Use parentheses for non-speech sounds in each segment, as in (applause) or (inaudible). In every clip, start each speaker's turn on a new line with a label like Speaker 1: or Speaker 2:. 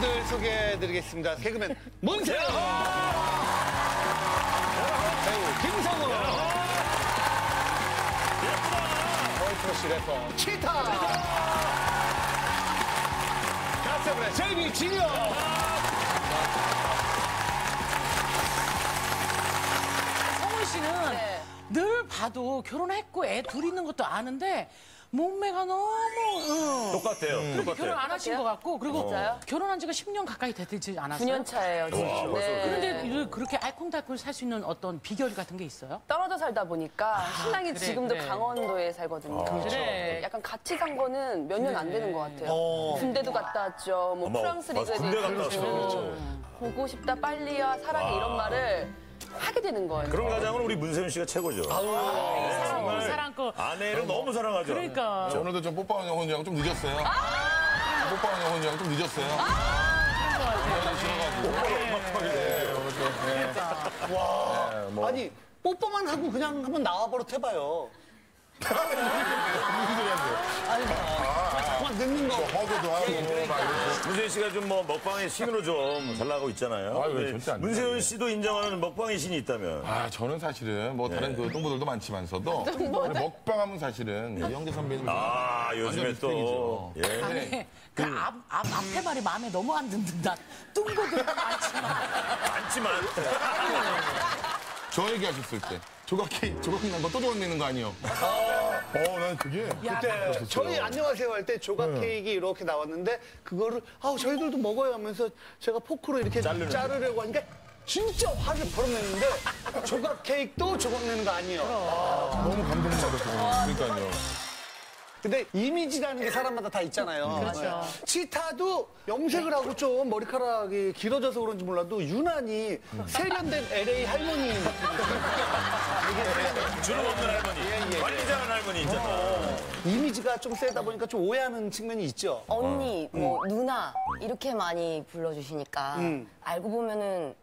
Speaker 1: 분들 소개해드리겠습니다. 개그맨 (laughs) 문세영, 배우 김성우, 월트러시 래퍼 치타, 가세븐의 제이미 진영.
Speaker 2: 성훈 씨는
Speaker 3: 네.
Speaker 2: 늘 봐도 결혼했고 애 둘 있는 것도 아는데 몸매가 너무 응.
Speaker 4: 똑같아요.
Speaker 2: 결혼
Speaker 4: 똑같아요.
Speaker 2: 안 하신 것 같고 그리고
Speaker 3: 진짜요?
Speaker 2: 결혼한 지가 10년 가까이 되지 않았어요?
Speaker 3: 9년 차예요, 지금. 네.
Speaker 2: 그런데 늘 그렇게 알콩달콩 살 수 있는 어떤 비결 같은 게 있어요?
Speaker 3: 떨어져 살다 보니까 신랑이
Speaker 2: 그래,
Speaker 3: 지금도
Speaker 2: 그래.
Speaker 3: 강원도에 살거든요.
Speaker 2: 그래.
Speaker 3: 약간 같이 산 거는 몇 년 안 되는 것 같아요. 군대도 갔다 왔죠. 뭐
Speaker 4: 어머,
Speaker 3: 프랑스 리그에도
Speaker 4: 군대 갔다
Speaker 3: 있고.
Speaker 4: 왔죠.
Speaker 3: 보고 싶다, 빨리야, 사랑해 이런 말을 하게 되는 거예요.
Speaker 4: 그런 가장은 우리 문세윤 씨가 최고죠.
Speaker 2: 사랑, 사랑고.
Speaker 4: 아내를 너무 사랑하죠.
Speaker 2: 그러니까.
Speaker 5: 저 오늘도 좀 뽀뽀한 영혼 양좀 늦었어요. 뽀뽀한 영혼 양좀 늦었어요.
Speaker 1: 아니 뽀뽀만 하고 그냥 한번 나와버릇 해봐요. 막 늦는 거.
Speaker 5: 허그도 하고 막 이렇게.
Speaker 4: 문세윤 씨가 좀 뭐 먹방의 신으로 좀 잘 나가고 있잖아요.
Speaker 5: 아, 왜,
Speaker 4: 근데
Speaker 5: 절대 안
Speaker 4: 문세윤
Speaker 5: 돼요.
Speaker 4: 씨도 인정하는 먹방의 신이 있다면.
Speaker 5: 아, 저는 사실은 뭐 다른 그 똥보들도 많지만서도 먹방하면 사실은 이영재 선배님.
Speaker 4: 아, 요즘에
Speaker 5: 완전
Speaker 4: 또. 예.
Speaker 2: 아니, 그 앞, 앞, 앞에 말이 마음에 너무 안 든다. 뚱보들 많지만.
Speaker 4: 많지만.
Speaker 5: 저 얘기하셨을 때. 조각 케이크, 조각 난거 또 조각 내는 거 아니에요? 어, 난 그게.
Speaker 2: 야,
Speaker 1: 그때 저희 안녕하세요 할 때 조각
Speaker 4: 네.
Speaker 1: 케이크 이렇게 나왔는데 그거를 아우 저희들도 먹어요 하면서 제가 포크로 이렇게 자르려고 하니까 진짜 화를 벌어냈는데 조각 케이크도 조각 내는 거 아니에요.
Speaker 5: 너무 감동받았어. 그러니까요.
Speaker 1: 근데 이미지라는 게 사람마다 다 있잖아요.
Speaker 2: 그렇죠.
Speaker 1: 치타도 염색을 하고 좀 머리카락이 길어져서 그런지 몰라도 유난히 세련된 LA 할머니 (laughs)
Speaker 4: 주름 없는 할머니.
Speaker 1: 예, 예.
Speaker 4: 관리 잘하는 할머니 있잖아.
Speaker 1: 이미지가 좀 세다 보니까 좀 오해하는 측면이 있죠.
Speaker 6: 언니, 뭐 누나 이렇게 많이 불러주시니까
Speaker 1: 음.
Speaker 6: 알고 보면은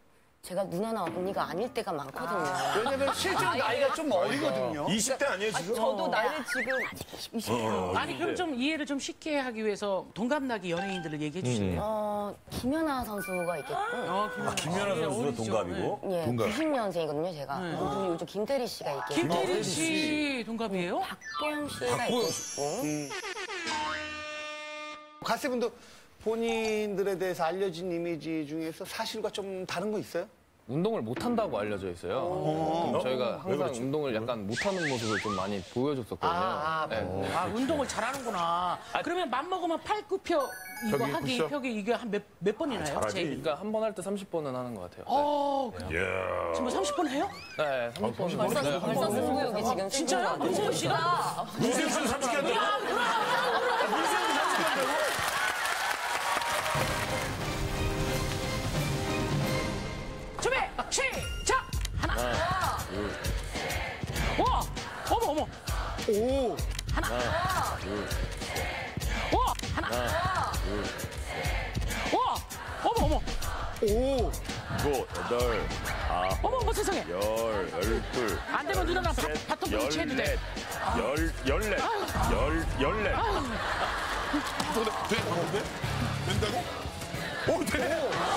Speaker 6: 제가 누나나 언니가 아닐 때가 많거든요.
Speaker 1: 왜냐면 실제로 나이가 좀 어리거든요.
Speaker 4: 20대 아니에요, 지금?
Speaker 3: 저도 나이를 지금
Speaker 2: 아니, 그럼 좀 이해를 좀 쉽게 하기 위해서 동갑나기 연예인들을 얘기해 주실래요?
Speaker 6: 어, 김연아 선수가 있겠고,
Speaker 2: 어, 김연아,
Speaker 4: 김연아
Speaker 2: 씨.
Speaker 4: 선수가
Speaker 2: 어리죠.
Speaker 4: 동갑이고.
Speaker 6: 예,
Speaker 5: 동갑.
Speaker 6: 90년생이거든요, 제가. 그리고 요즘 김태리 씨가 있겠고,
Speaker 2: 김태리 씨 동갑이에요?
Speaker 6: 박보영 씨가 있겠고,
Speaker 1: 가세분도 본인들에 대해서 알려진 이미지 중에서 사실과 좀 다른 거 있어요?
Speaker 7: 운동을 못 한다고 알려져 있어요. 좀 저희가 항상 운동을 약간 못 하는 모습을 좀 많이 보여줬었거든요.
Speaker 2: 아, 아,
Speaker 7: 네.
Speaker 2: 아, 운동을 잘하는구나. 그러면 맘먹으면 팔굽혀 이거
Speaker 5: 펴기,
Speaker 2: 하기? 펴기 이게 한 몇 몇 번이나요?
Speaker 4: 잘하지.
Speaker 2: 제일?
Speaker 7: 그러니까 한 번 할 때 30번은 하는 것 같아요.
Speaker 2: 어,
Speaker 4: 이야.
Speaker 2: 지금 30번 해요?
Speaker 7: 네, 30번.
Speaker 6: 벌써,
Speaker 7: 네,
Speaker 6: 벌써 승부욕이 지금
Speaker 2: 진짜요? 문세윤 씨가?
Speaker 4: 문세윤 씨는 30개 한다고?
Speaker 2: 준비, 시작! 하나, 둘, 와! 어머, 어머! 오! 하나, 둘, 와! 하나, 둘, 와! 어머, 어머!
Speaker 4: 일곱, 여덟, 아홉,
Speaker 2: 어머, 어머, 세상에!
Speaker 4: 열, 열둘.
Speaker 2: 안 되면 누나랑 바,
Speaker 4: 셋,
Speaker 2: 바톤 터치 해도 돼.
Speaker 4: 열, 열넷, 열, 열넷.
Speaker 5: 돼? 돼? 된다고? 오, 돼!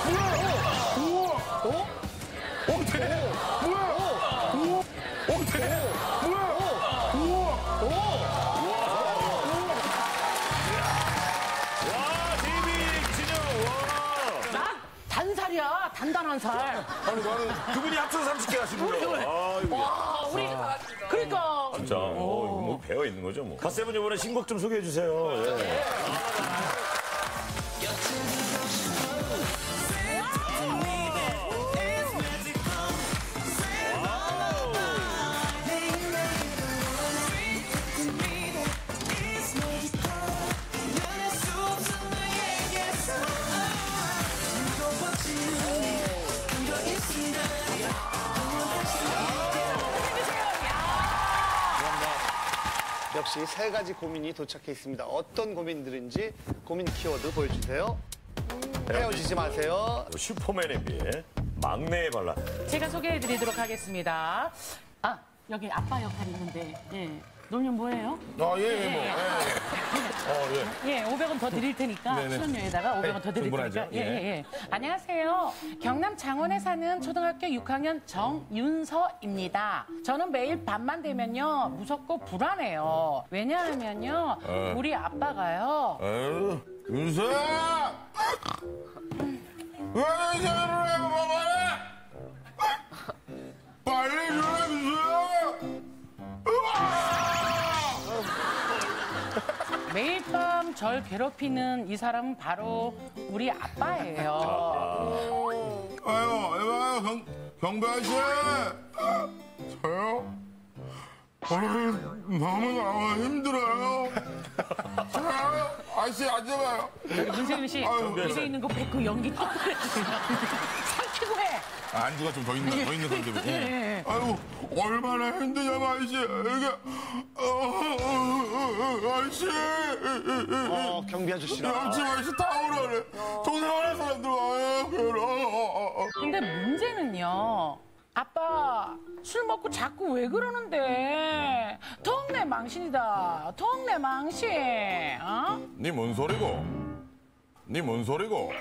Speaker 5: 뭐야?
Speaker 2: 단단한 살.
Speaker 4: 아니, 나는 두 분이 합쳐서 30개 하시군요. 아, 이거.
Speaker 2: 아, 우리, 그러니까.
Speaker 4: 진짜, 어, 이거 뭐 배워 있는 거죠, 뭐. 가세븐 이번에 신곡 좀 소개해 주세요. 예.
Speaker 1: 역시 세 가지 고민이 도착해 있습니다. 어떤 고민들인지 고민 키워드 보여주세요. 헤어지지 마세요.
Speaker 4: 슈퍼맨에 비해 막내의 반란.
Speaker 2: 제가 소개해 드리도록 하겠습니다. 아, 여기 아빠 역할이 있는데, 예. 놀면 뭐예요?
Speaker 5: 아, 예, 예, 뭐. 예, 예. 어, 예.
Speaker 2: 예, 500원 더 드릴 테니까
Speaker 5: 네네.
Speaker 2: 출연료에다가 500원 더 드릴
Speaker 5: 충분하죠.
Speaker 2: 테니까. 예,
Speaker 5: 예.
Speaker 2: 예, 예. 안녕하세요. 경남 장원에 사는 초등학교 6학년 정윤서입니다. 저는 매일 밤만 되면요 무섭고 불안해요. 왜냐하면요
Speaker 5: 어.
Speaker 2: 우리 아빠가요
Speaker 5: 아유, 윤서야! 왜 이러라고 봐봐라! 빨리 일어나, 윤서야!
Speaker 2: 매일 밤 절 괴롭히는 이 사람은 바로 우리 아빠예요.
Speaker 5: 아유, 이봐요, 경, 경배 아저씨! 저요? 아유, 너무 너무 힘들어요. 저요? 아저씨, 앉아봐요.
Speaker 2: 문세윤 씨
Speaker 5: 아유,
Speaker 2: 입에 있는 거 뱉고 연기 똑바로 해주세요. (laughs) 삼키고 해.
Speaker 5: 아, 안주가 좀 더 있나, 더 있는 건데. 뭐.
Speaker 2: 예.
Speaker 5: 아이고, 얼마나 힘드냐면, 아저씨. 이게, 어, 어, 어, 아저씨.
Speaker 1: 어, 경비 아저씨랑.
Speaker 5: 아저씨 다 오라래. 동네 하나 사람들 와요. 그럼.
Speaker 2: 근데 문제는요. 아빠 술 먹고 자꾸 왜 그러는데? 동네 망신이다. 동네 망신. 어?
Speaker 5: 니뭔 소리고? 니 뭔 소리고?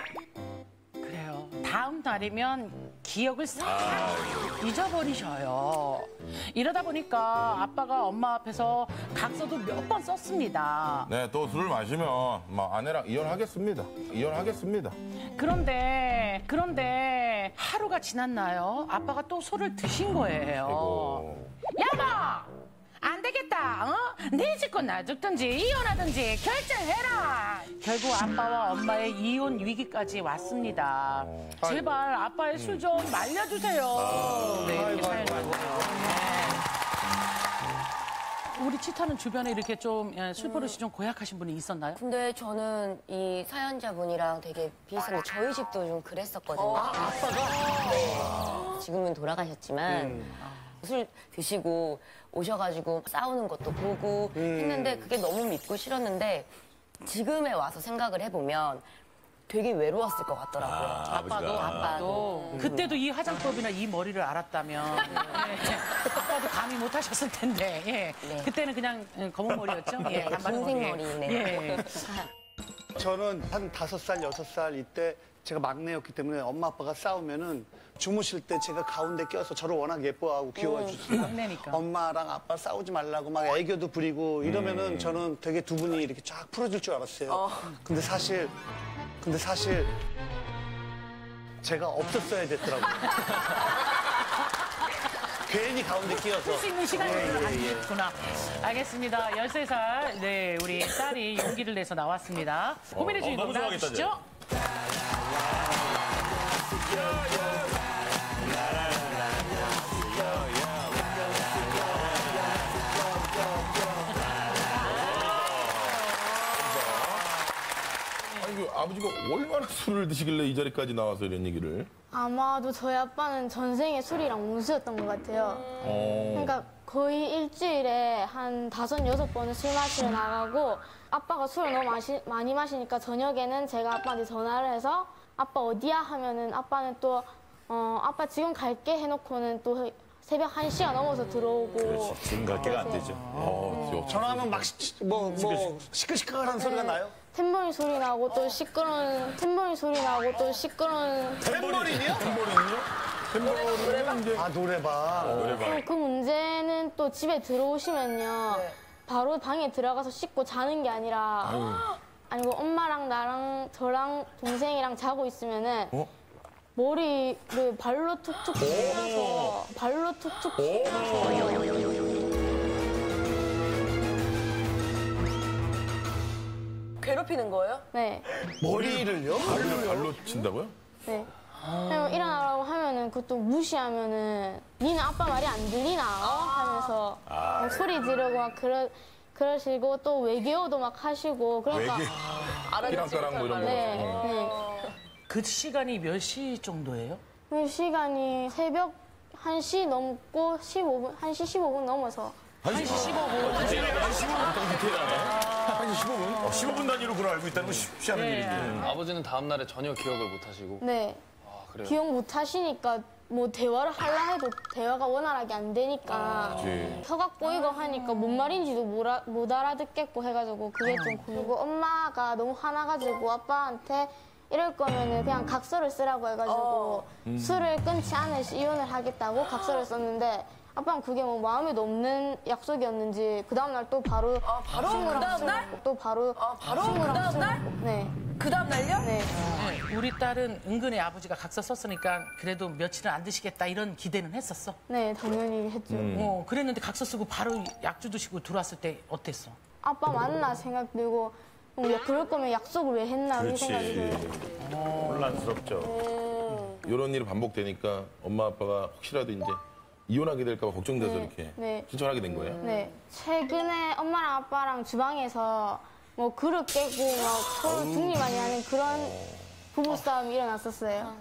Speaker 2: 그래요. 다음 달이면 기억을 싹 잊어버리셔요. 이러다 보니까 아빠가 엄마 앞에서 각서도 몇 번 썼습니다.
Speaker 5: 네, 또 술을 마시면, 막, 아내랑 이혼하겠습니다. 이혼하겠습니다.
Speaker 2: 그런데 그런데 하루가 지났나요? 아빠가 또 술을 드신 거예요.
Speaker 5: 아이고.
Speaker 2: 여보! 안 되겠다. 어? 네 집고 놔두든지 이혼하든지 결정해라. 결국 아빠와 엄마의 이혼 위기까지 왔습니다. 제발 아빠의 술 좀 말려주세요. 네, 이렇게 사연이 왔네요. 네. 우리 치타는 주변에 이렇게 좀 예, 술 버릇이 좀 고약하신 분이 있었나요?
Speaker 6: 근데 저는 이 사연자분이랑 되게 비슷한데 저희 집도 좀 그랬었거든요. 네. 지금은 돌아가셨지만 술 드시고 오셔가지고 싸우는 것도 보고 했는데 그게 너무 믿고 싫었는데 지금에 와서 생각을 해보면 되게 외로웠을 것 같더라고요.
Speaker 2: 아 빠도 아빠도 그때도 이 화장법이나 이 머리를 알았다면 (laughs) 예, 아빠도 감히 못하셨을 텐데 예.
Speaker 6: 네.
Speaker 2: 그때는 그냥 예, 검은 머리였죠. 예, 단발머리.
Speaker 6: 흰색 머리네.
Speaker 2: 예. (laughs)
Speaker 1: 저는 한 다섯 살, 여섯 살 이때 제가 막내였기 때문에 엄마 아빠가 싸우면은 주무실 때 제가 가운데 껴서 저를 워낙 예뻐하고 귀여워해 주시니까
Speaker 2: 막내니까.
Speaker 1: 엄마랑 아빠 싸우지 말라고 막 애교도 부리고 이러면은 저는 되게 두 분이 이렇게 쫙 풀어줄 줄 알았어요. 근데 사실 근데 사실 제가 없었어야 됐더라고요. (laughs) 괜히 가운데 끼어서.
Speaker 2: 수 있는 시간이
Speaker 1: 예,
Speaker 2: 별로 안
Speaker 1: 예, 예.
Speaker 2: 됐구나. 알겠습니다. 13살, 네, 우리 딸이 용기를 내서 나왔습니다. 고민의
Speaker 8: 어,
Speaker 2: 주인공
Speaker 8: 너무 좋아하겠다,
Speaker 2: 나와주시죠.
Speaker 5: 그 아버지가 얼마나 술을 드시길래 이 자리까지 나와서 이런 얘기를.
Speaker 9: 아마도 저희 아빠는 전생에 술이랑 운수였던 것 같아요.
Speaker 5: 어.
Speaker 9: 그러니까 거의 일주일에 한 다섯 여섯 번은 술 마시러 나가고 아빠가 술을 너무 마시, 많이 마시니까 저녁에는 제가 아빠한테 전화를 해서 아빠 어디야? 하면은 아빠는 또 어, 아빠 지금 갈게? 해놓고는 또 새벽 1시가 넘어서 들어오고.
Speaker 8: 지금 갈 게가 안 되죠.
Speaker 5: 어,
Speaker 1: 전화하면 막뭐뭐 시끌시끌한 소리가 나요?
Speaker 9: 템버린 소리 나고 또 시끄러운 템버린 소리 나고 또 시끄러운.
Speaker 1: 탬버린이요? 아 노래방.
Speaker 9: 또그 문제는 또 집에 들어오시면요.
Speaker 3: 네.
Speaker 9: 바로 방에 들어가서 씻고 자는 게 아니라 아니고 엄마랑 나랑 저랑 동생이랑 자고 있으면은
Speaker 5: 어?
Speaker 9: 머리를 발로 툭툭 치면서 발로 툭툭 치면서
Speaker 3: 괴롭히는 거예요?
Speaker 9: 네.
Speaker 1: 머리를요?
Speaker 5: 발로, 발로 친다고요?
Speaker 9: 네. 그냥 일어나라고 하면은 그것도 무시하면은 니는 아빠 말이 안 들리나 어? 하면서 막 소리 지르고 막 그러 그러시고 또 외계어도 막 하시고 그러니까
Speaker 5: 피랑가랑 뭐 이런 거.
Speaker 9: 네,
Speaker 5: 어.
Speaker 9: 네.
Speaker 2: 그 시간이 몇 시 정도예요?
Speaker 9: 그 시간이 새벽 1시 넘고 15분, 1시 15분 넘어서
Speaker 2: 1시 15분.
Speaker 8: 15분? 15분 단위로 그걸 알고 있다는 건 쉽지 않은
Speaker 2: 네.
Speaker 8: 일인데.
Speaker 7: 아버지는 다음 날에 전혀 기억을 못 하시고
Speaker 9: 네.
Speaker 7: 아, 그래요?
Speaker 9: 기억 못 하시니까 뭐 대화를 하려 해도 대화가 원활하게 안 되니까 혀가 꼬이고 하니까 뭔 말인지도 못, 알- 못 알아듣겠고 해가지고 그게 좀 그리고 엄마가 너무 화나가지고 아빠한테 이럴 거면은 그냥 각서를 쓰라고 해가지고 술을 끊지 않을 시 이혼을 하겠다고 각서를 썼는데 아빠는 그게 뭐 마음에도 없는 약속이었는지 그 다음날 또 바로
Speaker 3: 아, 바로
Speaker 9: 친구랑
Speaker 3: 그 다음날?
Speaker 9: 술 먹고 또 바로
Speaker 3: 아, 바로
Speaker 9: 친구랑 그술
Speaker 3: 다음날?
Speaker 9: 먹고. 네.
Speaker 3: 그 다음 날요?
Speaker 9: 네.
Speaker 2: 우리 딸은 은근히 아버지가 각서 썼으니까 그래도 며칠은 안 드시겠다 이런 기대는 했었어.
Speaker 9: 네, 당연히 했죠.
Speaker 2: 어, 그랬는데 각서 쓰고 바로 약주 드시고 들어왔을 때 어땠어?
Speaker 9: 아빠 맞나 생각 들고 어, 야, 그럴 거면 약속을 왜 했나 이런 생각이 들어요.
Speaker 8: 그렇지. 혼란스럽죠.
Speaker 5: 이런 일이 반복되니까 엄마 아빠가 혹시라도 이제 이혼하게 될까 봐 걱정돼서
Speaker 9: 네,
Speaker 5: 이렇게
Speaker 9: 네.
Speaker 5: 신청하게 된 거예요.
Speaker 9: 네. 최근에 엄마랑 아빠랑 주방에서 뭐 그릇 깨고 막 서로 중리 많이 하는 그런 부부싸움이 일어났었어요.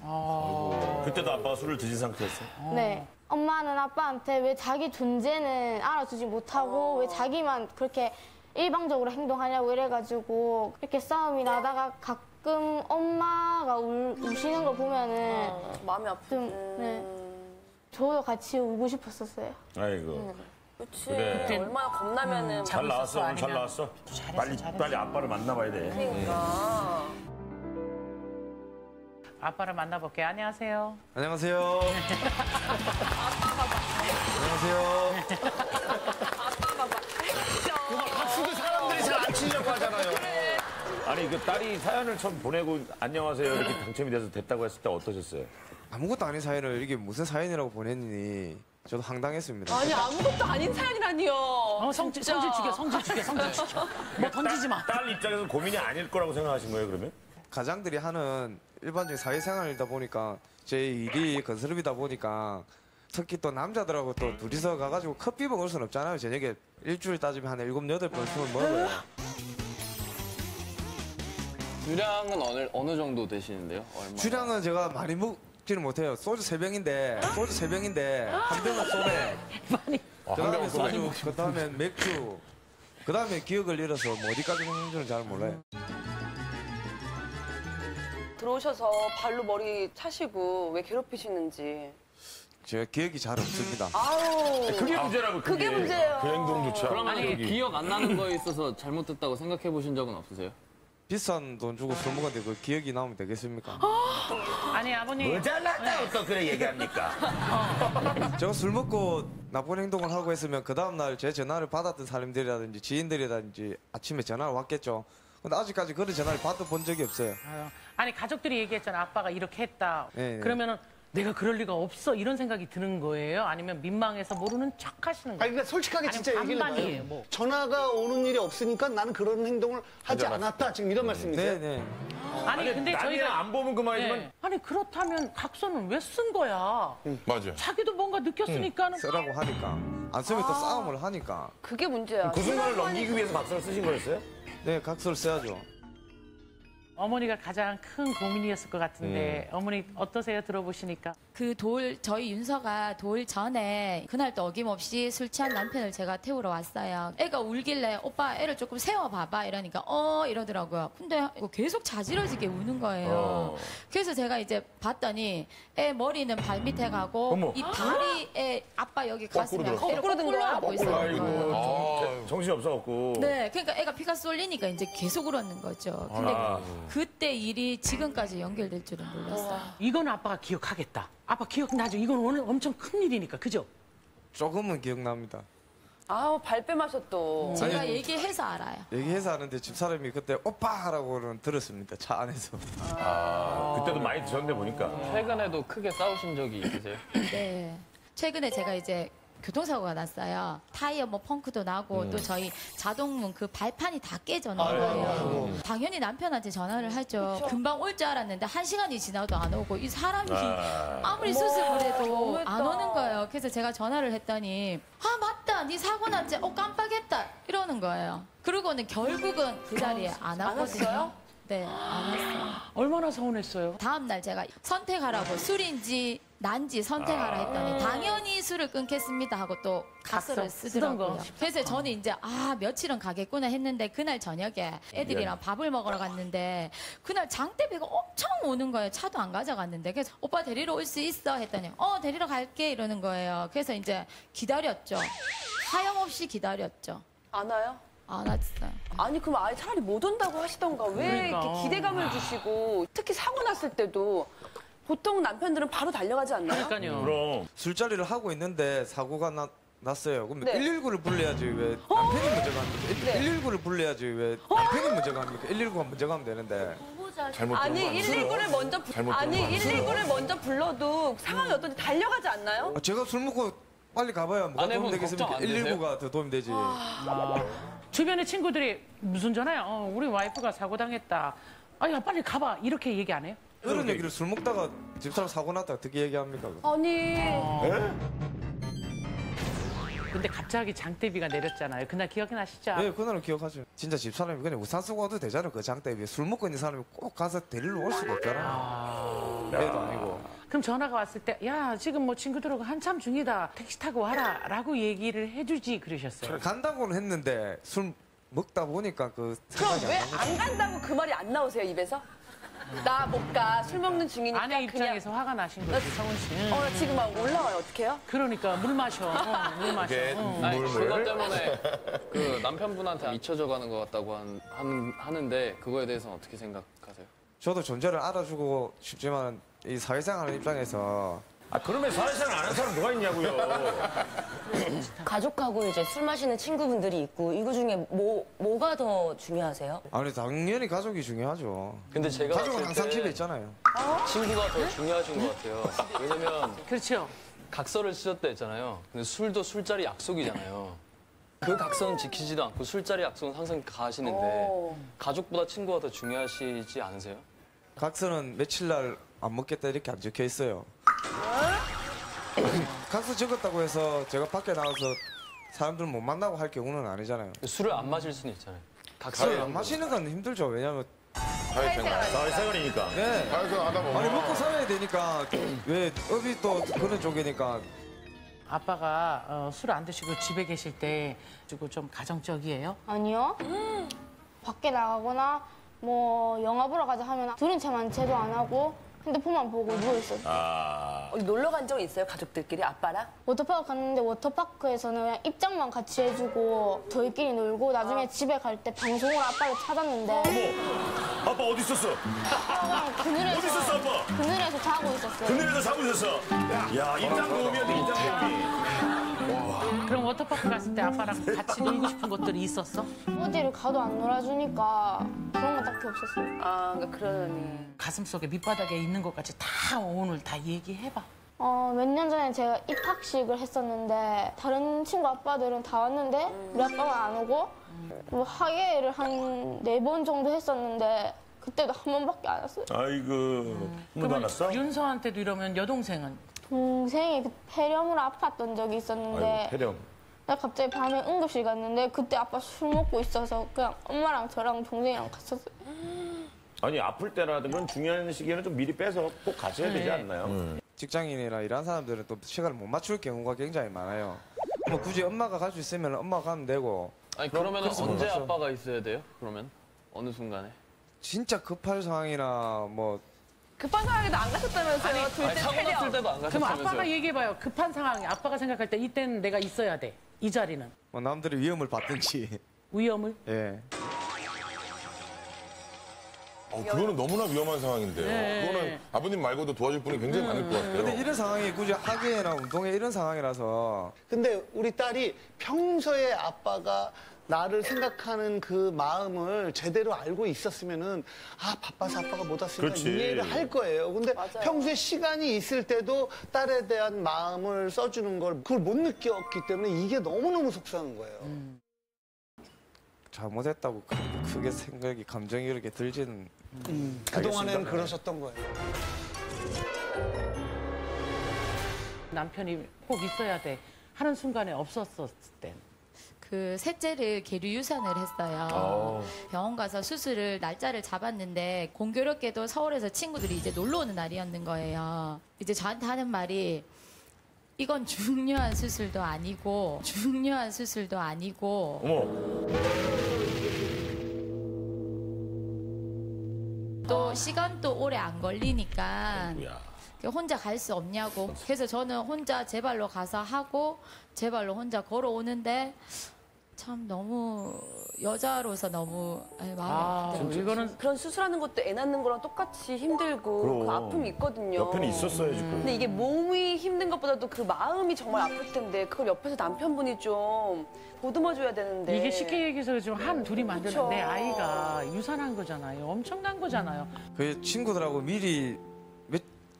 Speaker 8: 그때도 아빠가 술을 드신 상태였어.
Speaker 9: 네. 엄마는 아빠한테 왜 자기 존재는 알아주지 못하고 왜 자기만 그렇게 일방적으로 행동하냐고 이래가지고 이렇게 싸움이 나다가 가끔 엄마가 울, 우시는 거 보면은
Speaker 3: 어, 마음이 아프지.
Speaker 9: 좀, 네. 저도 같이 우고 싶었었어요.
Speaker 8: 아이고.
Speaker 3: 그치.
Speaker 8: 그래.
Speaker 3: 얼마나 겁나면은.
Speaker 8: 잘
Speaker 2: 잡을
Speaker 8: 나왔어, 오늘 잘? 나왔어.
Speaker 2: 잘했어,
Speaker 8: 빨리,
Speaker 2: 잘했어.
Speaker 8: 빨리 아빠를 만나봐야 돼.
Speaker 3: 그러니까.
Speaker 2: 아빠를 만나볼게요. 안녕하세요.
Speaker 10: 안녕하세요. 안녕하세요.
Speaker 1: 박수도 사람들이 잘 안 치려고 하잖아요.
Speaker 8: 아니, 그 딸이 사연을 처음 보내고 안녕하세요 이렇게 당첨이 돼서 됐다고 했을 때 어떠셨어요?
Speaker 10: 아무것도 아닌 사연을 이게 무슨 사연이라고 보냈니? 저도 황당했습니다.
Speaker 3: 아니, 아무것도 아닌 사연이라니요.
Speaker 2: 어, 성질. 성질 죽여, 성질 죽여, 성질 죽여. (laughs) 뭐 던지지 마.
Speaker 8: 딸 입장에서 고민이 아닐 거라고 생각하신 거예요, 그러면?
Speaker 10: 가장들이 하는 일반적인 사회생활이다 보니까 제 일이 건설업이다 보니까 특히 또 남자들하고 또 둘이서 가가지고 커피 먹을 순 없잖아요. 저녁에 일주일 따지면 한 일곱 여덟 번 술을 먹어요.
Speaker 7: 주량은 어느, 어느 정도 되시는데요? 얼마?
Speaker 10: 주량은 제가 많이 먹 지는 못해요. 소주 세 병인데 소주 세 병인데 한 병은 소맥, 그다음에 소주, 그다음에 맥주, 그다음에 기억을 잃어서 뭐 어디까지 먹는지는 잘 몰라요.
Speaker 3: 들어오셔서 발로 머리 차시고 왜 괴롭히시는지.
Speaker 10: 제가 기억이 잘 없습니다.
Speaker 3: 아우.
Speaker 8: 그게 문제라고, 그게.
Speaker 3: 그게 문제예요.
Speaker 8: 그 행동조차.
Speaker 7: 그러면
Speaker 2: 아니,
Speaker 7: 그 기억 안 나는 거에 있어서 잘못됐다고 생각해 보신 적은 없으세요?
Speaker 10: 비싼 돈 주고 술 먹었는데 그 기억이 나오면 되겠습니까?
Speaker 2: 아니, 아버님.
Speaker 8: 뭐 잘났다고 또 그래 얘기합니까?
Speaker 10: 제가 술 먹고 나쁜 행동을 하고 했으면 그 다음날 제 전화를 받았던 사람들이라든지 지인들이라든지 아침에 전화를 왔겠죠. 근데 아직까지 그런 전화를 받아본 적이 없어요.
Speaker 2: 아니, 가족들이 얘기했잖아. 아빠가 이렇게 했다.
Speaker 10: 네, 네.
Speaker 2: 그러면은 내가 그럴 리가 없어. 이런 생각이 드는 거예요? 아니면 민망해서 모르는 척 하시는
Speaker 1: 아니
Speaker 2: 거예요?
Speaker 1: 그러니까 솔직하게 진짜 얘기를
Speaker 2: 반반이에요,
Speaker 1: 해봐요.
Speaker 2: 뭐.
Speaker 1: 전화가 오는 일이 없으니까 나는 그런 행동을 하지 않았다. 지금 이런 말씀이세요?
Speaker 10: 네네.
Speaker 2: 아니, 근데
Speaker 8: 남이
Speaker 2: 저희가.
Speaker 8: 안 보면 그만이지만
Speaker 2: 네. 아니, 그렇다면 각서는 왜 쓴 거야?
Speaker 5: 맞아요.
Speaker 2: 자기도 뭔가 느꼈으니까는.
Speaker 10: 쓰라고 하니까. 안 쓰면 또 싸움을 하니까.
Speaker 3: 그게 문제야.
Speaker 8: 그 순간을 넘기기 위해서 박수를 쓰신 거였어요?
Speaker 10: 네, 각서를 써야죠.
Speaker 2: 어머니가 가장 큰 고민이었을 것 같은데 어머니 어떠세요 들어보시니까
Speaker 11: 그 돌 저희 윤서가 돌 전에 그날 또 어김없이 술 취한 남편을 제가 태우러 왔어요. 애가 울길래 오빠 애를 조금 세워봐봐 이러니까 어 이러더라고요. 근데 이거 계속 자지러지게 우는 거예요.
Speaker 8: 어.
Speaker 11: 그래서 제가 이제 봤더니 애 머리는 발 밑에 가고
Speaker 8: 어머.
Speaker 11: 이 다리에 아빠 여기 가슴에
Speaker 8: 들었어.
Speaker 11: 애를
Speaker 3: 거꾸로 든
Speaker 11: 거꾸로
Speaker 3: 거야?
Speaker 11: 하고 있어요.
Speaker 8: 아이고, 정- 정신이 없어갖고.
Speaker 11: 네, 그러니까 애가 피가 쏠리니까 이제 계속 울었는 거죠. 근데
Speaker 8: 아.
Speaker 11: 그때 일이 지금까지 연결될 줄은 몰랐어요.
Speaker 2: 이건 아빠가 기억하겠다. 아빠 기억나죠? 이건 오늘 엄청 큰 일이니까 그죠?
Speaker 10: 조금은 기억납니다.
Speaker 3: 아우, 발뺌하셔 또.
Speaker 11: 제가 얘기해서 알아요.
Speaker 10: 얘기해서 하는데 집사람이 그때 오빠라고는 들었습니다. 차 안에서.
Speaker 8: 아, 그때도 많이 드셨는데 보니까.
Speaker 7: 최근에도 크게 싸우신 적이 있으세요?
Speaker 11: 네. 최근에 제가 이제 교통사고가 났어요. 타이어 뭐 펑크도 나고 또 저희 자동문 그 발판이 다 깨져는 거예요. 당연히 남편한테 전화를 하죠. 금방 올 줄 알았는데 한 시간이 지나도 안 오고 이 사람이
Speaker 8: 아.
Speaker 11: 아무리 수습을 해도. 안 오는 거예요. 그래서 제가 전화를 했더니 아 맞다, 네 사고 났지? 어 깜빡했다 이러는 거예요. 그러고는 결국은 그 자리에 안 왔거든요.
Speaker 3: 왔어요?
Speaker 11: 네, 안 왔어요. (gasps)
Speaker 2: 얼마나 서운했어요.
Speaker 11: 다음 날 제가 선택하라고 술인지 난지 선택하라 했더니 당연히 술을 끊겠습니다 하고 또 각서를
Speaker 2: 각서 쓰던 거.
Speaker 11: 쓰더라고요. 그래서 저는 이제 아 며칠은 가겠구나 했는데 그날 저녁에 애들이랑 밥을 먹으러 갔는데 그날 장대비가 엄청 오는 거예요. 차도 안 가져갔는데 그래서 오빠 데리러 올 수 있어 했더니 어 데리러 갈게 이러는 거예요. 그래서 이제 기다렸죠. 하염없이 기다렸죠.
Speaker 3: 안 와요?
Speaker 11: 안 왔어요.
Speaker 3: 아니 그럼 아예 차라리 못 온다고 하시던가 왜
Speaker 2: 그러니까.
Speaker 3: 이렇게 기대감을 주시고 특히 사고 났을 때도 보통 남편들은 바로 달려가지 않나요?
Speaker 2: 그러니까요.
Speaker 8: 그럼
Speaker 10: 술자리를 하고 있는데 사고가 나, 났어요. 그럼
Speaker 3: 네.
Speaker 10: 119를 불러야지 왜 남편이 문제가 합니까?
Speaker 3: 네.
Speaker 10: 119를 불러야지 왜 남편이 문제가 합니까? 119가 문제가 하면 되는데.
Speaker 5: 잘못
Speaker 3: 아니 119를 먼저 부-
Speaker 5: 잘못
Speaker 3: 아니
Speaker 5: 들은 거
Speaker 3: 119를 먼저 불러도 상황이 어떤지 달려가지 않나요?
Speaker 10: 아, 제가 술 먹고 빨리 가봐야 뭐가 도움
Speaker 7: 아내분
Speaker 10: 되겠습니까?
Speaker 7: 걱정 안 되세요?
Speaker 10: 119가 더 도움이 되지.
Speaker 2: 주변의 친구들이 무슨 전화야? 어, 우리 와이프가 사고 당했다. 아야 빨리 가봐. 이렇게 얘기 안 해요?
Speaker 10: 그런 얘기를 술 먹다가 집사람 사고 났다 어떻게 얘기합니까?
Speaker 3: 아니
Speaker 2: 근데 갑자기 장대비가 내렸잖아요. 그날 기억나시죠?
Speaker 10: 예, 그날은 기억하죠. 진짜 집사람이 그냥 우산 쓰고 와도 되잖아. 그 장대비에 술 먹고 있는 사람이 꼭 가서 데리러 올 수가 없잖아. 애도 아니고.
Speaker 2: 그럼 전화가 왔을 때, 야, 지금 뭐 친구들하고 한참 중이다. 택시 타고 와라. 라고 얘기를 해주지. 그러셨어요.
Speaker 10: 간다고는 했는데 술 먹다 보니까 그
Speaker 3: 그럼
Speaker 10: 생각이 왜안 나는
Speaker 3: 안 간다고 그 말이 안 나오세요 입에서? 나 못 가 술 먹는 중이니까
Speaker 2: 아내
Speaker 3: 그냥
Speaker 2: 입장에서 화가 나신 거지, 성훈 씨. 응.
Speaker 3: 어나 지금 막 올라와요 어떡해요?
Speaker 2: 그러니까 물 마셔. 어, 물 마셔.
Speaker 5: 이게
Speaker 2: 어.
Speaker 7: 아니,
Speaker 5: 물물.
Speaker 7: 그것 때문에 (laughs) 그 남편분한테 잊혀져 가는 것 같다고 한, 한- 하는데 그거에 대해서는 어떻게 생각하세요?
Speaker 10: 저도 존재를 알아주고 싶지만 이 사회생활 하는 입장에서
Speaker 8: 아 그러면 사회생활 안 하는 사람 누가 있냐고요.
Speaker 6: 가족하고 이제 술 마시는 친구분들이 있고 이거 중에 뭐 뭐가 더 중요하세요?
Speaker 10: 아니 당연히 가족이 중요하죠.
Speaker 12: 근데 제가
Speaker 10: 가족은 항상
Speaker 12: 때
Speaker 10: 집에 있잖아요.
Speaker 12: 친구가 더 중요하신 것 같아요. 왜냐면
Speaker 2: 그렇죠.
Speaker 12: 각서를 쓰셨다 했잖아요. 근데 술도 술자리 약속이잖아요. 그 각서는 지키지도 않고 술자리 약속은 항상 가시는데
Speaker 3: 어.
Speaker 12: 가족보다 친구가 더 중요하시지 않으세요?
Speaker 10: 각서는 며칠 날 안 먹겠다 이렇게 안 적혀 있어요. 각서 적었다고 해서 제가 밖에 나가서 사람들 못 만나고 할 경우는 아니잖아요.
Speaker 12: 술을 안 마실 수는 있잖아요. 각서
Speaker 10: 안 마시는 건 힘들죠. 왜냐면
Speaker 5: 사회생활.
Speaker 8: 사회생활이니까.
Speaker 10: 네.
Speaker 5: 사회생활 하다 보면.
Speaker 10: 아니 먹고 살아야 되니까 왜 업이 또 그런 쪽이니까
Speaker 2: 아빠가 어, 술안 드시고 집에 계실 때 주고 좀 가정적이에요.
Speaker 9: 아니요. 밖에 나가거나 뭐 영화 보러 가자 하면 둘인 채만 제도 안 하고 핸드폰만 보고 누워 있었어요.
Speaker 8: 아
Speaker 3: 어디 놀러 간 적 있어요 가족들끼리 아빠랑?
Speaker 9: 워터파크 갔는데 워터파크에서는 그냥 입장만 같이 해주고 저희끼리 놀고 나중에 집에 갈 때 방송으로 아빠를 찾았는데
Speaker 8: 아빠 어디 있었어?
Speaker 9: 아빠가 그늘에서
Speaker 8: 어디 있었어 아빠?
Speaker 9: 그늘에서 자고 있었어요.
Speaker 8: 그늘에서 자고 있었어. 야 입장 도우미한테 입장 도우미.
Speaker 2: 그럼 워터파크 갔을 때 아빠랑 같이 놀고 싶은 것들이 있었어?
Speaker 9: 어디를 가도 안 놀아주니까 그런 건 딱히 없었어요.
Speaker 3: 아 그러니까 그러니
Speaker 2: 가슴속에 밑바닥에 있는 것까지 다 오늘 다 얘기해봐.
Speaker 9: 어, 몇 년 전에 제가 입학식을 했었는데 다른 친구 아빠들은 다 왔는데 우리 아빠만 안 오고 뭐 하계를 한 네 번 정도 했었는데 그때도 한 번밖에 안 왔어요.
Speaker 8: 아이고 한번도 안 왔어?
Speaker 2: 윤서한테도 이러면 여동생은
Speaker 9: 동생이 그 폐렴으로 아팠던 적이 있었는데
Speaker 8: 아이고 폐렴.
Speaker 9: 나 갑자기 밤에 응급실 갔는데 그때 아빠 술 먹고 있어서 그냥 엄마랑 저랑 동생이랑 갔었어요.
Speaker 8: 아니 아플 때라든 그런 중요한 시기에는 좀 미리 빼서 꼭 가셔야 되지 않나요?
Speaker 10: 직장인이나 일하는 사람들은 또 시간을 못 맞출 경우가 굉장히 많아요. 뭐 굳이 엄마가 갈 수 있으면 엄마가 가면 되고
Speaker 7: 아니 그러면
Speaker 10: 그래서
Speaker 7: 언제
Speaker 10: 몰랐어.
Speaker 7: 아빠가 있어야 돼요? 그러면 어느 순간에?
Speaker 10: 진짜 급할 상황이나 뭐
Speaker 3: 급한 상황에도 안 가셨다면서요
Speaker 12: 아니
Speaker 3: 둘째 폐렴
Speaker 12: 때도 안
Speaker 2: 그럼
Speaker 12: 가셨다면서요?
Speaker 2: 아빠가 얘기해봐요. 급한 상황. 아빠가 생각할 때 이때는 내가 있어야 돼. 이 자리는.
Speaker 10: 뭐 남들이 위험을 받든지
Speaker 2: 위험을.
Speaker 10: 예.
Speaker 5: 어, 그거는 너무나 위험한 상황인데요.
Speaker 2: 네.
Speaker 5: 그거는 아버님 말고도 도와줄 분이 굉장히 많을 것 같아요.
Speaker 10: 근데 이런 상황이 굳이 하계나 운동회 이런 상황이라서
Speaker 1: 근데 우리 딸이 평소에 아빠가 나를 생각하는 그 마음을 제대로 알고 있었으면은 아 바빠서 아빠가 못 왔으니까
Speaker 8: 그렇지.
Speaker 1: 이해를 할 거예요. 근데
Speaker 3: 맞아요.
Speaker 1: 평소에 시간이 있을 때도 딸에 대한 마음을 써주는 걸 그걸 못 느꼈기 때문에 이게 너무 너무 속상한 거예요.
Speaker 10: 잘못했다고 크- 크게 생각이 감정이 이렇게 들지는
Speaker 1: 음, 그동안에는 그러셨던 거예요.
Speaker 2: 남편이 꼭 있어야 돼. 하는 순간에 없었을 때.
Speaker 11: 그 셋째를 계류 유산을 했어요.
Speaker 4: 어.
Speaker 11: 병원 가서 수술을 날짜를 잡았는데 공교롭게도 서울에서 친구들이 이제 놀러 오는 날이었는 거예요. 이제 저한테 하는 말이 이건 중요한 수술도 아니고 중요한 수술도 아니고
Speaker 4: 어머.
Speaker 11: 또 시간도 오래 안 걸리니까
Speaker 4: 야.
Speaker 11: 혼자 갈 수 없냐고. 그래서 저는 혼자 제 발로 가서 하고 제 발로 혼자 걸어오는데 참 너무 여자로서 너무 아이, 마음이
Speaker 2: 아,
Speaker 11: 안 들어요.
Speaker 2: 이거는
Speaker 3: 그런 수술하는 것도 애 낳는 거랑 똑같이 힘들고
Speaker 4: 그럼.
Speaker 3: 그 아픔이 있거든요.
Speaker 4: 옆에는 있었어야지. 그.
Speaker 3: 근데 이게 몸이 힘든 것보다도 그 마음이 정말 아플 텐데 그걸 옆에서 남편분이 좀 보듬어 줘야 되는데
Speaker 2: 이게 쉽게 얘기해서 좀한 둘이 만드는
Speaker 3: 그쵸.
Speaker 2: 내 아이가 유산한 거잖아요. 엄청난 거잖아요.
Speaker 10: 그 친구들하고 미리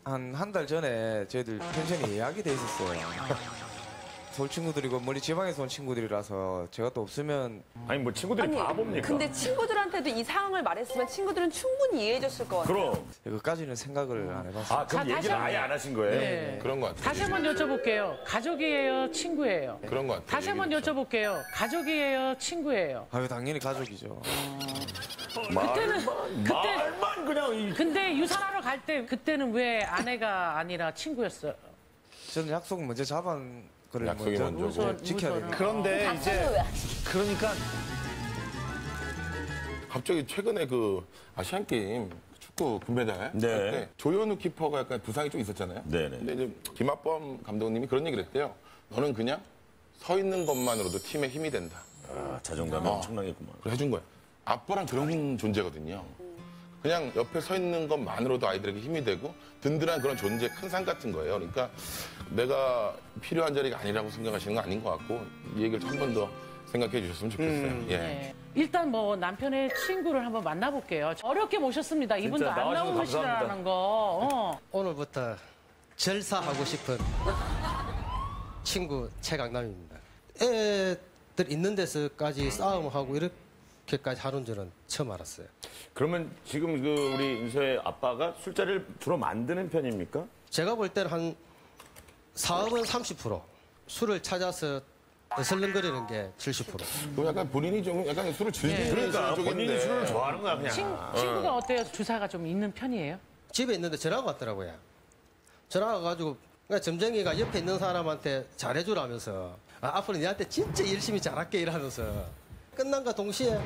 Speaker 10: 한한 달 전에 저희들 펜션이 예약이 돼 있었어요. (laughs) 서울 친구들이고 멀리 지방에서 온 친구들이라서 제가 또 없으면
Speaker 4: 아니 뭐 친구들이 바보입니까?
Speaker 3: 근데 친구들한테도 이 상황을 말했으면 친구들은 충분히 이해해줬을 것 같아요.
Speaker 4: 그럼.
Speaker 10: 그까지는 생각을 안 해봤어요.
Speaker 4: 아 그럼
Speaker 2: 자, 다시
Speaker 4: 얘기를
Speaker 2: 한-
Speaker 4: 아예 안 하신 거예요?
Speaker 2: 네.
Speaker 5: 그런 것 같아요.
Speaker 2: 다시 한번 여쭤볼게요. 가족이에요? 친구예요?
Speaker 5: 그런 것 같아요.
Speaker 2: 다시 한번. 여쭤볼게요. 가족이에요? 친구예요?
Speaker 10: 아유 당연히 가족이죠.
Speaker 2: 그때는 그때
Speaker 4: 말만 그냥 이
Speaker 2: 근데 유산하러 갈 때 그때는 왜 아내가 아니라 친구였어요?
Speaker 10: 저는 약속 먼저 잡은 거를
Speaker 5: 약속이
Speaker 10: 먼저,
Speaker 5: 먼저고.
Speaker 2: 우선,
Speaker 10: 지켜야
Speaker 2: 우선은.
Speaker 10: 됩니다.
Speaker 1: 그런데 이제 그러니까
Speaker 5: 갑자기 최근에 그 아시안 게임 축구 금메달
Speaker 4: 네.
Speaker 5: 할때 조현우 키퍼가 약간 부상이 좀 있었잖아요.
Speaker 4: 네네.
Speaker 5: 근데 이제 김학범 감독님이 그런 얘기를 했대요. 너는 그냥 서 있는 것만으로도 팀의 힘이 된다.
Speaker 4: 아, 자존감이
Speaker 5: 어.
Speaker 4: 엄청나겠구만.
Speaker 5: 그걸 해준 거야. 아빠랑 그런 존재거든요. 그냥 옆에 서 있는 것만으로도 아이들에게 힘이 되고 든든한 그런 존재, 큰산 같은 거예요. 그러니까 내가 필요한 자리가 아니라고 생각하시는 건 아닌 것 같고 이 얘기를 한 번 더 생각해 주셨으면 좋겠어요. 예.
Speaker 2: 네. 일단 뭐 남편의 친구를 한번 만나볼게요. 어렵게 모셨습니다. 이분도 안 나오시라는
Speaker 4: 감사합니다.
Speaker 2: 거. 어.
Speaker 13: 오늘부터 절사하고 싶은 친구 최강남입니다. 애들 있는 데서까지 싸움하고 이렇게까지 하는 줄은 처음 알았어요.
Speaker 4: 그러면 지금 그 우리 윤서의 아빠가 술자리를 주로 만드는 편입니까?
Speaker 13: 제가 볼 때는 한 사업은 30%, 술을 찾아서 어슬렁거리는 게 70%.
Speaker 5: 그럼 약간 본인이 좀 약간 술을 즐기는
Speaker 4: 그러니까
Speaker 5: 쪽인데.
Speaker 4: 본인이 술을 좋아하는 거야 그냥.
Speaker 2: 친, 친구가 어때요? 주사가 좀 있는 편이에요?
Speaker 13: 집에 있는데 전화가 왔더라고요. 전화가 와가지고 그러니까 점쟁이가 옆에 있는 사람한테 잘해주라면서 아, 앞으로 니한테 진짜 열심히 잘할게 이러면서 끝난과 동시에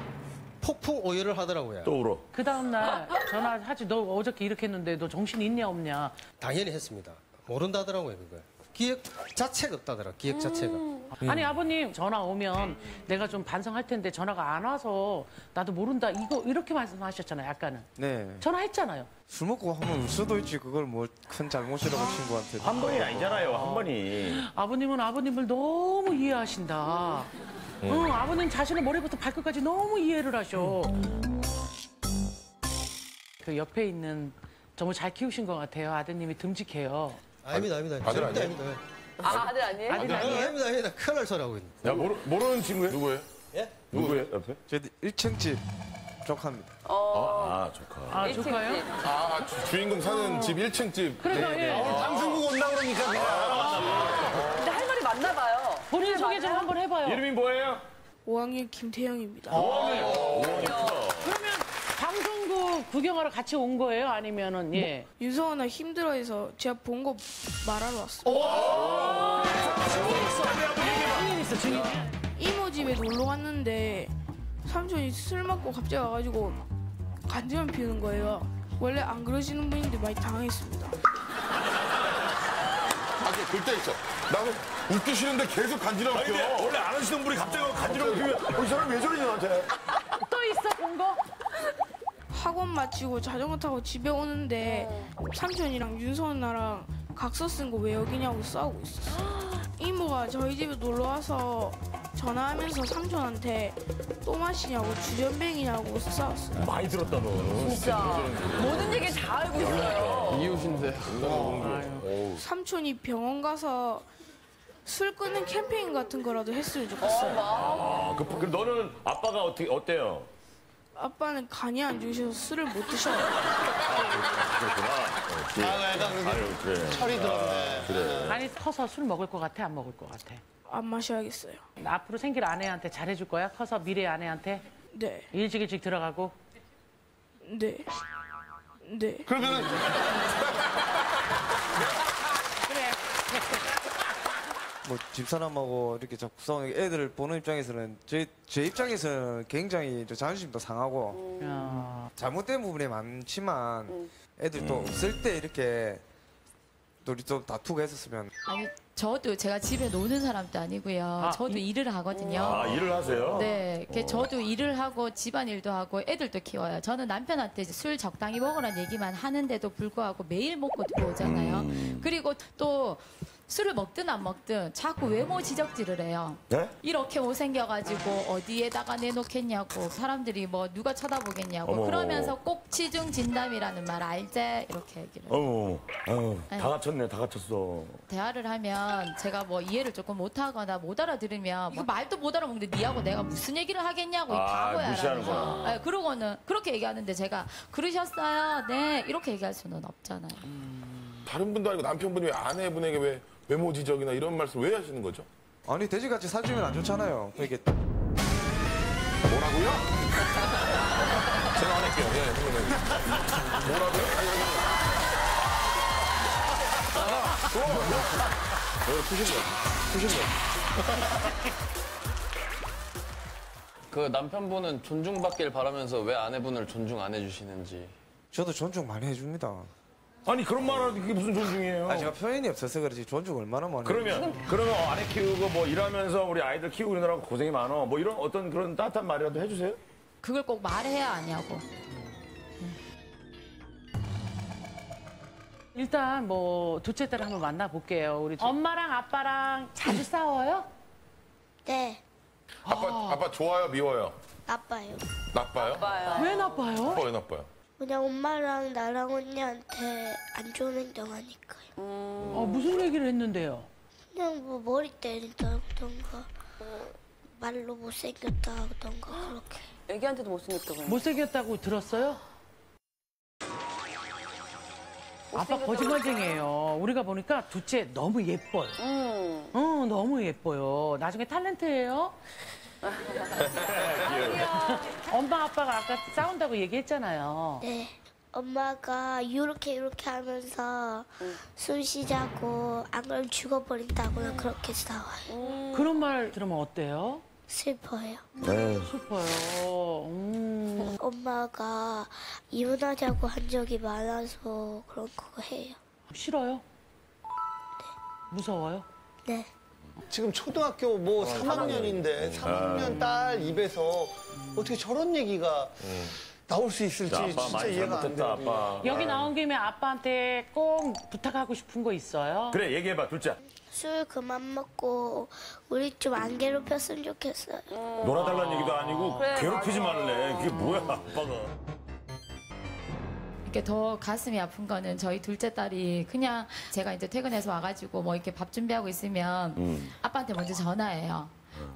Speaker 13: 폭풍 오열을 하더라고요.
Speaker 4: 또 울어.
Speaker 2: 그 다음날 전화하지. 너 어저께 이렇게 했는데 너 정신 있냐 없냐.
Speaker 13: 당연히 했습니다. 모른다더라고요 그거. 기획 자체가 없다더라. 기획 자체가.
Speaker 2: 아니 아버님 전화 오면 내가 좀 반성할 텐데 전화가 안 와서 나도 모른다. 이거 이렇게 말씀하셨잖아요. 아까는.
Speaker 10: 네.
Speaker 2: 전화했잖아요.
Speaker 10: 술 먹고 하면 울 수도 있지. 그걸 뭐 큰 잘못이라고 친구한테.
Speaker 4: 한 번이 아니잖아요. 한 번이.
Speaker 2: 아버님은 아버님을 너무 이해하신다. 응, 아버님 자신의 머리부터 발끝까지 너무 이해를 하셔. 그 옆에 있는 정말 잘 키우신 것 같아요. 아드님이 듬직해요.
Speaker 13: 아닙니다, 아닙니다.
Speaker 5: 아들
Speaker 13: 절대
Speaker 5: 아니에요?
Speaker 13: 아닙니다.
Speaker 3: 아, 아들 아니에요?
Speaker 2: 아들
Speaker 13: 아,
Speaker 2: 아니에요?
Speaker 13: 아닙니다, 아닙니다. 큰일 날 소리 하고 있는.
Speaker 4: 야 모르, 모르는 친구예요?
Speaker 5: 누구예요?
Speaker 4: 누구예요 옆에?
Speaker 10: 저희 1층 집 쪽합니다.
Speaker 4: 아 조카.
Speaker 2: 아, 조카요?
Speaker 5: 아, 주- 주인공 사는 집 1층 집.
Speaker 2: 그래서 예.
Speaker 1: 방송국 온다 그러니까 그냥.
Speaker 3: 근데 할 말이 맞나 봐요.
Speaker 2: 본인 소개 좀 한번 해봐요.
Speaker 4: 이름이 뭐예요?
Speaker 14: 5학년 김태형입니다.
Speaker 2: 그러면 방송국 구경하러 같이 온 거예요? 아니면은 예.
Speaker 14: 윤성원아 힘들어해서 제가 본 거 말하러 왔어요.
Speaker 2: 증인 있어, 증인.
Speaker 14: 이모 집에 놀러 갔는데 삼촌이 술 먹고 갑자기 와가지고 간지만 피우는 거예요. 원래 안 그러시는 분인데 많이 당했습니다.
Speaker 5: 아, 그, 그때 있어. 나는 웃기시는데 계속 간지럼
Speaker 4: 아니, 근데. 원래 안 하시던 분이 갑자기 간지러워 피면 어, 이 사람 왜 저러지 나한테?
Speaker 2: 또 있어, 본 거?
Speaker 14: 학원 마치고 자전거 타고 집에 오는데 삼촌이랑 윤성원아랑 각서 쓴 거 왜 여기냐고 싸우고 있었어요. (gasps) 이모가 저희 집에 놀러 와서 전화하면서 삼촌한테 또 마시냐고 주전뱅이냐고 싸웠어 요.
Speaker 4: 많이 들었다 너.
Speaker 3: 진짜 모든 얘기 다 알고 있어요.
Speaker 7: 이웃인데.
Speaker 14: 삼촌이 병원 가서 술 끊는 캠페인 같은 거라도 했으면 좋겠어요.
Speaker 4: 아, 그, 그 너는 아빠가 어떻게 어때요?
Speaker 14: 아빠는 간이 안 좋으셔서 술을 못 드셔요.
Speaker 4: 그렇구나. 어,
Speaker 1: 아, 약간 그게
Speaker 4: 아유 그래.
Speaker 1: 철이 들었네.
Speaker 4: 그래.
Speaker 2: 아니, 커서 술 먹을 것 같아, 안 먹을 것 같아?
Speaker 14: 안 마셔야겠어요.
Speaker 2: 앞으로 생길 아내한테 잘해줄 거야? 커서 미래 아내한테?
Speaker 14: 네,
Speaker 2: 일찍 일찍 들어가고?
Speaker 14: 네, 네.
Speaker 5: 그러면은
Speaker 10: 뭐 집사람하고 이렇게 자꾸 싸우는 게 애들을 보는 입장에서는 제, 제 입장에서는 굉장히 또 자존심도 상하고
Speaker 2: 야.
Speaker 10: 잘못된 부분이 많지만 애들 또
Speaker 4: 음.
Speaker 10: 없을 때 이렇게 또 우리 좀 다투가 했었으면
Speaker 11: 아니 저도 제가 집에 노는 사람도 아니고요. 저도 일을 하거든요.
Speaker 4: 아, 일을 하세요?
Speaker 11: 네, 그 저도 일을 하고 집안 일도 하고 애들도 키워요. 저는 남편한테 이제 술 적당히 먹으라는 얘기만 하는데도 불구하고 매일 먹고 들어오잖아요.
Speaker 4: 음.
Speaker 11: 그리고 또 술을 먹든 안 먹든 자꾸 외모 지적질을 해요.
Speaker 4: 네?
Speaker 11: 이렇게 못생겨가지고 어디에다가 내놓겠냐고 사람들이 뭐 누가 쳐다보겠냐고
Speaker 4: 어머.
Speaker 11: 그러면서 꼭 치중 진담이라는 말 알제 이렇게 얘기를
Speaker 4: 어우, 어우,
Speaker 11: 네.
Speaker 4: 다 갇혔네, 다 갇혔어.
Speaker 11: 대화를 하면 제가 뭐 이해를 조금 못하거나 못 알아들으면 이거 말도 못 알아먹는데 니하고 내가 무슨 얘기를 하겠냐고 이
Speaker 4: 아,
Speaker 11: 바보야
Speaker 4: 무시하는구나.
Speaker 11: 라면서. 네, 그러고는 그렇게 얘기하는데 제가 그러셨어요 네 이렇게 얘기할 수는 없잖아요
Speaker 5: 다른 분도 아니고 남편분이 왜 아내분에게 왜 외모 지적이나 이런 말씀 왜 하시는 거죠?
Speaker 10: 아니 돼지같이 살찌면 안 좋잖아요. 이게
Speaker 5: 뭐라고요? (laughs) 제가 안 할게요. 예, 선배님. 뭐라고요? 아니, 아니, 아니. 어, 푸신 거야. 푸신 거야.
Speaker 7: 그 남편분은 존중받길 바라면서 왜 아내분을 존중 안 해주시는지.
Speaker 10: 저도 존중 많이 해줍니다.
Speaker 4: 아니, 그런 말을 그게 무슨 존중이에요?
Speaker 10: 아 제가 표현이 없어서 그렇지 존중 얼마나 많이
Speaker 4: 그러면, 그러면 어, 아내 키우고 뭐 일하면서 우리 아이들 키우고 이러느라고 고생이 많어. 뭐 이런 어떤 그런 따뜻한 말이라도 해주세요?
Speaker 11: 그걸 꼭 말해야 아냐고
Speaker 2: 일단 뭐 둘째 딸 한번 만나볼게요. 우리 엄마랑 아빠랑 자주 싸워요?
Speaker 15: 네,
Speaker 5: 아빠, 아빠 좋아요, 미워요?
Speaker 15: 나빠요.
Speaker 5: 나빠요?
Speaker 2: 왜 나빠요?
Speaker 5: 아빠 왜 나빠요?
Speaker 15: 그냥 엄마랑 나랑 언니한테 안 좋은 행동하니까요.
Speaker 2: 어, 무슨 얘기를 했는데요?
Speaker 15: 그냥 뭐 머리 때린다던가 말로 못생겼다 하던가 그렇게.
Speaker 3: 애기한테도 못생겼다고.
Speaker 2: 못생겼다고 들었어요? 아빠 거짓말쟁이에요. 우리가 보니까 둘째 너무 예뻐요.
Speaker 3: 음.
Speaker 2: 어, 너무 예뻐요. 나중에 탤런트예요. 엄마 아빠가 아까 싸운다고 얘기했잖아요.
Speaker 15: 네. 엄마가 이렇게 이렇게 하면서 숨 쉬자고 안 그러면 죽어버린다고요. 그렇게 싸워요.
Speaker 2: 그런 말 들으면 어때요?
Speaker 15: 슬퍼요.
Speaker 2: 슬퍼요. 음.
Speaker 15: 엄마가 이혼하자고 한 적이 많아서 그런 거 해요.
Speaker 2: 싫어요? 무서워요?
Speaker 15: 네.
Speaker 1: 지금 초등학교 뭐 3학년인데 3학년 딸 입에서 어떻게 저런 얘기가 나올 수 있을지
Speaker 4: 아빠
Speaker 1: 진짜
Speaker 4: 많이
Speaker 1: 이해가 안
Speaker 4: 잘못했다,
Speaker 1: 돼요.
Speaker 4: 아빠.
Speaker 2: 여기 나온 김에 아빠한테 꼭 부탁하고 싶은 거 있어요?
Speaker 4: 그래, 얘기해봐, 둘째.
Speaker 15: 술 그만 먹고 우리 좀 안 괴롭혔으면 좋겠어요.
Speaker 4: 놀아달라는 얘기도 아니고
Speaker 3: 그래,
Speaker 4: 괴롭히지
Speaker 3: 맞아.
Speaker 4: 말래. 그게 뭐야, 아빠가.
Speaker 11: 이렇게 더 가슴이 아픈 거는 저희 둘째 딸이 그냥 제가 이제 퇴근해서 와가지고 뭐 이렇게 밥 준비하고 있으면
Speaker 4: 음.
Speaker 11: 아빠한테 먼저 전화해요.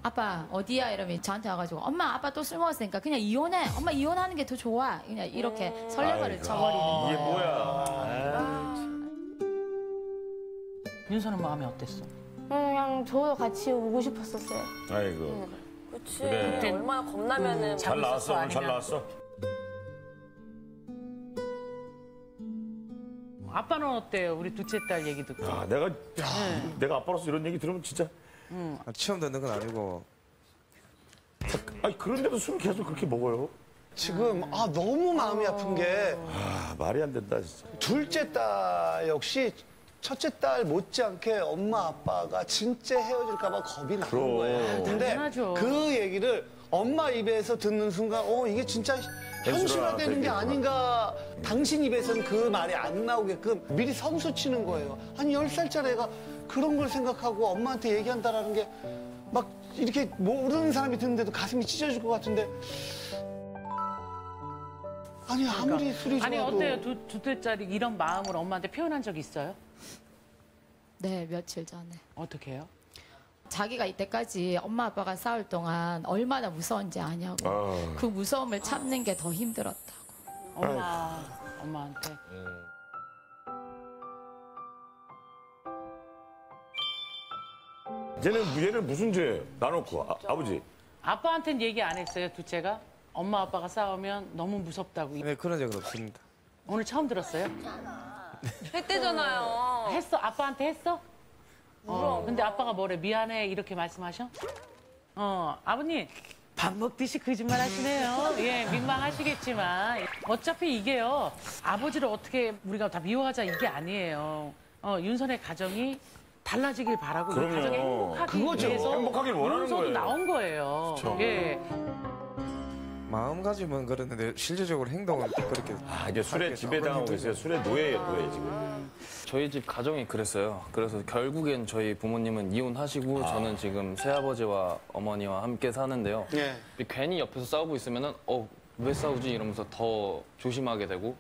Speaker 11: 아빠 어디야 이러면 저한테 와가지고 엄마 아빠 또 술 먹었으니까 그냥 이혼해 엄마 이혼하는 게 더 좋아 그냥 이렇게 설레발을. 쳐버리는
Speaker 4: 이게
Speaker 11: 거예요.
Speaker 4: 뭐야.
Speaker 2: 윤서는 마음이 어땠어?
Speaker 15: 그냥 저도 같이 오고 싶었었어요.
Speaker 4: 아이고.
Speaker 3: 그치.
Speaker 4: 그래.
Speaker 3: 얼마나 겁나면은.
Speaker 4: 잘 나왔어, 잘. 나왔어.
Speaker 2: 아빠는 어때요? 우리 둘째 딸 얘기 듣고.
Speaker 4: 아, 내가, 내가 아빠로서 이런 얘기 들으면 진짜.
Speaker 10: 아, 처음 듣는 건 아니고
Speaker 4: 아니, 그런데도 술 계속 그렇게 먹어요?
Speaker 1: 지금 아 너무 마음이 아픈 게
Speaker 4: 아, 말이 안 된다, 진짜.
Speaker 1: 둘째 딸 역시 첫째 딸 못지않게 엄마 아빠가 진짜 헤어질까 봐 겁이 나는
Speaker 4: 그럼.
Speaker 1: 거예요. 근데
Speaker 2: 당연하죠.
Speaker 1: 그 얘기를 엄마 입에서 듣는 순간 어 이게 진짜 현실화되는 게. 아닌가 당신 입에서는 그 말이 안 나오게끔 미리 선수 치는 거예요. 한 10살짜리 애가 그런 걸 생각하고 엄마한테 얘기한다라는 게 막 이렇게 모르는 사람이 듣는데도 가슴이 찢어질 것 같은데 아니 아무리 술이
Speaker 2: 아니
Speaker 1: 좋아도
Speaker 2: 어때요? 두, 둘째 딸이 이런 마음을 엄마한테 표현한 적 있어요?
Speaker 11: 네 며칠 전에
Speaker 2: 어떻게 해요?
Speaker 11: 자기가 이때까지 엄마 아빠가 싸울 동안 얼마나 무서운지 아냐고
Speaker 4: 아.
Speaker 11: 그 무서움을 참는 게 더 힘들었다고
Speaker 2: 엄마, 엄마한테.
Speaker 8: 쟤는 얘는 무슨 죄 나놓고 아, 아버지
Speaker 2: 아빠한테는 얘기 안 했어요, 둘째가? 엄마 아빠가 싸우면 너무 무섭다고.
Speaker 10: 네, 그런 적은 없습니다.
Speaker 2: 오늘 처음 들었어요?
Speaker 3: 했대잖아요.
Speaker 2: 했어? 아빠한테 했어? 어, 근데 아빠가 뭐래? 미안해. 이렇게 말씀하셔? 어, 아버님. 밥 먹듯이 거짓말 하시네요. 예, 민망하시겠지만. 어차피 이게요. 아버지를 어떻게 우리가 다 미워하자 이게 아니에요. 어, 윤선의 가정이 달라지길 바라고 이
Speaker 8: 그럼요.
Speaker 2: 가정이 행복하기
Speaker 8: 그거죠.
Speaker 2: 위해서
Speaker 8: 행복하길 원하는 거예요.
Speaker 2: 나온 거예요.
Speaker 10: 그렇죠.
Speaker 2: 예.
Speaker 10: 마음가짐은 그랬는데 실질적으로 행동은 또 그렇게
Speaker 8: 아 이제 술에 지배당하고 계세요. 술에 노예예요, 노예 지금.
Speaker 7: 저희 집 가정이 그랬어요. 그래서 결국엔 저희 부모님은 이혼하시고 저는 지금 새아버지와 어머니와 함께 사는데요.
Speaker 1: 예.
Speaker 7: 괜히 옆에서 싸우고 있으면은 어왜 싸우지 이러면서 더 조심하게 되고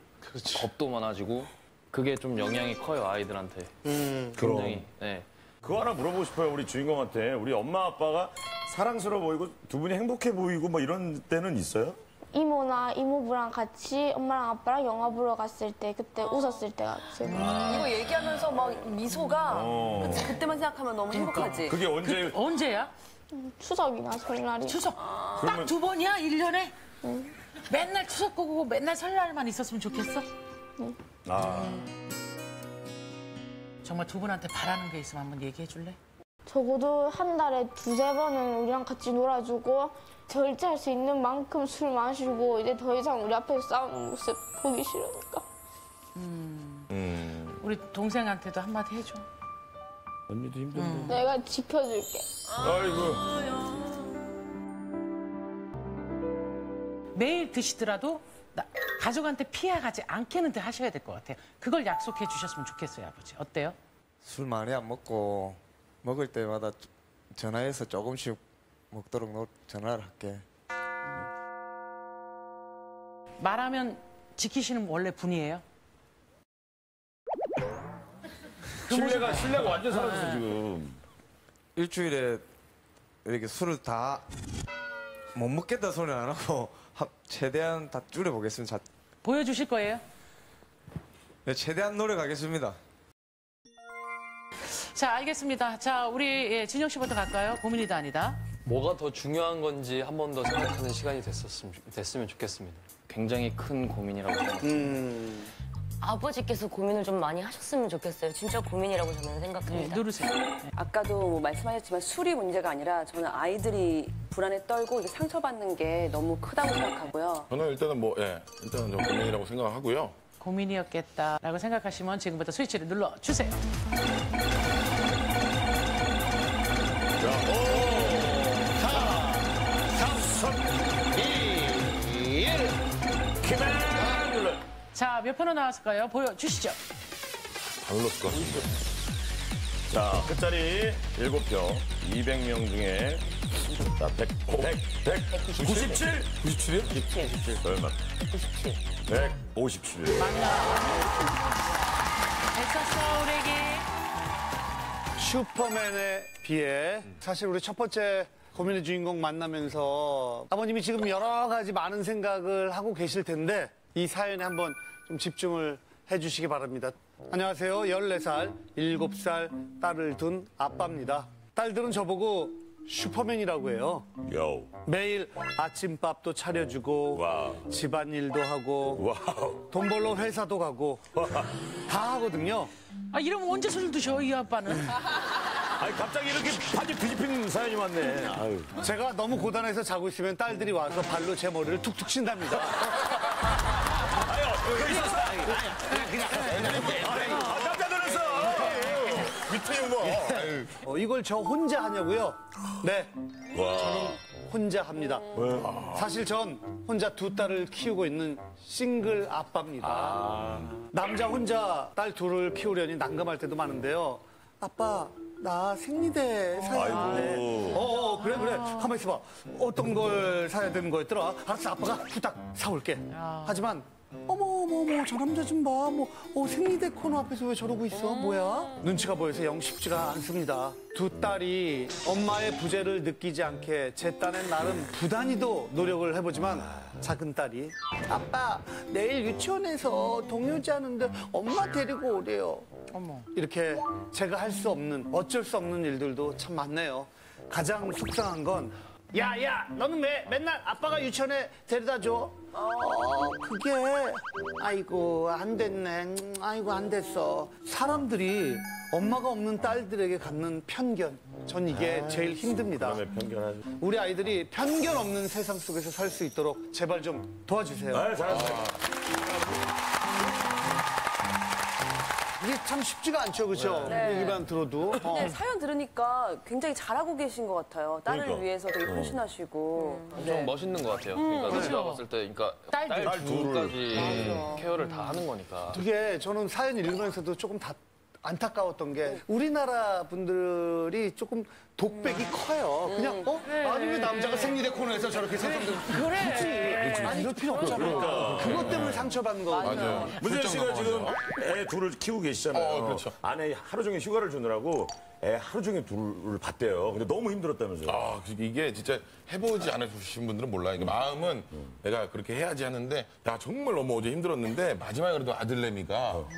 Speaker 7: 겁도 많아지고 그게 좀 영향이 커요 아이들한테.
Speaker 1: 음.
Speaker 7: 굉장히. 네.
Speaker 8: 그거 하나 물어보고 싶어요, 우리 주인공한테. 우리 엄마 아빠가 사랑스러워 보이고 두 분이 행복해 보이고 뭐 이런 때는 있어요?
Speaker 9: 이모나 이모부랑 같이 엄마랑 아빠랑 영화 보러 갔을 때 그때 웃었을 때가 제일
Speaker 3: 이거 얘기하면서 막 미소가
Speaker 8: 어.
Speaker 3: 그치, 그때만 생각하면 너무 행복하지.
Speaker 8: 그게 언제
Speaker 2: 언제야?
Speaker 9: 추석이나 설날이
Speaker 2: 추석.
Speaker 8: 그러면-
Speaker 2: 딱두 번이야, 일년에 맨날 추석 거고 맨날 설날만 있었으면 좋겠어?
Speaker 8: 아
Speaker 2: 정말 두 분한테 바라는 게 있으면 한번 얘기해 줄래?
Speaker 9: 적어도 한 달에 두세 번은 우리랑 같이 놀아주고 절제할 수 있는 만큼 술 마시고 이제 더 이상 우리 앞에서 싸우는 모습 보기 싫으니까
Speaker 8: 음.
Speaker 2: 우리 동생한테도 한마디 해줘.
Speaker 8: 언니도 힘든데.
Speaker 9: 내가 지켜줄게
Speaker 8: 아이고.
Speaker 2: 매일 드시더라도 나- 가족한테 피해가지 않게는 하셔야 될 것 같아요. 그걸 약속해 주셨으면 좋겠어요, 아버지. 어때요?
Speaker 10: 술 많이 안 먹고 먹을 때마다 전화해서 조금씩 먹도록 노- 전화를 할게.
Speaker 2: 말하면 지키시는 원래 분이에요?
Speaker 8: 신뢰가 신뢰가 완전 사라졌어 지금.
Speaker 10: 일주일에 이렇게 술을 다 못 먹겠다 소리는 안 하고 하- 최대한 다 줄여보겠습니다. 자-
Speaker 2: 보여주실 거예요?
Speaker 10: 네, 최대한 노력하겠습니다.
Speaker 2: 자, 알겠습니다. 자, 우리 예, 진영 씨부터 갈까요? 고민이다 아니다.
Speaker 12: 뭐가 더 중요한 건지 한 번 더 생각하는 시간이 됐었으면, 됐으면 좋겠습니다.
Speaker 7: 굉장히 큰 고민이라고 생각합니다.
Speaker 6: 아버지께서 고민을 좀 많이 하셨으면 좋겠어요. 진짜 고민이라고 저는
Speaker 2: 네,
Speaker 6: 생각합니다.
Speaker 2: 누르세요.
Speaker 3: 아까도 뭐 말씀하셨지만 술이 문제가 아니라 저는 아이들이 불안에 떨고 이게 상처받는 게 너무 크다고 생각하고요.
Speaker 5: 저는 일단은 뭐, 예, 일단은 좀 고민이라고 생각하고요.
Speaker 2: 고민이었겠다라고 생각하시면 지금부터 스위치를 눌러 주세요. 자, 몇 표나 나왔을까요? 보여주시죠.
Speaker 5: 잘 눌렀을 것 같습니다.
Speaker 8: 자, 끝자리 7표. 200명 중에 자, 100, 100, 100, 97? 97이요? 97. 97. 얼마?
Speaker 6: 97.
Speaker 8: 157.
Speaker 2: 애썼어, 우리에게.
Speaker 1: 슈퍼맨에 비해 사실 우리 첫 번째 고민의 주인공 만나면서 아버님이 지금 여러 가지 많은 생각을 하고 계실 텐데 이 사연에 한번 좀 집중을 해주시기 바랍니다. 안녕하세요. 14살, 7살 딸을 둔 아빠입니다. 딸들은 저보고 슈퍼맨이라고 해요.
Speaker 8: 요.
Speaker 1: 매일 아침밥도 차려주고
Speaker 8: wow.
Speaker 1: 집안일도 하고
Speaker 8: wow.
Speaker 1: 돈 벌러 회사도 가고 다 하거든요.
Speaker 2: 아, 이러면 언제 술 드셔, 이 아빠는?
Speaker 8: 아니, 갑자기 이렇게 바지 뒤집힌 사연이 왔네. 아유.
Speaker 1: 제가 너무 고단해서 자고 있으면 딸들이 와서 발로 제 머리를 툭툭 친답니다.
Speaker 8: 아, 깜짝 놀랐어.
Speaker 5: 밑에 유머.
Speaker 1: 어, 이걸 저 혼자 하냐고요? 네,
Speaker 8: 와.
Speaker 1: 혼자 합니다. 사실 전 혼자 두 딸을 키우고 있는 싱글 아빠입니다. 남자 혼자 딸 둘을 키우려니 난감할 때도 많은데요. 아빠, 나 생리대 사야 되는데. 어, 어, 그래, 그래. 가만 있어봐. 어떤 걸 사야 되는 거였더라? 알았어, 아빠가 후딱 사올게. 하지만, 어머, 어머, 어머, 저 남자 좀 봐. 뭐, 어, 생리대 코너 앞에서 왜 저러고 있어? 뭐야? 눈치가 보여서 영 쉽지가 않습니다. 두 딸이 엄마의 부재를 느끼지 않게 제 딴엔 나름 부단히도 노력을 해보지만 작은 딸이 아빠, 내일 유치원에서 동요제 하는데 엄마 데리고 오래요.
Speaker 2: 어머.
Speaker 1: 이렇게 제가 할 수 없는 어쩔 수 없는 일들도 참 많네요. 가장 속상한 건 야야 너는 왜 맨날 아빠가 유치원에 데려다 줘? 어 그게 아이고 안 됐네. 음, 아이고 안 됐어. 사람들이 엄마가 없는 딸들에게 갖는 편견. 전 이게 제일 힘듭니다.
Speaker 8: 그다음에 편견하지.
Speaker 1: 우리 아이들이 편견 없는 세상 속에서 살 수 있도록 제발 좀 도와주세요.
Speaker 8: 네, 잘하세요.
Speaker 1: 이게 참 쉽지가 않죠 그렇죠
Speaker 3: 네.
Speaker 1: 얘기만 들어도 어.
Speaker 3: 근데 사연 들으니까 굉장히 잘하고 계신 것 같아요. 딸을
Speaker 8: 그러니까.
Speaker 3: 위해서 되게 헌신하시고.
Speaker 7: 엄청 멋있는 것 같아요. 그러니까 제가 봤을 때, 그러니까
Speaker 2: 딸
Speaker 7: 딸,
Speaker 2: 둘.
Speaker 7: 둘까지 케어를 다 하는 거니까.
Speaker 1: 그게 저는 사연 읽으면서도 조금 다 안타까웠던 게 우리나라 분들이 조금 독백이 커요. 그냥 어 아니 왜 남자가 생리대 코너에서 저렇게 세상들 그래 굳이 아니 이럴 필요 없잖아. 그것 때문에 상처받는 거거든요.
Speaker 5: 맞아요.
Speaker 8: 문재인 씨가 지금. 애 둘을 키우고 계시잖아요.
Speaker 5: 어, 그렇죠.
Speaker 8: 아내 하루 종일 휴가를 주느라고 애 하루 종일 둘을 봤대요. 근데 너무 힘들었다면서요.
Speaker 5: 아, 그- 이게 진짜 해보지 않으신 분들은 몰라요. 이게 마음은 내가 그렇게 해야지 하는데 나 정말 너무 어제 힘들었는데 마지막에 그래도 아들내미가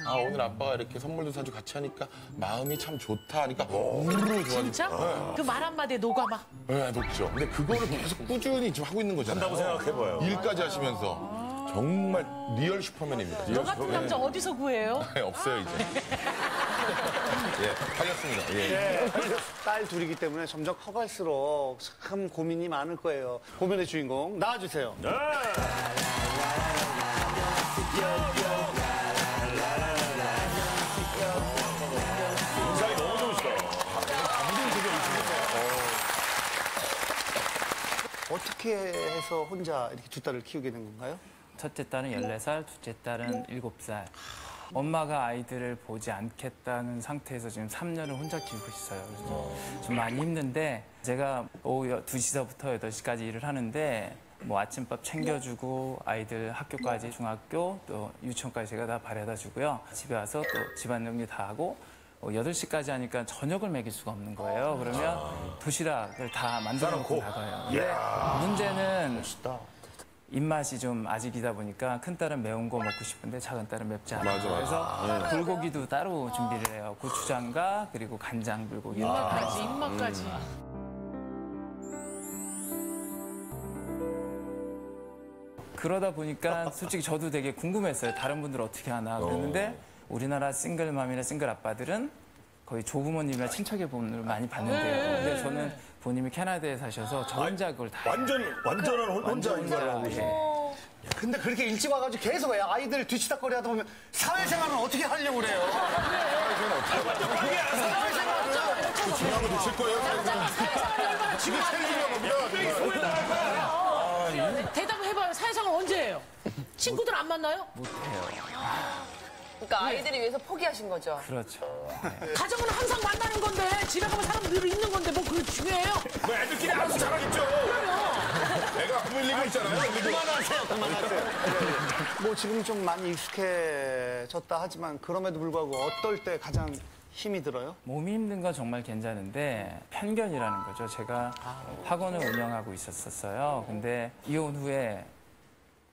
Speaker 5: 아, 오늘 아빠가 이렇게 선물도 사주고 같이 하니까 마음이 참 좋다 하니까 우르르 좋아지고
Speaker 2: 진짜? 그 말 한마디에 녹아 막.
Speaker 5: 네, 높죠. 근데 그거를 계속 꾸준히 지금 하고 있는 거잖아요.
Speaker 8: 한다고 생각해봐요.
Speaker 5: 일까지 하시면서 정말 Real 슈퍼맨입니다.
Speaker 2: 너 같은 남자 어디서 구해요? (laughs)
Speaker 5: 네, 없어요 이제. (laughs) 예, 팔렸습니다. 예.
Speaker 1: 네, 딸 둘이기 때문에 점점 커갈수록 참 고민이 많을 거예요. 고민의 주인공 나와주세요.
Speaker 8: 네.
Speaker 1: 어떻게 해서 혼자 이렇게 두 딸을 키우게 된 건가요?
Speaker 16: 첫째 딸은 14살, 둘째 딸은 7살. 엄마가 아이들을 보지 않겠다는 상태에서 지금 3년을 혼자 키우고 있어요. 그래서 좀 많이 힘든데 제가 오후 2시서부터 8시까지 일을 하는데 뭐 아침밥 챙겨주고 아이들 학교까지 중학교 또 유치원까지 제가 다 바래다 주고요. 집에 와서 또 집안 정리 다 하고 어, 8시까지 하니까 저녁을 먹일 수가 없는 거예요. 그러면 도시락을 다 만들어 놓고 나가요. 근데 문제는 입맛이 좀 아직이다 보니까 큰 딸은 매운 거 먹고 싶은데 작은 딸은 맵지 않아요.
Speaker 5: 맞아, 맞아.
Speaker 16: 그래서 불고기도 따로 준비를 해요. 고추장과 그리고 간장 불고기.
Speaker 2: 입맛까지, 입맛까지.
Speaker 16: 그러다 보니까 솔직히 저도 되게 궁금했어요. 다른 분들 어떻게 하나. 그랬는데 우리나라 싱글맘이나 싱글 아빠들은 거의 조부모님이나 친척의 도움을 많이 받는데요. 근데 저는 부모님이 캐나다에 사셔서 저 혼자 그걸 다
Speaker 8: 완전, 완전한 혼- 혼자
Speaker 16: 완전
Speaker 8: 인사를 하고 계시네.
Speaker 16: 예.
Speaker 1: 근데 그렇게 일찍 와가지고 계속 왜 아이들 뒤치다거리 하다 보면 사회생활은 어떻게 하려고 그래요?
Speaker 5: 그 중요한 거 놓칠 거예요. 지금 책임이야 겁니다.
Speaker 2: 대답을 해봐요. 사회생활 언제 해요? 친구들 안 만나요?
Speaker 3: 그러니까 아이들을 위해서 포기하신 거죠.
Speaker 16: 그렇죠.
Speaker 2: 가정은 항상 만나는 건데 집에 가면 사람 늘 있는 건데 뭐 그게 중요해요?
Speaker 8: 뭐 애들끼리 알아서 잘하겠죠.
Speaker 5: 애가 부밀리고 있잖아요.
Speaker 1: 그만하세요, 그만하세요. 뭐 지금 좀 많이 익숙해졌다 하지만 그럼에도 불구하고 어떨 때 가장 힘이 들어요?
Speaker 16: 몸이 힘든 건 정말 괜찮은데 편견이라는 거죠. 제가 학원을 운영하고 있었어요. 근데 이혼 후에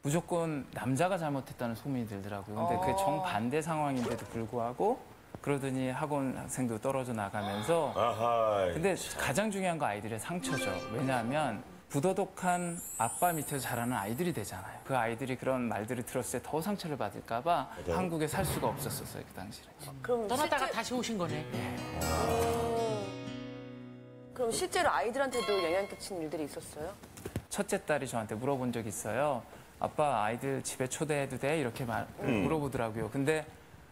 Speaker 16: 무조건 남자가 잘못했다는 소문이 들더라고요. 근데 그게 정반대 상황인데도 불구하고 그러더니 학원 학생도 떨어져 나가면서
Speaker 8: 아하.
Speaker 16: 근데 가장 중요한 건 아이들의 상처죠. 왜냐하면 부도덕한 아빠 밑에서 자라는 아이들이 되잖아요. 그 아이들이 그런 말들을 들었을 때 더 상처를 받을까 봐 한국에 살 수가 없었었어요, 그 당시에.
Speaker 3: 그럼
Speaker 2: 떠났다가
Speaker 3: 실제,
Speaker 2: 다시 오신 거네.
Speaker 3: 그럼 실제로 아이들한테도 영향 끼친 일들이 있었어요?
Speaker 16: 첫째 딸이 저한테 물어본 적이 있어요. 아빠 아이들 집에 초대해도 돼? 이렇게 말, 물어보더라고요. 근데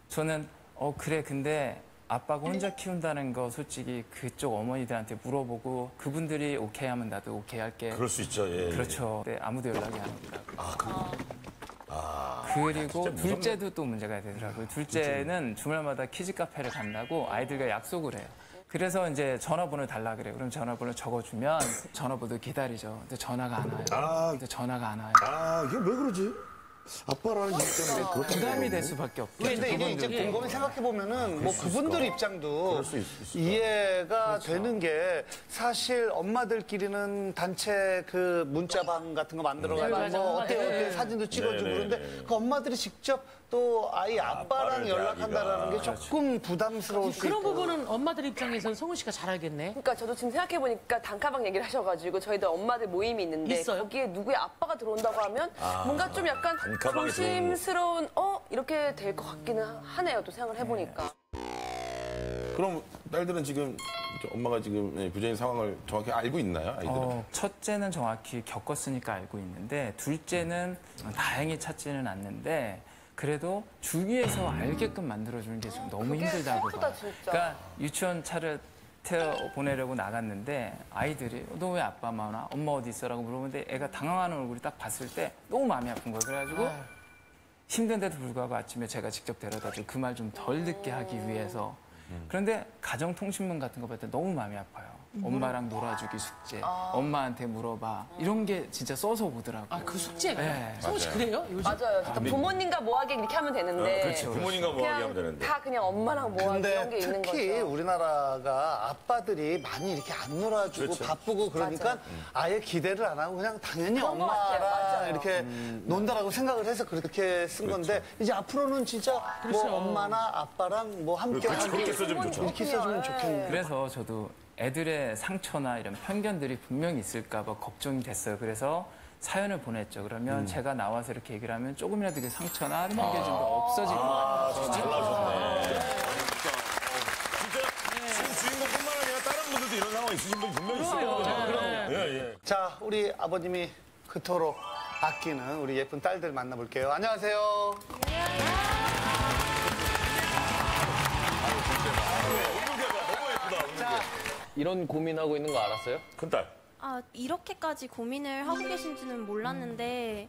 Speaker 16: 저는 어 그래 근데 아빠가 혼자 키운다는 거 솔직히 그쪽 어머니들한테 물어보고 그분들이 오케이 하면 나도 오케이 할게.
Speaker 8: 그럴 수 있죠, 예.
Speaker 16: 그렇죠. 네, 아무도 연락이 안 오더라고요.
Speaker 8: 아, 그, 아.
Speaker 16: 그리고
Speaker 8: 무섭네.
Speaker 16: 둘째도 또 문제가 되더라고요. 둘째는 주말마다 키즈 카페를 간다고 아이들과 약속을 해요. 그래서 이제 전화번호 달라 그래요. 그럼 전화번호 적어주면 전화번호 기다리죠. 근데 전화가 안 와요.
Speaker 8: 아.
Speaker 16: 근데 전화가 안 와요.
Speaker 8: 아, 이게 왜 그러지? 아빠라는 이유 때문에 그렇게
Speaker 16: 부담이 될 수밖에 없죠.
Speaker 1: 근데 이게 이제 곰곰이 생각해 보면은 뭐 그분들 입장도 이해가 되는 게 사실 엄마들끼리는 단체 그 문자방 같은 거 만들어가지고
Speaker 2: 맞아,
Speaker 1: 뭐
Speaker 2: 맞아.
Speaker 1: 어때
Speaker 2: 네.
Speaker 1: 어때 사진도 찍어주고
Speaker 8: 네, 네,
Speaker 1: 그런데
Speaker 8: 네.
Speaker 1: 그 엄마들이 직접 또 아이 아빠랑
Speaker 8: 아빠를
Speaker 1: 연락한다라는 게. 조금 부담스러울 수
Speaker 2: 그런
Speaker 1: 있고.
Speaker 2: 부분은 엄마들 입장에서는 성훈 씨가 잘 알겠네.
Speaker 3: 그러니까 저도 지금 생각해 보니까 단카방 얘기를 하셔가지고 저희도 엄마들 모임이 있는데
Speaker 2: 있어요?
Speaker 3: 거기에 누구의 아빠가 들어온다고 하면 뭔가 좀 약간
Speaker 8: 단카방에
Speaker 3: 조심스러운 어 이렇게 될 것 같기는 하네요. 또 생각을 해보니까.
Speaker 5: 그럼 딸들은 지금 저 엄마가 지금 예, 부재인 상황을 정확히 알고 있나요? 아이들은?
Speaker 16: 어, 첫째는 정확히 겪었으니까 알고 있는데 둘째는 다행히 찾지는 않는데 그래도 주위에서 알게끔 만들어주는 게좀 너무
Speaker 3: 그게
Speaker 16: 힘들다고
Speaker 3: 슬프다,
Speaker 16: 봐요.
Speaker 3: 진짜.
Speaker 16: 그러니까 유치원 차를 태워 보내려고 나갔는데 아이들이 너 왜 아빠 마나 엄마 어디 있어라고 물어보는데 애가 당황하는 얼굴이 딱 봤을 때 너무 마음이 아픈 거예요. 그래가지고 힘든데도 불구하고 아침에 제가 직접 데려다주고 그 말 좀 덜 듣게 하기 위해서 그런데 가정통신문 같은 거 볼 때 너무 마음이 아파요. 엄마랑 놀아주기 숙제, 엄마한테 물어봐 이런 게 진짜 써서 오더라고요.
Speaker 2: 아, 그 숙제가?
Speaker 16: 네.
Speaker 2: 씨
Speaker 5: 맞아요.
Speaker 2: 그래요? 요즘?
Speaker 3: 맞아요. 그러니까 부모님과 뭐하게 이렇게 하면 되는데
Speaker 8: 그렇죠. 부모님과 뭐
Speaker 3: 그냥
Speaker 8: 하게 하면 되는데.
Speaker 3: 다 그냥 엄마랑 뭐하게
Speaker 1: 근데
Speaker 3: 이런 게 있는
Speaker 1: 특히
Speaker 3: 거죠.
Speaker 1: 우리나라가 아빠들이 많이 이렇게 안 놀아주고
Speaker 8: 그렇죠.
Speaker 1: 바쁘고 그러니까 아예 기대를 안 하고 그냥 당연히
Speaker 3: 그런 것 같아요.
Speaker 1: 엄마랑
Speaker 3: 맞아요.
Speaker 1: 이렇게 논다라고 생각을 해서 그렇게 쓴 건데 이제 앞으로는 진짜 뭐 엄마나 아빠랑 뭐 함께
Speaker 8: 그렇죠.
Speaker 1: 하고
Speaker 8: 그렇게 써주면 좋죠.
Speaker 1: 이렇게 써주면
Speaker 3: 예.
Speaker 1: 좋겠네요.
Speaker 16: 그래서 저도 애들의 상처나 이런 편견들이 분명히 있을까봐 걱정이 됐어요. 그래서 사연을 보냈죠. 그러면 제가 나와서 이렇게 얘기를 하면 조금이라도 그 상처나 편견이 좀 더 없어질 것 같아요.
Speaker 8: 잘 나오셨네. 진짜 지금 주인공뿐만 아니라 다른 분들도 이런 상황 있으신 분이 분명히 있을 거거든요. 예, 예.
Speaker 1: 자, 우리 아버님이 그토록 아끼는 우리 예쁜 딸들 만나볼게요. 안녕하세요.
Speaker 12: 이런 고민하고 있는 거 알았어요?
Speaker 8: 큰딸.
Speaker 17: 아, 이렇게까지 고민을 하고 계신지는 몰랐는데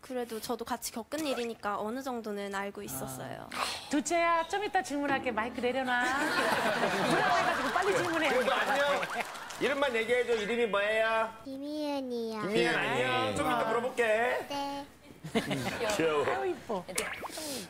Speaker 17: 그래도 저도 같이 겪은 일이니까 어느 정도는 알고 있었어요.
Speaker 2: 둘째야, 좀 이따 질문할게. 마이크 내려놔. (laughs) 불안해가지고 빨리 질문해.
Speaker 4: 안녕. 이름만 얘기해줘. 이름이 뭐예요?
Speaker 9: 김희연이요.
Speaker 4: 김미연 안녕. 좀 이따 물어볼게.
Speaker 9: 네. (laughs)
Speaker 8: 귀여워.
Speaker 2: 아유, 이뻐.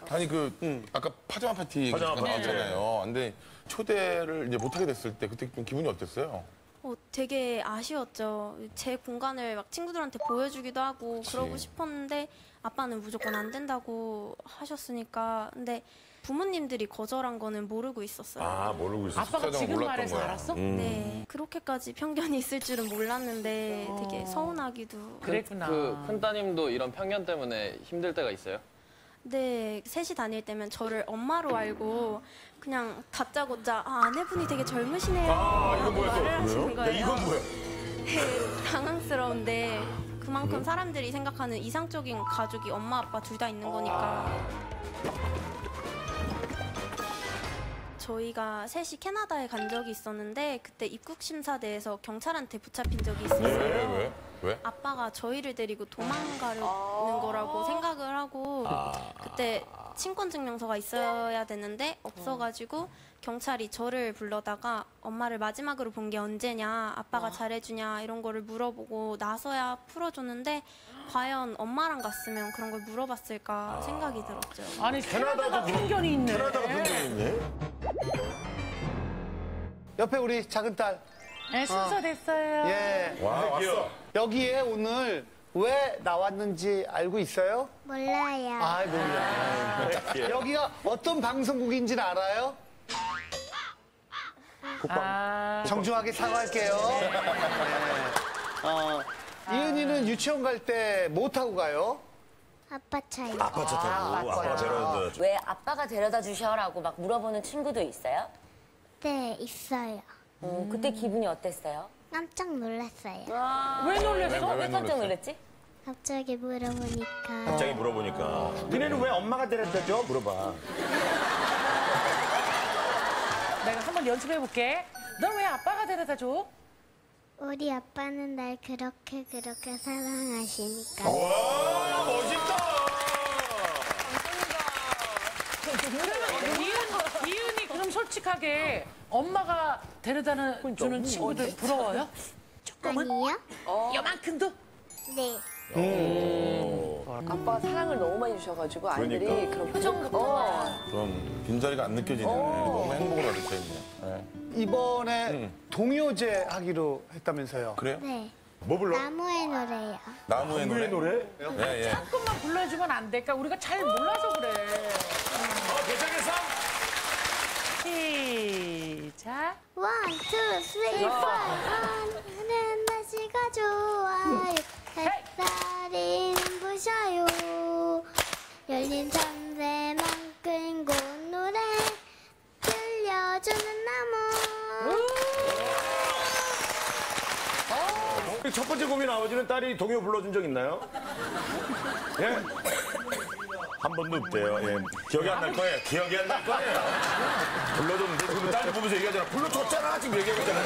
Speaker 5: 아니 그 아까 파자마 파티
Speaker 8: 파자마 파티.
Speaker 5: 나왔잖아요. 근데 초대를 이제 못하게 됐을 때 그때 좀 기분이 어땠어요?
Speaker 17: 어, 되게 아쉬웠죠. 제 공간을 막 친구들한테 보여주기도 하고 그러고 싶었는데 아빠는 무조건 안 된다고 하셨으니까 근데 부모님들이 거절한 거는 모르고 있었어요.
Speaker 8: 아, 모르고 있었어.
Speaker 2: 아빠가 지금 말해서
Speaker 5: 거야.
Speaker 2: 알았어?
Speaker 8: 음.
Speaker 17: 네, 그렇게까지 편견이 있을 줄은 몰랐는데 되게 서운하기도.
Speaker 2: 그랬구나.
Speaker 12: 그 큰따님도 이런 편견 때문에 힘들 때가 있어요?
Speaker 17: 네, 셋이 다닐 때면 저를 엄마로 알고 그냥 다짜고짜 아, 아내분이 되게 젊으시네요.
Speaker 8: 아, 이거 뭐야,
Speaker 17: 말을
Speaker 8: 또?
Speaker 17: 하시는
Speaker 8: 야,
Speaker 17: 거예요.
Speaker 8: 이건 뭐야?
Speaker 17: 네, (laughs) 당황스러운데 그만큼 사람들이 생각하는 이상적인 가족이 엄마 아빠 둘 다 있는 거니까. 저희가 셋이 캐나다에 간 적이 있었는데 그때 입국 심사대에서 경찰한테 붙잡힌 적이 있었어요.
Speaker 5: 왜? 왜? 왜?
Speaker 17: 아빠가 저희를 데리고 도망가려는 거라고 생각을 하고 그때 친권 증명서가 있어야 되는데 없어가지고 경찰이 저를 불러다가 엄마를 마지막으로 본 게 언제냐 아빠가 잘해주냐 이런 거를 물어보고 나서야 풀어줬는데 과연 엄마랑 갔으면 그런 걸 물어봤을까 생각이 들었죠.
Speaker 2: 아니, 캐나다가 편견이 있네.
Speaker 8: 캐나다가 편견이 있네.
Speaker 1: 옆에 우리 작은 딸.
Speaker 2: 네, 순서 됐어요.
Speaker 1: 예.
Speaker 8: 와, 왔어.
Speaker 1: 여기에 오늘 왜 나왔는지 알고 있어요?
Speaker 9: 몰라요.
Speaker 1: 아, 몰라. 여기가 어떤 방송국인지는 알아요?
Speaker 2: 아,
Speaker 1: 정중하게 사과할게요. 네. 어, 이은이는 유치원 갈 때 뭐 타고 가요?
Speaker 9: 아빠 차이.
Speaker 8: 아빠 차 타고 아빠 가 데려다 줘.
Speaker 6: 왜 아빠가 데려다 주셔라고 막 물어보는 친구도 있어요?
Speaker 9: 네, 있어요.
Speaker 6: 음, 그때 기분이 어땠어요?
Speaker 9: 깜짝 놀랐어요.
Speaker 2: 왜 놀랬어?
Speaker 6: 왜 깜짝 놀랐지?
Speaker 9: 갑자기 물어보니까.
Speaker 8: 갑자기 물어보니까.
Speaker 4: 니네는 왜 엄마가 데려다 줘? 물어봐.
Speaker 2: 내가 한번 연습해볼게. 넌 왜 아빠가 데려다 줘?
Speaker 9: 우리 아빠는 날 그렇게 그렇게 사랑하시니까.
Speaker 8: 와, 멋있다.
Speaker 2: 이은, 이은이 그럼 솔직하게 엄마가 데려다 주는 친구들 부러워요?
Speaker 9: 아니요?
Speaker 2: 요만큼도?
Speaker 9: 네.
Speaker 3: 아빠가 사랑을 너무 많이 주셔가지고 아이들이
Speaker 8: 그러니까.
Speaker 3: 그런 표정부터 어.
Speaker 5: 그럼 빈자리가 안 느껴지네. 너무 행복을 있네. 네.
Speaker 1: 이번에 동요제 하기로 했다면서요.
Speaker 5: 그래요?
Speaker 9: 네.
Speaker 4: 뭐 불러?
Speaker 9: 나무의 노래요.
Speaker 5: 나무의 노래.
Speaker 4: 노래?
Speaker 5: 예, 예.
Speaker 2: 조금만 불러주면 안 될까? 우리가 잘 몰라서 그래.
Speaker 4: 어, 괜찮겠어?
Speaker 2: 시작.
Speaker 9: One, two, three, four. 하는 날씨가 좋아요. 햇살이 눈부셔요. 열린 참새만큼 고운 노래 들려주는 나무.
Speaker 4: 첫 번째 고민 아버지는 딸이 동요 불러준 적 있나요? 예? 한 번도 없대요. 예. 기억이 안 날 거예요. 기억이 안 날 거예요. 불러줬는데 지금 딸 보면서 얘기하잖아. 불러줬잖아. 지금 얘기하고 있잖아.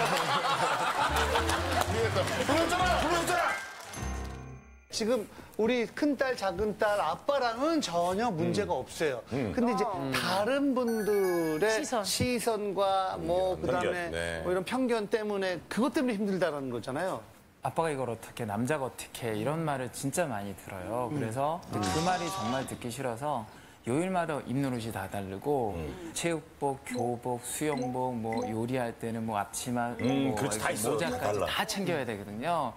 Speaker 4: 불러줬잖아. 불러줬잖아.
Speaker 1: 지금 우리 큰딸, 작은딸, 아빠랑은 전혀 문제가
Speaker 4: 음.
Speaker 1: 없어요. 근데 이제 다른 분들의 시선. 과 뭐 그 다음에
Speaker 7: 편견, 네.
Speaker 1: 뭐 이런 편견 때문에 그것 때문에 힘들다라는 거잖아요.
Speaker 16: 아빠가 이걸 어떻게 남자가 어떻게 이런 말을 진짜 많이 들어요.
Speaker 1: 음.
Speaker 16: 그래서 그 말이 정말 듣기 싫어서 요일마다 입는 옷이 다 다르고 체육복, 교복, 수영복, 뭐 요리할 때는 뭐 앞치마,
Speaker 8: 음,
Speaker 16: 뭐
Speaker 8: 그렇지, 다
Speaker 16: 이렇게
Speaker 8: 있어.
Speaker 16: 모자까지. 다 챙겨야 되거든요.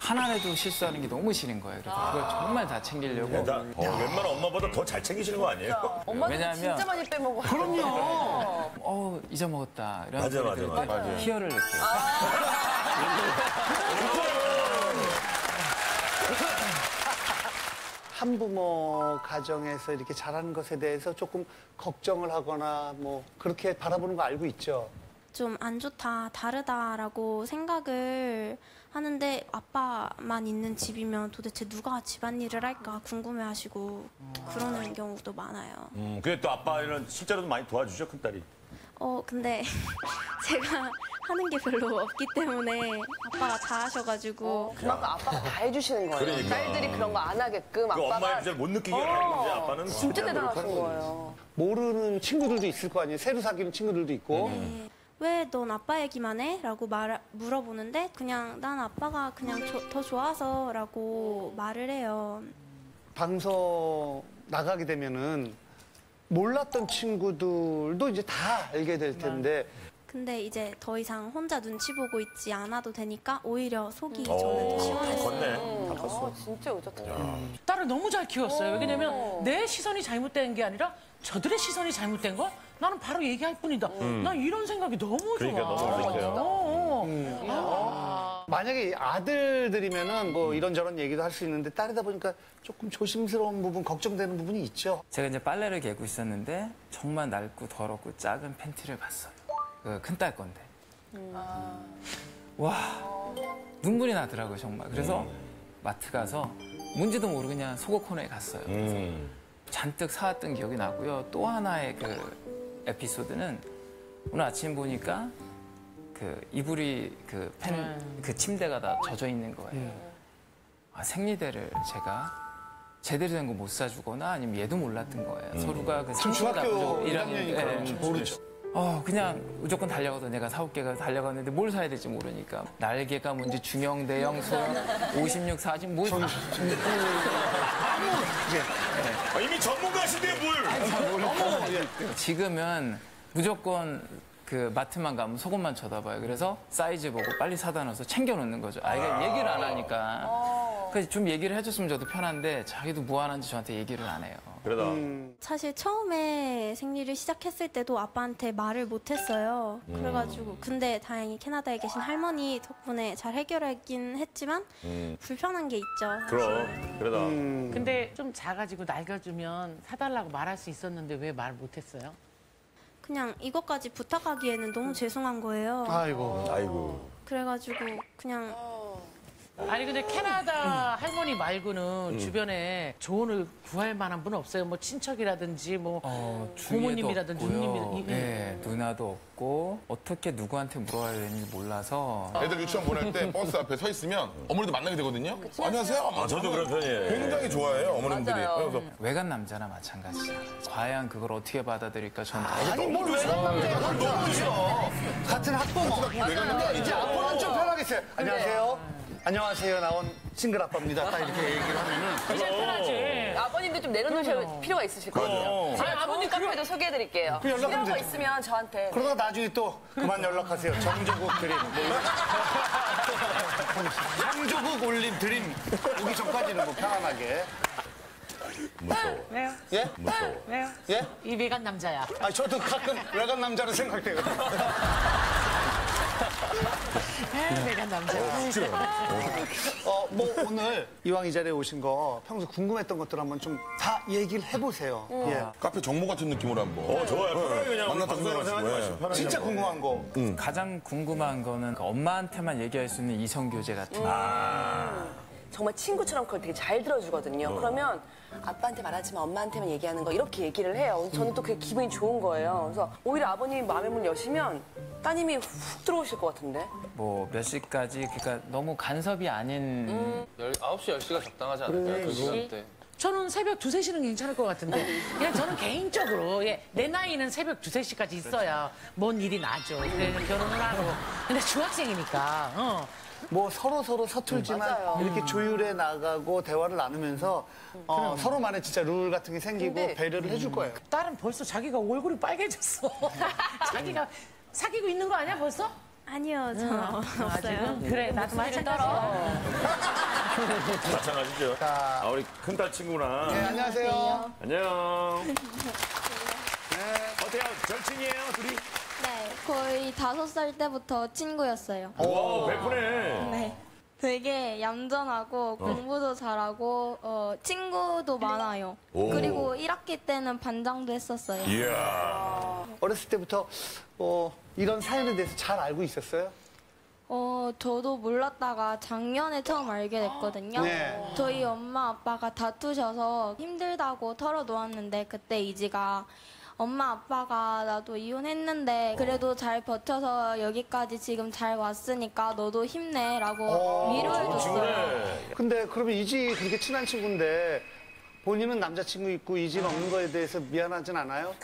Speaker 16: 하나라도 실수하는 게 너무 싫은 거예요. 그래서 그걸 정말 다 챙기려고.
Speaker 8: 나, 어, 웬만한 엄마보다 더 잘 챙기시는 거 아니에요?
Speaker 16: 왜냐하면
Speaker 3: 많이 빼먹어.
Speaker 16: 그럼요. (laughs) 어 잊어먹었다. 이런
Speaker 8: 맞아, 맞아, 맞아.
Speaker 16: 희열을 느껴요. (laughs) (laughs)
Speaker 1: 한부모 가정에서 이렇게 자라는 것에 대해서 조금 걱정을 하거나 뭐 그렇게 바라보는 거 알고 있죠.
Speaker 17: 좀 안 좋다, 다르다라고 생각을 하는데 아빠만 있는 집이면 도대체 누가 집안일을 할까 궁금해하시고 그러는 경우도 많아요.
Speaker 8: 음, 근데 또 아빠는 실제로도 많이 도와주죠, 큰딸이.
Speaker 17: 어 근데 (laughs) 제가 하는 게 별로 없기 때문에 아빠가 다 하셔가지고
Speaker 3: 그만큼 아빠가 다 해주시는 거예요.
Speaker 8: 그러니까.
Speaker 3: 딸들이 그런 거 안 하게끔
Speaker 8: 그
Speaker 3: 아빠가
Speaker 8: 엄마의 부재를 못 느끼게
Speaker 3: 어,
Speaker 8: 하는데 아빠는
Speaker 3: 진짜 대단하신 거예요.
Speaker 1: 모르는 친구들도 있을 거 아니에요. 새로 사귀는 친구들도 있고.
Speaker 17: 왜넌 아빠 얘기만 해? 라고 말, 물어보는데 그냥 난 아빠가 그냥 조- 더 좋아서 라고 말을 해요.
Speaker 1: 방송 나가게 되면은 몰랐던 친구들도 이제 다 알게 될 텐데
Speaker 17: 근데 이제 더 이상 혼자 눈치 보고 있지 않아도 되니까 오히려 속이
Speaker 8: 어,
Speaker 17: 저는
Speaker 8: 더다
Speaker 17: 시원했어요.
Speaker 8: 컸네. 다 컸어.
Speaker 3: 진짜 의젓하다.
Speaker 2: 딸을 너무 잘 키웠어요. 왜냐면 내 시선이 잘못된 게 아니라 저들의 시선이 잘못된 걸 나는 바로 얘기할 뿐이다.
Speaker 1: 음.
Speaker 2: 난 이런 생각이 너무
Speaker 1: 그러니까
Speaker 2: 좋아.
Speaker 1: 너무. 어,
Speaker 2: 어.
Speaker 1: 음. 만약에 아들들이면은 뭐 이런저런 얘기도 할 수 있는데 딸이다 보니까 조금 조심스러운 부분, 걱정되는 부분이 있죠.
Speaker 16: 제가 이제 빨래를 개고 있었는데 정말 낡고 더럽고 작은 팬티를 봤어요. 그 큰딸 건데. 와 눈물이 나더라고요 정말. 그래서 마트 가서 뭔지도 모르고 그냥 속옷 코너에 갔어요. 그래서 잔뜩 사왔던 기억이 나고요. 또 하나의 그 에피소드는 오늘 아침 보니까 그 이불이 그 펜 그 침대가 다 젖어 있는 거예요. 아, 생리대를 제가 제대로 된 거 못 사주거나 아니면 얘도 몰랐던 거예요. 서로가 그 상처가
Speaker 1: 중학교
Speaker 16: 무조건
Speaker 1: 1학년이니까
Speaker 16: 예,
Speaker 1: 모르죠.
Speaker 16: 어, 그냥 무조건 달려가서 내가 사올게 가 달려갔는데 뭘 사야 될지 모르니까. 날개가 뭔지 중형, 대형, 소형, 56, 40, 뭐
Speaker 8: 아, 이미 전문가신데 뭘?
Speaker 16: 지금은 무조건 그 마트만 가면 속옷만 쳐다봐요. 그래서 사이즈 보고 빨리 사다 놔서 챙겨 놓는 거죠. 아이가 얘기를 안 하니까. 그래서 좀 얘기를 해줬으면 저도 편한데 자기도 뭐 하는지 저한테 얘기를 안 해요.
Speaker 8: 그러다.
Speaker 17: 사실 처음에 생리를 시작했을 때도 아빠한테 말을 못했어요.
Speaker 8: 음.
Speaker 17: 그래가지고 근데 다행히 캐나다에 계신 할머니 덕분에 잘 해결하긴 했지만
Speaker 8: 음.
Speaker 17: 불편한 게 있죠.
Speaker 8: 그럼, 그러다.
Speaker 2: 근데 좀 작아지고 낡아주면 사달라고 말할 수 있었는데 왜 말 못했어요?
Speaker 17: 그냥 이것까지 부탁하기에는 너무 죄송한 거예요.
Speaker 1: 아이고.
Speaker 8: 아이고.
Speaker 17: 그래가지고 그냥
Speaker 2: 아니 근데 캐나다 할머니 말고는
Speaker 16: 음.
Speaker 2: 주변에 조언을 구할 만한 분 없어요? 뭐 친척이라든지 뭐
Speaker 16: 주위에도
Speaker 2: 부모님이라든지
Speaker 16: 없고요.
Speaker 2: 누님이라든지
Speaker 16: 네, 누나도 없고 어떻게 누구한테 물어야 되는지 몰라서
Speaker 5: 애들 유치원 보낼 때 버스 앞에 서 있으면 어머니도 만나게 되거든요. 안녕하세요.
Speaker 8: 아, 저도 그런 편이에요.
Speaker 5: 굉장히 좋아해요, 어머님들이. 그래서
Speaker 16: 외간 남자나 마찬가지잖아요. 과연 그걸 어떻게 받아들일까 전
Speaker 1: 아니 뭘 외간 남자야 남자. 같은 학부모.
Speaker 5: 외간 남자
Speaker 1: 이제. 앞으로는 좀 편하겠어요. 안녕하세요. 안녕하세요 나온 싱글 아빠입니다. 딱 이렇게 얘기를 하면은
Speaker 2: 편하지.
Speaker 3: 아버님도 좀 내려놓으실
Speaker 2: 그럼요.
Speaker 3: 필요가 있으실 거예요. 제가
Speaker 2: 아버님
Speaker 3: 카페도 소개해드릴게요.
Speaker 1: 그 연락
Speaker 3: 필요한 거
Speaker 1: 주면
Speaker 3: 있으면 저한테.
Speaker 1: 그러다 나중에 또 그만 연락하세요. 정조국 드림. 정조국 올림 드림 오기 전까지는 뭐 편안하게.
Speaker 18: 무서워.
Speaker 2: 왜요?
Speaker 1: 예?
Speaker 18: 무서워.
Speaker 2: 왜요?
Speaker 1: 예?
Speaker 2: 이 외간 남자야.
Speaker 1: 아 저도 가끔 외간 남자로 생각돼요.
Speaker 2: 에, 외간 남자.
Speaker 1: 어, 뭐 오늘 이왕 이 자리에 오신 거 평소 궁금했던 것들 한번 좀 다 얘기를 해보세요. 예.
Speaker 5: 카페 정모 같은 느낌으로 한번.
Speaker 4: 어, 좋아요. 편하게 그냥
Speaker 5: 만났다 생각하시고.
Speaker 4: 편하게
Speaker 1: 진짜. 궁금한 거.
Speaker 16: 가장 궁금한 거는 그 엄마한테만 얘기할 수 있는 이성 교제 같은 거.
Speaker 3: 정말 친구처럼 그걸 되게 잘 들어주거든요. 그러면 아빠한테 말하지만 엄마한테만 얘기하는 거 이렇게 얘기를 해요. 저는 또 그게 기분이 좋은 거예요. 그래서 오히려 아버님이 마음의 문 여시면 따님이 훅 들어오실 것 같은데.
Speaker 16: 뭐 몇 시까지 그러니까 너무 간섭이 아닌
Speaker 7: 9시, 10시가 적당하지 않을까요? 그 시간대.
Speaker 2: 저는 새벽 두세 시는 괜찮을 것 같은데. 그냥 저는 개인적으로, 예, 내 나이는 새벽 두세 시까지 있어야 뭔 일이 나죠. 그래, 결혼을 하고. 근데 중학생이니까, 어.
Speaker 1: 뭐 서로 서로 서툴지만
Speaker 3: 맞아요.
Speaker 1: 이렇게 조율해 나가고 대화를 나누면서 어, 서로만의 진짜 룰 같은 게 생기고
Speaker 3: 근데-
Speaker 1: 배려를 해줄 거예요.
Speaker 2: 딸은 벌써 자기가 얼굴이 빨개졌어. (laughs) 자기가 사귀고 있는 거 아니야, 벌써?
Speaker 17: 아니요, 저는
Speaker 2: 아,
Speaker 17: 없어요.
Speaker 2: 그래, 나도 마찬가지야. (laughs)
Speaker 4: 마찬가지죠. 아, 우리 큰딸 친구구나.
Speaker 1: 네, 안녕하세요.
Speaker 4: 안녕. (laughs) 어때요? 절친이에요, 둘이?
Speaker 19: 네, 거의 다섯 살 때부터 친구였어요.
Speaker 4: 와, 베푸네.
Speaker 19: 네. 되게 얌전하고 공부도 잘하고 어, 친구도 많아요.
Speaker 4: 오.
Speaker 19: 그리고 1학기 때는 반장도 했었어요.
Speaker 4: 이야.
Speaker 1: 어렸을 때부터 어, 이런 사연에 대해서 잘 알고 있었어요?
Speaker 19: 어, 저도 몰랐다가 작년에 처음 알게 됐거든요.
Speaker 1: 네.
Speaker 19: 저희 엄마 아빠가 다투셔서 힘들다고 털어놓았는데 그때 이지가 엄마 아빠가 나도 이혼했는데 그래도 잘 버텨서 여기까지 지금 잘 왔으니까 너도 힘내라고
Speaker 1: 어,
Speaker 19: 위로해줬어요.
Speaker 1: 근데 그러면 이지 그렇게 친한 친구인데 본인은 남자친구 있고 이지는 없는 거에 대해서 미안하진 않아요?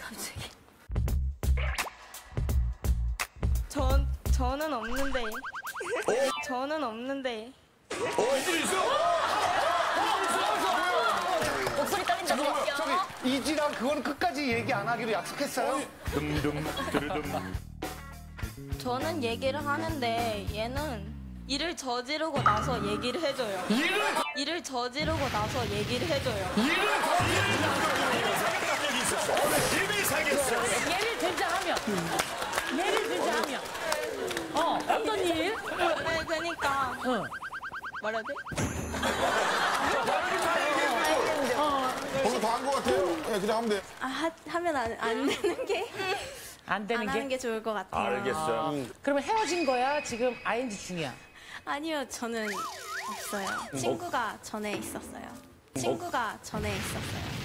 Speaker 19: 전, 저는 없는데. 저는 없는데.
Speaker 4: 어, 이들 있어?
Speaker 3: 목소리 떨린다.
Speaker 1: 잠깐만, 저기 이지랑 그거는 끝까지 얘기 안 하기로 약속했어요?
Speaker 4: dumdum, 드르듬.
Speaker 19: 저는 얘기를 하는데 얘는 일을 저지르고 나서 얘기를 해줘요.
Speaker 1: 일을
Speaker 19: 일을 저지르고 나서 얘기를 해줘요.
Speaker 4: 일을 사귀었던 적이 있었어. 이미 사귀었어.
Speaker 2: 예를 들자 하면. 예를 들자 하면. 어, 어떤 일?
Speaker 19: 네, 그러니까
Speaker 2: 응.
Speaker 19: 말해야 돼?
Speaker 5: 벌써 다한 것 같아요. 네, 그냥 하면 돼.
Speaker 17: 아, 하, 하면 안, 안 되는 게,
Speaker 2: 안 되는
Speaker 17: 안
Speaker 2: 게?
Speaker 17: 하는 게 좋을 것 같아요.
Speaker 4: 알겠어.
Speaker 2: 그러면 헤어진 거야? 지금 ING 중이야?
Speaker 17: 아니요, 저는 없어요. 친구가 전에 있었어요. 친구가 전에 있었어요.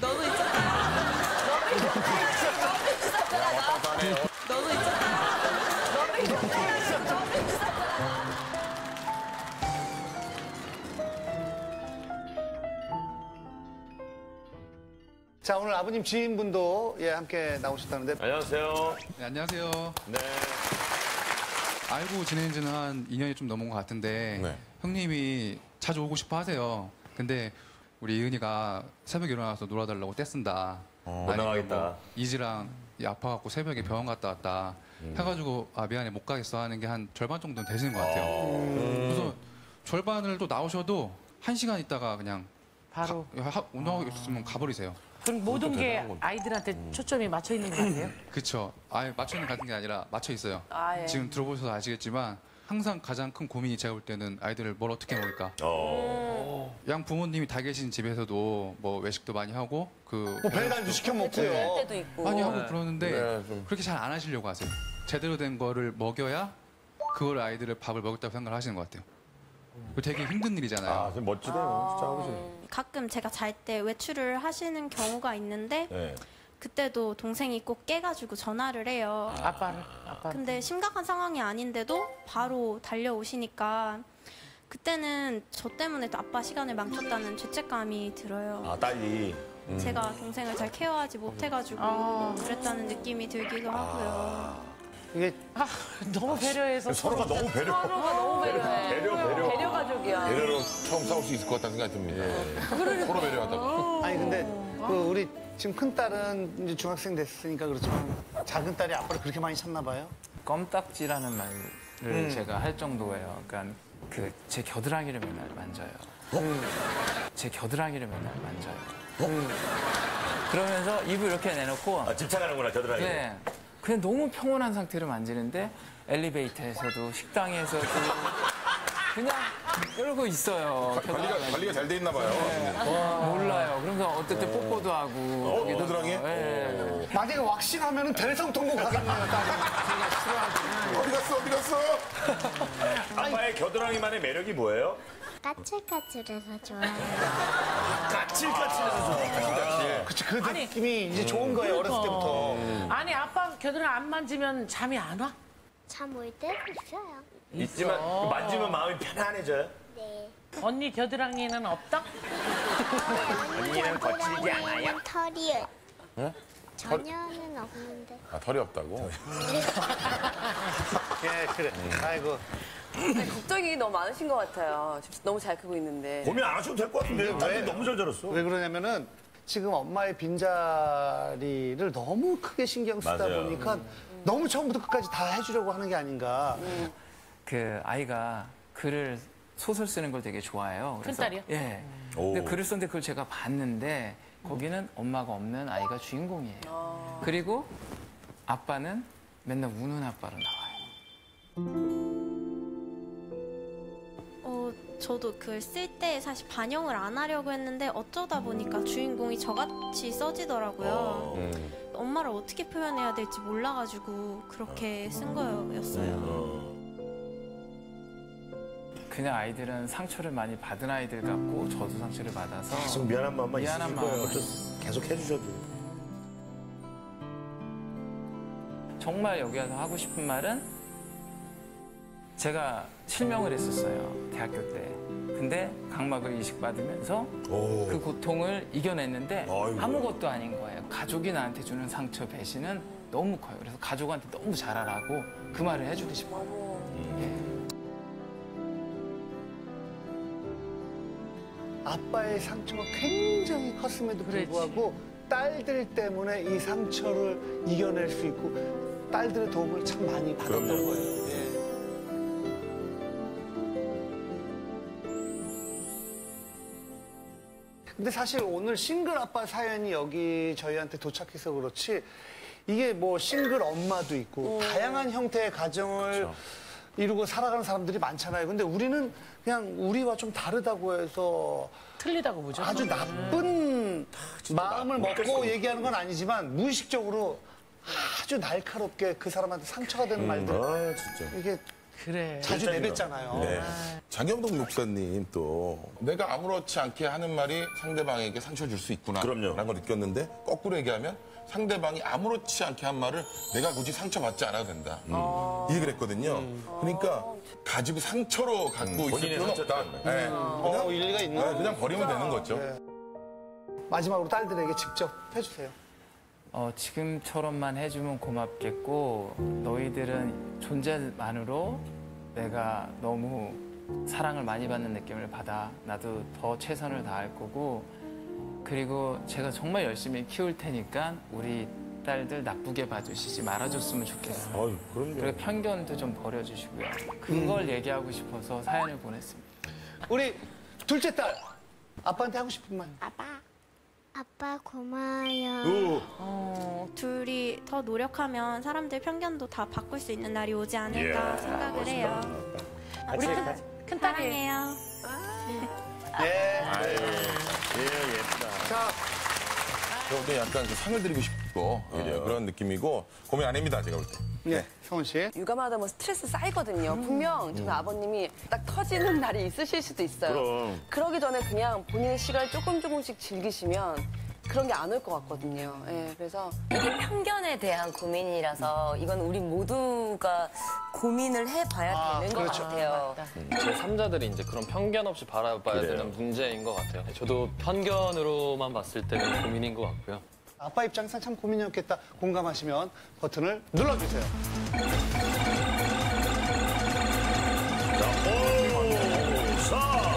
Speaker 19: 너도 있었잖아. 너도 있었잖아.
Speaker 1: 자, 오늘 아버님 지인분도 예, 함께 나오셨다는데
Speaker 4: 안녕하세요.
Speaker 20: 네, 안녕하세요.
Speaker 4: 네.
Speaker 20: 알고 지낸 지는 한 2년이 좀 넘은 것 같은데
Speaker 5: 네.
Speaker 20: 형님이 자주 오고 싶어 하세요. 근데 우리 이은이가 새벽에 일어나서 놀아달라고 떼쓴다.
Speaker 4: 못 나가겠다.
Speaker 20: 뭐 이지랑 이 아파갖고 새벽에 병원 갔다 왔다. 해가지고 아 미안해 못 가겠어 하는 게 한 절반 정도는 되시는 것 같아요. 그래서 절반을 또 나오셔도 한 시간 있다가 그냥
Speaker 2: 바로.
Speaker 20: 운동하고 있으면 가버리세요.
Speaker 2: 그럼 모든 게 아이들한테 초점이 맞춰 있는 것 같아요? (laughs)
Speaker 20: 그쵸. 아예 맞춰 있는 같은 게 아니라 맞춰 있어요.
Speaker 3: 아, 예.
Speaker 20: 지금 들어보셔서 아시겠지만 항상 가장 큰 고민이 제가 볼 때는 아이들을 뭘 어떻게 먹을까.
Speaker 4: 어.
Speaker 20: 양 부모님이 다 계신 집에서도 뭐 외식도 많이 하고 그
Speaker 1: 뭐 배달도 시켜 먹고요.
Speaker 3: 때도 있고.
Speaker 20: 많이 하고 그러는데
Speaker 5: 네, 좀.
Speaker 20: 그렇게 잘 안 하시려고 하세요. 제대로 된 거를 먹여야 그걸 아이들을 밥을 먹였다고 생각을 하시는 것 같아요. 그거 되게 힘든 일이잖아요.
Speaker 4: 아, 좀 멋지네요. 진짜 아버지.
Speaker 17: 음, 가끔 제가 잘 때 외출을 하시는 경우가 있는데,
Speaker 4: 네.
Speaker 17: 그때도 동생이 꼭 깨가지고 전화를 해요.
Speaker 2: 아빠를, 아빠.
Speaker 17: 근데 심각한 상황이 아닌데도 바로 달려오시니까 그때는 저 때문에 또 아빠 시간을 망쳤다는 죄책감이 들어요.
Speaker 4: 아, 딸이.
Speaker 17: 제가 동생을 잘 케어하지 못해가지고
Speaker 2: 아.
Speaker 17: 그랬다는 느낌이 들기도 하고요.
Speaker 1: 이게
Speaker 2: 아, 너무 배려해서
Speaker 4: 서로가 너무 배려.
Speaker 3: 서로가 너무 배려해.
Speaker 4: 배려, 배려.
Speaker 3: 배려 가족이야.
Speaker 5: 배려로 처음 싸울 수 있을 것 같다는 생각이 듭니다. 서로 배려하다가.
Speaker 1: 아니 근데 그 우리 지금 큰 딸은 이제 중학생 됐으니까 그렇지만 작은 딸이 아빠를 그렇게 많이 찾나 봐요.
Speaker 16: 껌딱지라는 말을
Speaker 1: 음.
Speaker 16: 제가 할 정도예요. 그러니까 그 제 겨드랑이를 맨날 만져요. 제 겨드랑이를 맨날 만져요. 그러면서 입을 이렇게 내놓고
Speaker 4: 아, 집착하는구나, 겨드랑이.
Speaker 16: 네. 그냥 너무 평온한 상태로 만지는데 엘리베이터에서도 식당에서도 그냥 이러고 있어요.
Speaker 5: 관리가, 관리가 잘 돼 있나 봐요.
Speaker 16: 몰라요. 그러면서 어떨 때 뽀뽀도 하고.
Speaker 5: 어. 겨드랑이에?
Speaker 16: 네.
Speaker 1: 만약에 왁싱하면 은 대성통곡 하겠네요, 딸이.
Speaker 5: 어디 갔어, 어디 갔어?
Speaker 4: 아빠의 겨드랑이만의 매력이 뭐예요?
Speaker 9: 까칠까칠해서 좋아요.
Speaker 4: 까칠까칠해서 좋아.
Speaker 1: 그치, 그 느낌이 이제 좋은 거예요, 어렸을 때부터.
Speaker 2: 아니 아빠 겨드랑이 안 만지면 잠이 안 와?
Speaker 9: 참올 때도 있어요.
Speaker 4: 있지만 그 만지면 마음이 편안해져요.
Speaker 9: 네.
Speaker 2: 언니 겨드랑이는 없다?
Speaker 4: 언니는 거칠지 않아요?
Speaker 9: 털이요.
Speaker 5: 네?
Speaker 9: 전혀는 없는데.
Speaker 5: 아, 털이 없다고? (laughs)
Speaker 1: 예, 그래. 아이고.
Speaker 3: 아니, 걱정이 너무 많으신 것 같아요. 지금 너무 잘 크고 있는데.
Speaker 4: 고민 안 하셔도 될 것 같은데.
Speaker 1: 왜?
Speaker 4: 너무 잘 자랐어.
Speaker 1: 왜 그러냐면은 지금 엄마의 빈자리를 너무 크게 신경 쓰다
Speaker 4: 맞아요.
Speaker 1: 보니까 너무 처음부터 끝까지 다 해주려고 하는 게 아닌가.
Speaker 16: 그 아이가 글을 소설 쓰는 걸 되게 좋아해요. 그래서-
Speaker 2: 큰딸이요?
Speaker 16: 예.
Speaker 4: 오.
Speaker 16: 근데 글을 썼는데 그걸 제가 봤는데 거기는 엄마가 없는 아이가 주인공이에요. 그리고 아빠는 맨날 우는 아빠로 나와요.
Speaker 17: 저도 글쓸때 사실 반영을 안 하려고 했는데 어쩌다 보니까 주인공이 저같이 써지더라고요. 엄마를 어떻게 표현해야 될지 몰라가지고 그렇게 쓴 거였어요.
Speaker 16: 그냥 아이들은 상처를 많이 받은 아이들 같고 저도 상처를 받아서
Speaker 4: 계속 미안한 마음만
Speaker 16: 미안한
Speaker 4: 있으실 거예요. 계속 해주셔도.
Speaker 16: 정말 여기 와서 하고 싶은 말은 제가 실명을 했었어요 대학교 때. 근데 각막을 이식받으면서 그 고통을 이겨냈는데
Speaker 4: 아이고.
Speaker 16: 아무것도 아닌 거예요. 가족이 나한테 주는 상처 배신은 너무 커요. 그래서 가족한테 너무 잘하라고 그 말을 해주고 싶어요.
Speaker 1: 아빠의 상처가 굉장히 컸음에도 불구하고 딸들 때문에 이 상처를 이겨낼 수 있고 딸들의 도움을 참 많이 받았던
Speaker 4: 그럼요.
Speaker 1: 거예요. 근데 사실 오늘 싱글 아빠 사연이 여기 저희한테 도착해서 그렇지 이게 뭐 싱글 엄마도 있고 다양한 형태의 가정을 이루고 살아가는 사람들이 많잖아요. 근데 우리는 그냥 우리와 좀 다르다고 해서
Speaker 2: 틀리다고 보죠.
Speaker 1: 아주 나쁜 마음을
Speaker 4: 나-
Speaker 1: 먹고. 얘기하는 건 아니지만 무의식적으로 아주 날카롭게 그 사람한테 상처가 되는 말들
Speaker 4: 아, 진짜.
Speaker 1: 이게
Speaker 2: 그래.
Speaker 1: 자주 내뱉잖아요.
Speaker 4: 네.
Speaker 5: 장경동 목사님 또 내가 아무렇지 않게 하는 말이 상대방에게 상처 줄 수 있구나
Speaker 4: 그럼요.
Speaker 5: 라는 걸 느꼈는데 거꾸로 얘기하면 상대방이 아무렇지 않게 한 말을 내가 굳이 상처받지 않아도 된다 이 얘기를 했거든요 그러니까 가지고 상처로 갖고 있을
Speaker 4: 본인의
Speaker 5: 필요는
Speaker 4: 상처
Speaker 5: 없다
Speaker 4: 때문에.
Speaker 5: 네.
Speaker 1: 어, 일리가 있나?
Speaker 5: 네, 그냥 버리면 되는 거죠
Speaker 1: 네. 마지막으로 딸들에게 직접 해주세요.
Speaker 16: 어, 지금처럼만 해주면 고맙겠고 너희들은 존재만으로 내가 너무 사랑을 많이 받는 느낌을 받아 나도 더 최선을 다할 거고 그리고 제가 정말 열심히 키울 테니까 우리 딸들 나쁘게 봐주시지 말아줬으면 좋겠어요.
Speaker 4: 아유, 그럼요.
Speaker 16: 그리고 편견도 좀 버려주시고요. 그걸 얘기하고 싶어서 사연을 보냈습니다.
Speaker 1: 우리 둘째 딸 아빠한테 하고 싶은 말.
Speaker 9: 아빠. 아빠 고마워요.
Speaker 17: 어, 둘이 더 노력하면 사람들 편견도 다 바꿀 수 있는 날이 오지 않을까
Speaker 4: 예.
Speaker 17: 생각을 해요.
Speaker 2: 우리
Speaker 17: 우리
Speaker 2: 큰, 큰 딸이
Speaker 17: 사랑해요.
Speaker 1: 예.
Speaker 4: 아유, 예, 예쁘다.
Speaker 1: 자,
Speaker 5: 저도 약간 그 상을 드리고 싶고 어, 그런 느낌이고 고민 아닙니다 제가 볼 때.
Speaker 1: 예, 성원 씨.
Speaker 3: 육아마다 뭐 스트레스 쌓이거든요. 분명 저희 아버님이 딱 터지는 (laughs) 날이 있으실 수도 있어요.
Speaker 4: 그럼.
Speaker 3: 그러기 전에 그냥 본인의 시간을 조금 조금씩 즐기시면 그런 게 안 올 것 같거든요. 예, 그래서
Speaker 6: 이게 편견에 대한 고민이라서 이건 우리 모두가 고민을 해봐야
Speaker 1: 아,
Speaker 6: 되는
Speaker 1: 그렇죠.
Speaker 6: 것 같아요.
Speaker 7: 제 3자들이 이제 그런 편견 없이 바라봐야
Speaker 4: 그래요.
Speaker 7: 되는 문제인 것 같아요. 저도 편견으로만 봤을 때는 고민인 것 같고요.
Speaker 1: 아빠 입장에서 참 고민이었겠다 공감하시면 버튼을 눌러주세요.
Speaker 4: 자, 5, 4,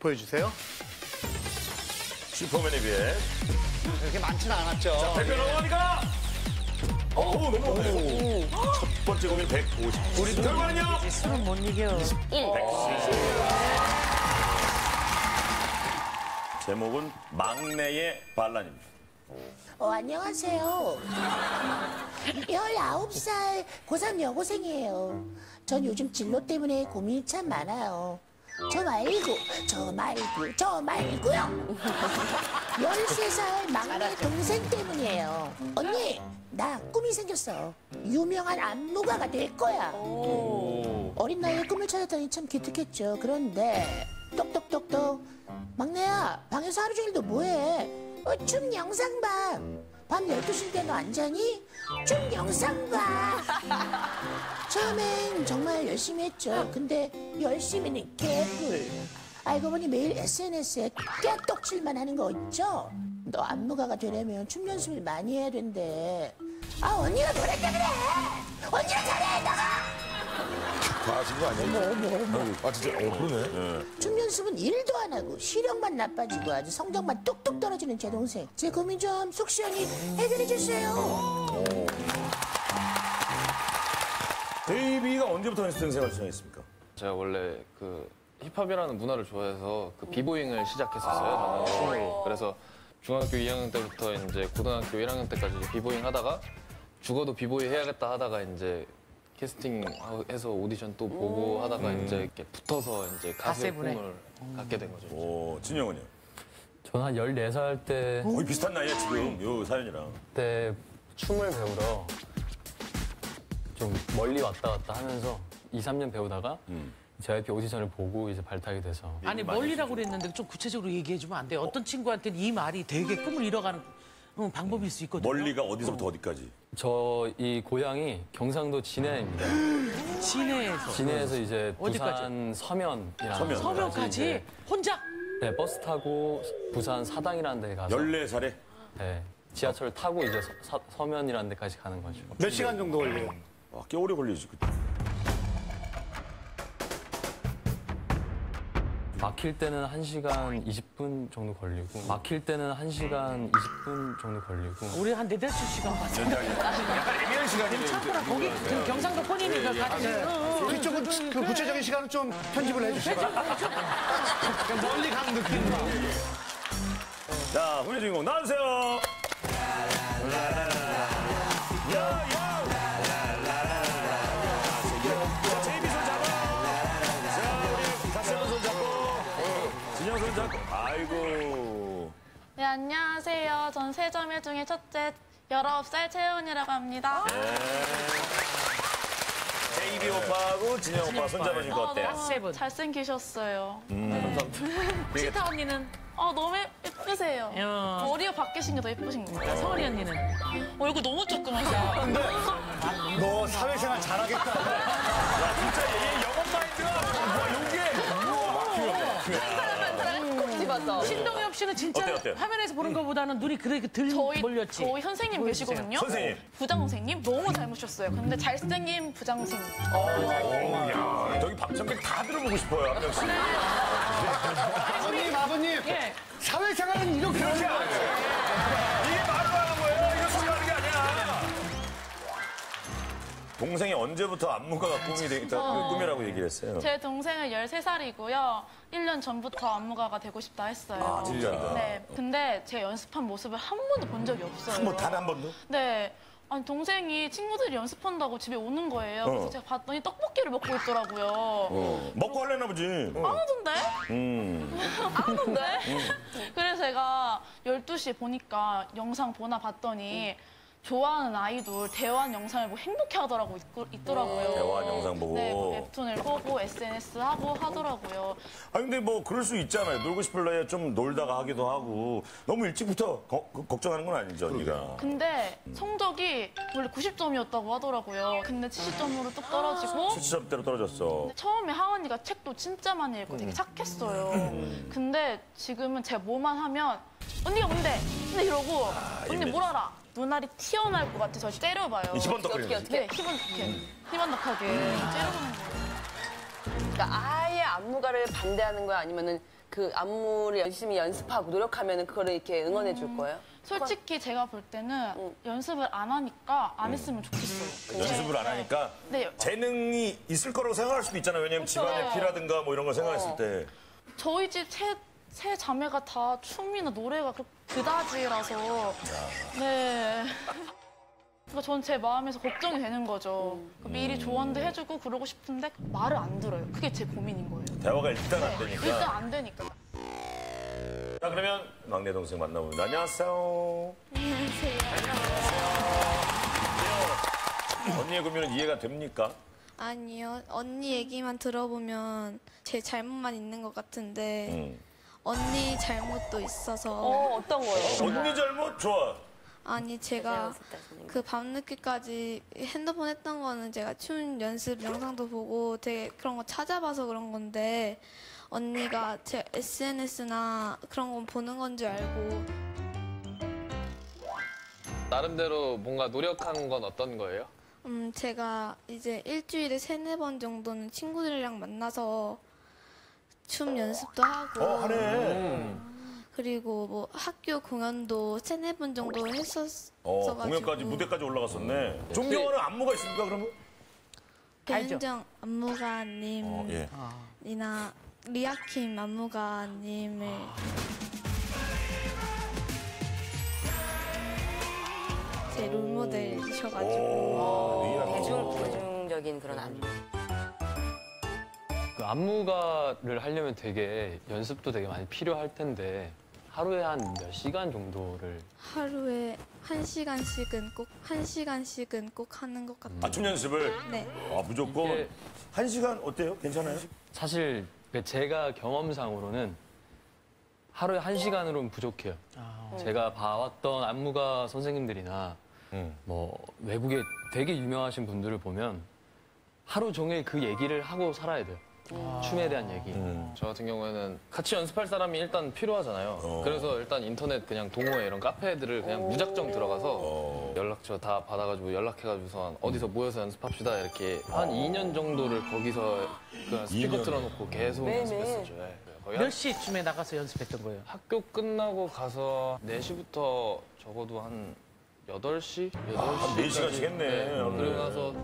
Speaker 1: 보여주세요.
Speaker 4: 슈퍼맨에 비해.
Speaker 1: 이렇게 많지는 않았죠.
Speaker 4: 자, 대표 넘어가니까. 오, 넘어가네. 첫 번째 고민 150. 우리 결과는요?
Speaker 2: 술은 못 이겨.
Speaker 4: 제목은 막내의 반란입니다.
Speaker 21: 어, 안녕하세요. 19살 고3 여고생이에요. 전 요즘 진로 때문에 고민이 참 많아요. 저 말고, 저 말고, 저 말고요. (laughs) 13살 막내 동생 때문이에요. 언니, 나 꿈이 생겼어. 유명한 안무가가 될 거야. 어린 나이에 꿈을 찾았다니 참 기특했죠. 그런데 똑똑똑똑 막내야 방에서 하루 종일 너 뭐해? 어, 춤 영상 봐. 밤 12시인데 너 안 자니? 춤 영상 봐. (laughs) 처음엔 정말 열심히 했죠. 근데 열심히는 개뿔. 알고 보니 매일 SNS에 깨똑질만 하는 거 있죠? 너 안무가가 되려면 춤 연습을 많이 해야 된대. 아 언니가 노래다 그래. 언니가 잘해 너가.
Speaker 5: 다 아신 거 아니에요?
Speaker 21: 뭐, 뭐, 뭐.
Speaker 5: 아, 진짜, 어, 그러네.
Speaker 21: 춤 연습은 일도 안 하고 시력만 나빠지고 아주 성적만 뚝뚝 떨어지는 제 동생. 제 고민 좀 속 시원히 해결해 주세요.
Speaker 4: JB가 언제부터 연습생 생활 시작했습니까?
Speaker 7: 제가 원래 그 힙합이라는 문화를 좋아해서 그 b-boying을 시작했었어요. 저는 춤으로. 그래서 중학교 2학년 때부터 이제 고등학교 1학년 때까지 비보잉 하다가 죽어도 비보이 해야겠다 하다가 이제 캐스팅 해서 오디션 또 보고 하다가 이제 이렇게 붙어서 이제 가수의
Speaker 2: 갓세븐의.
Speaker 7: 꿈을 갖게 된 거죠.
Speaker 4: 오, 진영은요?
Speaker 12: 저는 한 14살 때
Speaker 4: 거의 비슷한 나이야, 지금. 요 사연이랑.
Speaker 12: 그때 춤을 배우러 좀 멀리 왔다 갔다 하면서 2, 3년 배우다가 JYP 오디션을 보고 이제 발탁이 돼서
Speaker 2: 아니 멀리라고 그랬는데 좀 구체적으로 얘기해 주면 안 돼요? 어떤 친구한테는 이 말이 되게 꿈을 이뤄가는 음, 방법일 수 있거든요.
Speaker 4: 멀리가 어디서부터 어디까지?
Speaker 12: 저 이 고향이 경상도 진해입니다. (gasps)
Speaker 2: 진해에서.
Speaker 12: 진해에서 이제
Speaker 2: 어디까지?
Speaker 12: 부산 서면이라는
Speaker 4: 서면.
Speaker 12: 데까지
Speaker 2: 서면까지
Speaker 12: 이제
Speaker 2: 혼자?
Speaker 12: 네, 버스 타고 부산 사당이라는 데 가서
Speaker 4: 14살에?
Speaker 12: 네, 지하철 타고 이제 서, 서, 면이라는 데까지 가는 거죠.
Speaker 1: 몇 시간 정도 걸려요?
Speaker 4: 아, 꽤 오래 걸리지, 그때.
Speaker 12: 막힐 때는 1시간 20분 정도 걸리고 막힐 때는 1시간 20분 정도 걸리고
Speaker 2: 우리 한 네다섯 시간 봤어.
Speaker 4: 약간 애매한 시간이네요.
Speaker 2: 괜찮구나. 거기 그 경상도 폰이니까 같이.
Speaker 1: 그쪽은 그 구체적인 시간은 좀 편집을 해주세요. 그냥 멀리 가는 느낌으로.
Speaker 4: 자, 오늘 주인공 나와주세요.
Speaker 22: 안녕하세요. 전 세점일 중에 첫째 19살 채은이라고 합니다.
Speaker 4: 제이비 오빠하고 진영 오빠 손 잡아준 거 어때요?
Speaker 22: 아, 너무 잘생기셨어요.
Speaker 4: 음.
Speaker 2: 시타 언니는?
Speaker 22: 아, 너무 예쁘세요.
Speaker 2: 야.
Speaker 22: 머리가 바뀌신 게 더 예쁘신 것 같아요.
Speaker 2: 서은이 언니는?
Speaker 22: 얼굴 너무 조그마셔요.
Speaker 1: 너 사회생활 잘하겠다. (laughs)
Speaker 4: 야, 진짜 얘 영업 마인드가 뭐 요게
Speaker 2: 신동엽 씨는 진짜
Speaker 4: 어때요, 어때요?
Speaker 2: 화면에서 보는 것보다는 눈이 그렇게 덜 몰렸지.
Speaker 22: 저희 선생님
Speaker 2: 보여주세요.
Speaker 22: 계시거든요.
Speaker 4: 선생님.
Speaker 22: 부장 선생님 너무 닮으셨어요. 근데 잘생긴 부장 선생님.
Speaker 4: 야, 저기 박정객 다 들어보고 싶어요, 한 명씩.
Speaker 1: 아버님, 아버님.
Speaker 2: 예.
Speaker 1: 사회생활은 이렇게 하지 않아요.
Speaker 4: 동생이 언제부터 안무가가 꿈이 되겠다,
Speaker 22: 저-
Speaker 4: 꿈이라고 얘기를 했어요?
Speaker 22: 제 동생은 13살이고요. 1년 전부터 안무가가 되고 싶다 했어요.
Speaker 4: 아, 진짜?
Speaker 22: 네. 근데 제 연습한 모습을 한 번도 본 적이 없어요.
Speaker 4: 한 번, 단 한 번도?
Speaker 22: 네. 아니, 동생이 친구들이 연습한다고 집에 오는 거예요. 그래서
Speaker 4: 어.
Speaker 22: 제가 봤더니 떡볶이를 먹고 있더라고요.
Speaker 4: 어. 먹고 할래나 보지.
Speaker 22: 안 하던데?
Speaker 4: 음.
Speaker 22: 안 하던데? 그래서 제가 12시에 보니까 영상 보나 봤더니 좋아하는 아이돌 대화한 영상을 보고 행복해 하더라고 있, 더라고요
Speaker 4: 대화한 영상 보고.
Speaker 22: 네, 뭐 웹툰을 보고 SNS 하고 하더라고요.
Speaker 4: 아 근데 뭐 그럴 수 있잖아요. 놀고 싶을 나이에 좀 놀다가 하기도 하고 너무 일찍부터 거- 그- 걱정하는 건 아니죠, 언니가.
Speaker 22: 근데 성적이 원래 90점이었다고 하더라고요. 근데 70점으로 뚝 떨어지고
Speaker 4: 수치점대로 떨어졌어.
Speaker 22: 처음에 하원이가 책도 진짜 많이 읽고 되게 착했어요. 근데 지금은 제가 뭐만 하면 언니가 뭔데? 근데 이러고 언니
Speaker 4: 예민해.
Speaker 22: 뭘 알아? 눈알이 튀어나올 것 같아서 때려봐요.
Speaker 4: 희번덕거리는
Speaker 22: 어떻게, 어떻게? 네, 희번덕해. 희번 덕하게 째려보는 거예요.
Speaker 3: 그러니까 아예 안무가를 반대하는 거야 아니면은 그 안무를 열심히 연습하고 노력하면은 그거를 이렇게 응원해 줄 거예요?
Speaker 22: 솔직히 제가 볼 때는 연습을 안 하니까 안 했으면 좋겠어요.
Speaker 4: 연습을 안 하니까
Speaker 22: 네.
Speaker 4: 재능이 있을 거라고 생각할 수도 있잖아요. 왜냐면 집안의
Speaker 22: 그쵸.
Speaker 4: 피라든가 뭐 이런 걸 생각했을 때.
Speaker 22: 저희 집 세, 세 자매가 다 춤이나 노래가 그- 그다지라서 네. 그러니까 전 제 마음에서 걱정이 되는 거죠. 그 미리 조언도 해주고 그러고 싶은데 말을 안 들어요. 그게 제 고민인 거예요.
Speaker 4: 대화가 일단 안 되니까.
Speaker 22: 일단 안 되니까.
Speaker 4: 자 그러면 막내 동생 만나봅니다. 안녕하세요. 언니의 고민은 이해가 됩니까?
Speaker 23: 아니요. 언니 얘기만 들어보면 제 잘못만 있는 것 같은데
Speaker 4: 음.
Speaker 23: 언니 잘못도 있어서
Speaker 3: 어, 어떤 거요?
Speaker 4: 언니 잘못 좋아.
Speaker 23: 아니 제가 그 밤늦게까지 핸드폰 했던 거는 제가 춤 연습 영상도 보고 되게 그런 거 찾아봐서 그런 건데 언니가 제 SNS나 그런 건 보는 건 줄 알고
Speaker 7: 나름대로 뭔가 노력한 건 어떤 거예요?
Speaker 23: 음 제가 이제 일주일에 세네 번 정도는 친구들이랑 만나서 춤 연습도 하고
Speaker 4: 어 하네.
Speaker 7: 음.
Speaker 23: 그리고 뭐 학교 공연도 세네 번 정도 했었어가지고
Speaker 4: 어 공연까지 무대까지 올라갔었네. 존경하는 안무가 있습니까 그러면?
Speaker 23: 배은정 안무가님
Speaker 4: 어, 예.
Speaker 23: 이나 리아킴 안무가님을 제 롤모델이셔가지고
Speaker 3: 대중, 대중적인 그런 안무.
Speaker 12: 그 안무가를 하려면 되게 연습도 되게 많이 필요할 텐데 하루에 한 몇 시간 정도를
Speaker 23: 하루에 한 시간씩은 꼭 한 시간씩은 꼭 하는 것 같아요.
Speaker 4: 아춤 연습을.
Speaker 23: 네.
Speaker 4: 아 무조건 한 시간 어때요? 괜찮아요?
Speaker 12: 사실 그 제가 경험상으로는 하루에 한 시간으로는 부족해요. 제가 봐왔던 안무가 선생님들이나 뭐 외국에 되게 유명하신 분들을 보면 하루 종일 그 얘기를 하고 살아야 돼요. 춤에 대한 얘기.
Speaker 7: 저 같은 경우에는 같이 연습할 사람이 일단 필요하잖아요.
Speaker 4: 어.
Speaker 7: 그래서 일단 인터넷 그냥 동호회 이런 카페들을 그냥 무작정 들어가서 연락처 다 받아가지고 연락해가지고서 어디서 모여서 연습합시다 이렇게 한 2년 정도를 거기서 그 스피커
Speaker 4: 2년?
Speaker 7: 틀어놓고 계속
Speaker 2: 매일?
Speaker 7: 연습했었죠. 예. 거의
Speaker 2: 몇
Speaker 7: 한-
Speaker 2: 시쯤에 나가서 연습했던 거예요?
Speaker 7: 학교 끝나고 가서 4시부터 적어도 한 8시? 8시.
Speaker 4: 한 4시간씩 했네.
Speaker 7: 그리고 나서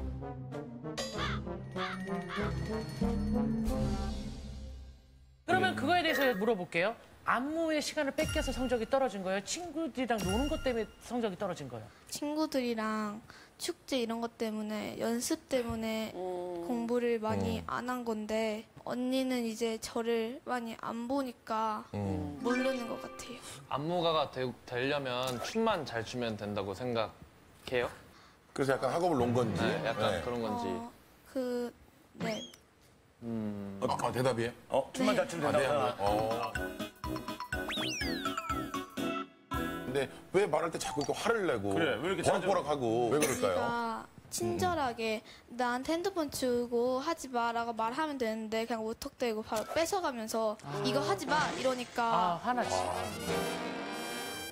Speaker 2: 그러면 그거에 대해서 물어볼게요. 안무의 시간을 뺏겨서 성적이 떨어진 거예요? 친구들이랑 노는 것 때문에 성적이 떨어진 거예요?
Speaker 23: 친구들이랑 축제 이런 것 때문에 연습 때문에 공부를 많이
Speaker 7: 음.
Speaker 23: 안한 건데 언니는 이제 저를 많이 안 보니까
Speaker 7: 음.
Speaker 23: 모르는 것 같아요.
Speaker 7: 안무가가 되, 되려면 춤만 잘 추면 된다고 생각해요?
Speaker 5: 그래서 약간 학업을 놓은 건지.
Speaker 7: 네, 약간
Speaker 5: 네.
Speaker 7: 그런 건지.
Speaker 23: 어, 그, 네.
Speaker 7: 음.
Speaker 5: 어, 아, 대답이에요?
Speaker 4: 어, 춤만
Speaker 23: 네.
Speaker 4: 잘 추면 된다고
Speaker 5: 아, 네.
Speaker 4: 생각.
Speaker 5: 어. 근데 왜 말할 때 자꾸 이렇게 화를 내고
Speaker 4: 그래, 왜 이렇게
Speaker 5: 버럭버럭하고 왜 그럴까요?
Speaker 23: 언니가 친절하게 나한테 핸드폰 주고 하지 마라고 말하면 되는데 그냥 무턱대고 바로 뺏어가면서 이거 하지 마 이러니까
Speaker 2: 아, 화나지.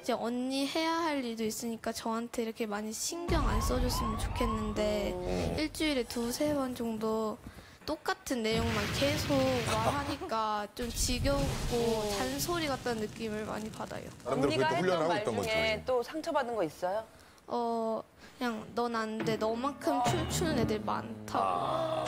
Speaker 23: 이제 언니 해야 할 일도 있으니까 저한테 이렇게 많이 신경 안 써줬으면 좋겠는데 일주일에 두세 번 정도 똑같은 내용만 계속 말하니까 좀 지겹고 잔소리 같다는 느낌을 많이 받아요.
Speaker 3: 언니가 했던 말 중에 또 상처받은 거 있어요?
Speaker 23: 어 그냥 넌 안 돼. 너만큼 춤추는 애들 많다고.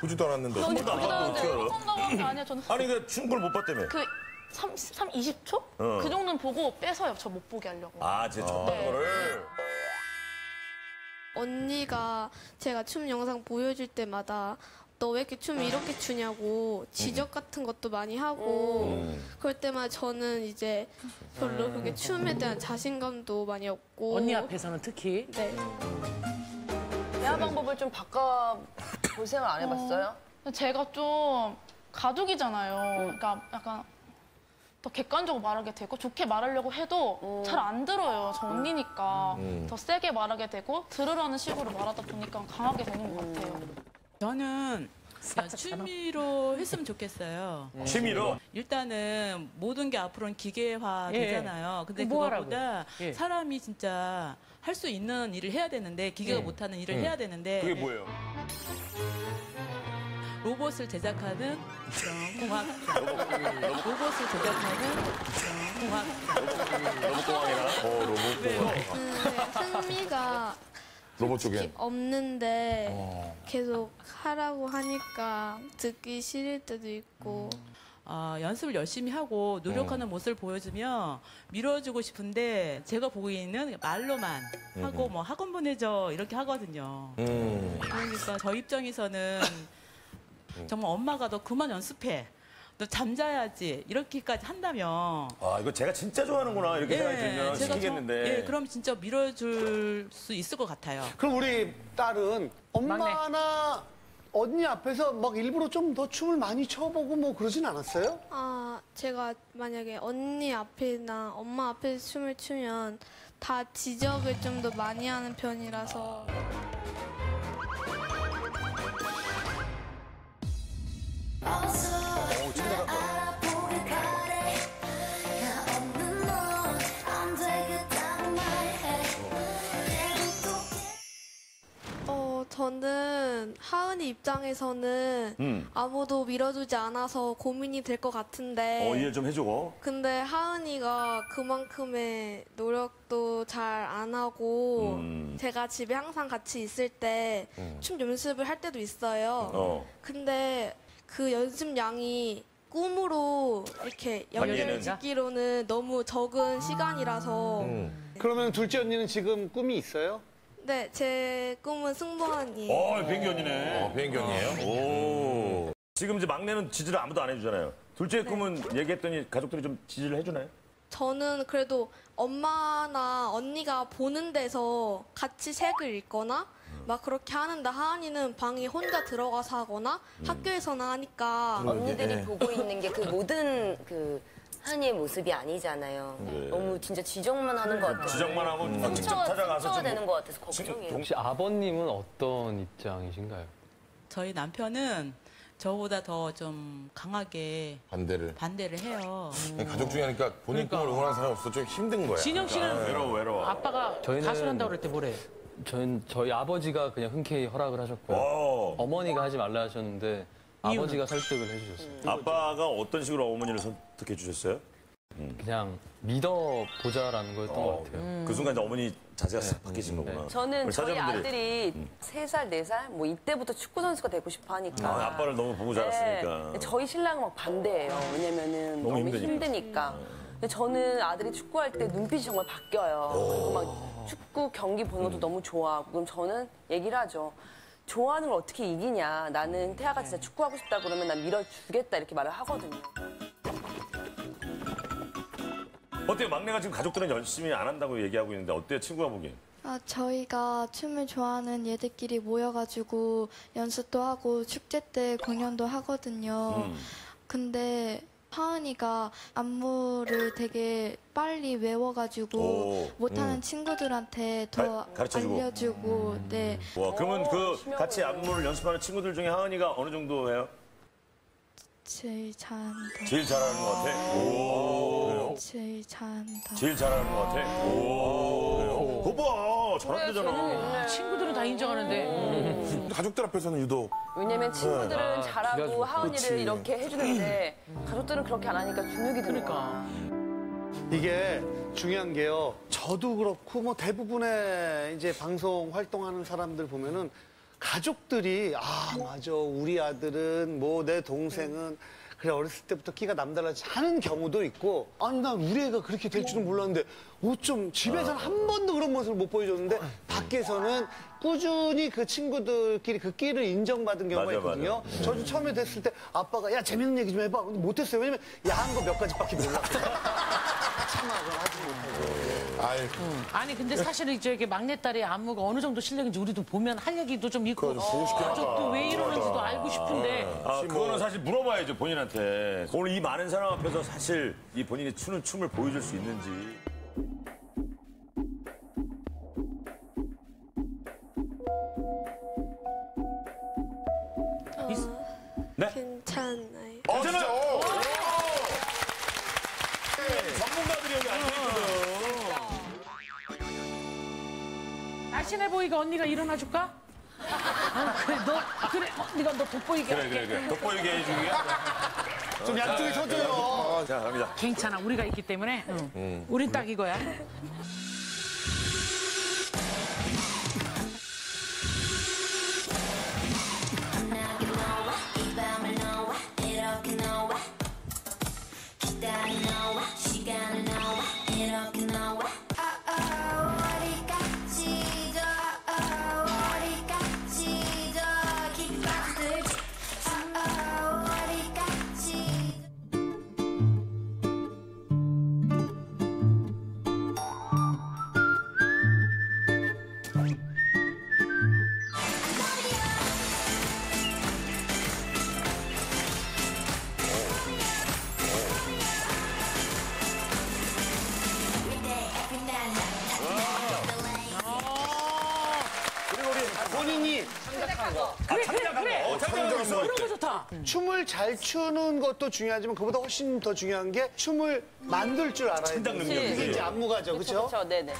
Speaker 5: 보지도 않았는데.
Speaker 4: 안 봤는데 어떻게 알아?
Speaker 22: 한다고 게 아니야. 저는
Speaker 4: 아니 그 춤을 못 봤다며.
Speaker 22: 그 3, 3 20초?
Speaker 4: 어.
Speaker 22: 그 정도는 보고 빼서요. 저 못 보게 하려고.
Speaker 4: 아, 제 췄던
Speaker 22: 네.
Speaker 4: 거를.
Speaker 23: 언니가 제가 춤 영상 보여줄 때마다 너 왜 이렇게 춤을 이렇게 추냐고 지적 같은 것도 많이 하고 그럴 때마다 저는 이제 별로 그게 춤에 대한 자신감도 많이 없고
Speaker 2: 언니 앞에서는 특히.
Speaker 23: 네.
Speaker 3: 대화 방법을 좀 바꿔 볼 생각 안 해봤어요?
Speaker 22: 근데 제가 좀 가족이잖아요. 그러니까 약간 더 객관적으로 말하게 되고 좋게 말하려고 해도 잘안 들어요. 저 언니니까
Speaker 24: 음.
Speaker 22: 더 세게 말하게 되고 들으라는 식으로 말하다 보니까 강하게 되는 것 같아요.
Speaker 24: 저는 그냥 취미로 했으면 좋겠어요.
Speaker 4: 취미로?
Speaker 24: 일단은 모든 게 앞으로는 기계화
Speaker 2: 예.
Speaker 24: 되잖아요. 근데
Speaker 2: 뭐
Speaker 24: 그거보다?
Speaker 2: 예.
Speaker 24: 사람이 진짜 할 수 있는 일을 해야 되는데 기계가
Speaker 2: 예.
Speaker 24: 못하는 일을
Speaker 2: 음.
Speaker 24: 해야 되는데
Speaker 4: 그게 뭐예요?
Speaker 24: 로봇을 제작하는 공학자. 로봇을 제작하는 그런 공학자.
Speaker 4: 로봇공학이나? 어, 로봇공학.
Speaker 23: 근데 흥미가
Speaker 5: 로봇 쪽에.
Speaker 23: 없는데
Speaker 5: 어.
Speaker 23: 계속 하라고 하니까 듣기 싫을 때도 있고
Speaker 24: 아, 연습을 열심히 하고 노력하는 모습을 보여주면 밀어주고 싶은데 제가 보기에는 말로만 하고
Speaker 5: 음흠.
Speaker 24: 뭐 학원 보내줘 이렇게 하거든요.
Speaker 5: 음.
Speaker 24: 그러니까 저 입장에서는 정말 엄마가 너 그만 연습해. 너 잠자야지. 이렇게까지 한다면.
Speaker 4: 아, 이거 제가 진짜 좋아하는구나. 이렇게 생각이 들면
Speaker 24: 예, 제가
Speaker 4: 시키겠는데.
Speaker 24: 저- 예, 그럼 진짜 밀어줄 수 있을 것 같아요.
Speaker 1: 그럼 우리 딸은 엄마나 언니 앞에서 막 일부러 좀 더 춤을 많이 춰보고 뭐 그러진 않았어요?
Speaker 23: 아 제가 만약에 언니 앞이나 엄마 앞에서 춤을 추면 다 지적을 좀 더 많이 하는 편이라서 어 저는 하은이 입장에서는
Speaker 4: 음.
Speaker 23: 아무도 밀어주지 않아서 고민이 될 것 같은데
Speaker 4: 어, 이해 좀 해주고.
Speaker 23: 근데 하은이가 그만큼의 노력도 잘 안 하고
Speaker 4: 음.
Speaker 23: 제가 집에 항상 같이 있을 때춤
Speaker 4: 음.
Speaker 23: 연습을 할 때도 있어요.
Speaker 4: 어.
Speaker 23: 근데 그 연습량이 꿈으로 이렇게 연결을? 짓기로는 너무 적은 시간이라서
Speaker 4: 음.
Speaker 1: 그러면 둘째 언니는 지금 꿈이 있어요?
Speaker 23: 네, 제 꿈은 승무원이에요.
Speaker 4: 어, 비행기 언니네.
Speaker 5: 어, 비행기 언니예요?
Speaker 4: 오. 지금 이제 막내는 지지를 아무도 안 해주잖아요. 둘째
Speaker 23: 네.
Speaker 4: 꿈은 얘기했더니 가족들이 좀 지지를 해주나요?
Speaker 23: 저는 그래도 엄마나 언니가 보는 데서 같이 책을 읽거나 막 그렇게 하는데 하은이는 방에 혼자 들어가서 하거나 학교에서나 하니까
Speaker 6: 언니들이 보고 있는 게 그 (laughs) 모든 그 한이의 모습이 아니잖아요.
Speaker 4: 네.
Speaker 6: 너무 진짜 지적만 하는 것 같아요.
Speaker 4: 지적만 하고 막 직접 찾아가서
Speaker 6: 상처가
Speaker 4: 좀
Speaker 6: 되는 것 같아서 걱정이에요.
Speaker 12: 혹시 아버님은 어떤 입장이신가요?
Speaker 24: 저희 남편은 저보다 더 좀 강하게
Speaker 5: 반대를.
Speaker 24: 반대를 해요.
Speaker 5: 가족 중에 하니까 본인 꿈을 응원하는 사람이 없어 좀 힘든 거야.
Speaker 2: 진영 씨는
Speaker 5: 그러니까.
Speaker 4: 외로워, 외로워.
Speaker 2: 아빠가
Speaker 12: 저희는-
Speaker 2: 가수 한다고 그럴 때 뭐래?
Speaker 12: 저희 저희 아버지가 그냥 흔쾌히 허락을 하셨고요. 어머니가 하지 말라 하셨는데 아버지가 설득을 해주셨어요.
Speaker 4: 아빠가 어떤 식으로 어머니를 선택해 주셨어요?
Speaker 12: 그냥 믿어 보자라는 거였던 것 같아요.
Speaker 4: 그 순간 이제 어머니 자세가 싹 바뀌신 거구나.
Speaker 3: 저는
Speaker 4: 우리
Speaker 3: 저희 아들이 세살네 살 뭐 이때부터 축구 선수가 되고 싶어 하니까.
Speaker 4: 아, 아빠를 너무 보고 자랐으니까.
Speaker 3: 네. 저희 신랑은 막 반대예요. 왜냐면은
Speaker 4: 너무
Speaker 3: 너무,
Speaker 4: 힘드니까.
Speaker 3: 힘드니까. 근데 저는 아들이 축구할 때 눈빛이 정말 바뀌어요. 그리고 막 축구 경기 보는 것도 너무 좋아하고. 그럼 저는 얘기를 하죠. 좋아하는 걸 어떻게 이기냐. 나는 태아가 진짜 축구하고 싶다 그러면 난 밀어주겠다 이렇게 말을 하거든요.
Speaker 4: 어때요? 막내가 지금 가족들은 열심히 안 한다고 얘기하고 있는데 어때요? 친구가 보기엔?
Speaker 19: 아, 저희가 춤을 좋아하는 얘들끼리 모여가지고 연습도 하고 축제 때 공연도 하거든요.
Speaker 4: 음.
Speaker 19: 근데 하은이가 안무를 되게 빨리 외워가지고
Speaker 4: 오,
Speaker 19: 못하는
Speaker 4: 음.
Speaker 19: 친구들한테 더
Speaker 4: 가- 가르쳐주고.
Speaker 19: 알려주고 네.
Speaker 4: 와, 그러면 그 같이 안무를 연습하는 친구들 중에 하은이가 어느 정도 해요?
Speaker 19: 제일 잘한다.
Speaker 4: 제일 잘하는 것 같아. 오.
Speaker 19: 제일 잘한다.
Speaker 4: 제일 잘하는 것 같아. 오. 그거 봐. 잘한다잖아.
Speaker 2: 아, 친구들은 다 인정하는데.
Speaker 5: 근데 가족들 앞에서는 유독.
Speaker 3: 왜냐면 친구들은
Speaker 4: 아,
Speaker 5: 기가
Speaker 3: 잘하고. 하은이를
Speaker 5: 그치.
Speaker 3: 이렇게 해주는데 가족들은 그렇게 안 하니까 주눅이 드는 거야.
Speaker 1: 이게 중요한 게요. 저도 그렇고 뭐 대부분의 이제 방송 활동하는 사람들 보면은 가족들이 아 맞아 우리 아들은 뭐 내 동생은 그래 어렸을 때부터 끼가 남달라지 하는 경우도 있고 아니 난 우리 애가 그렇게 될 줄은 몰랐는데 어쩜 집에서는 한 번도 그런 모습을 못 보여줬는데 밖에서는 꾸준히 그 친구들끼리 그 끼를 인정받은 경우가
Speaker 4: 맞아,
Speaker 1: 있거든요.
Speaker 4: 맞아.
Speaker 1: 저도 처음에 됐을 때 아빠가 야 재밌는 얘기 좀 해봐. 근데 못했어요. 왜냐면 야한 거 몇 가지밖에 몰랐어요. (laughs) 참아 그걸 하지 못하고.
Speaker 2: 아니 근데 사실은 이제 이게 막내딸의 안무가 어느 정도 실력인지 우리도 보면 할 얘기도 좀 있고
Speaker 4: 그건 보고 싶긴 하다.
Speaker 2: 가족도 왜 이러는지도 알고 싶은데
Speaker 4: 아, 그거는 사실 물어봐야죠, 본인한테. 오늘 이 많은 사람 앞에서 사실 이 본인이 추는 춤을 보여줄 수 있는지. 네?
Speaker 17: 괜찮아요.
Speaker 4: 어, 진짜? 오!
Speaker 2: 날씬해 보이게 언니가 일어나 줄까? 아, 그래 너 그래 어, 네가 너 돋보이게
Speaker 4: 그래,
Speaker 2: 할게.
Speaker 4: 그래, 그래. 돋보이게 해주기야?
Speaker 2: 좀 양쪽에 서줘요.
Speaker 4: 자, 갑니다.
Speaker 2: 괜찮아 우리가 있기 때문에 응.
Speaker 4: 음.
Speaker 2: 우린 딱 이거야.
Speaker 1: 잘 추는 것도 중요하지만 그보다 훨씬 더 중요한 게 춤을 만들 줄 알아야 돼요.
Speaker 3: 능력이지.
Speaker 1: 그게 이제 안무가죠, 그렇죠?
Speaker 3: 그렇죠. 네네.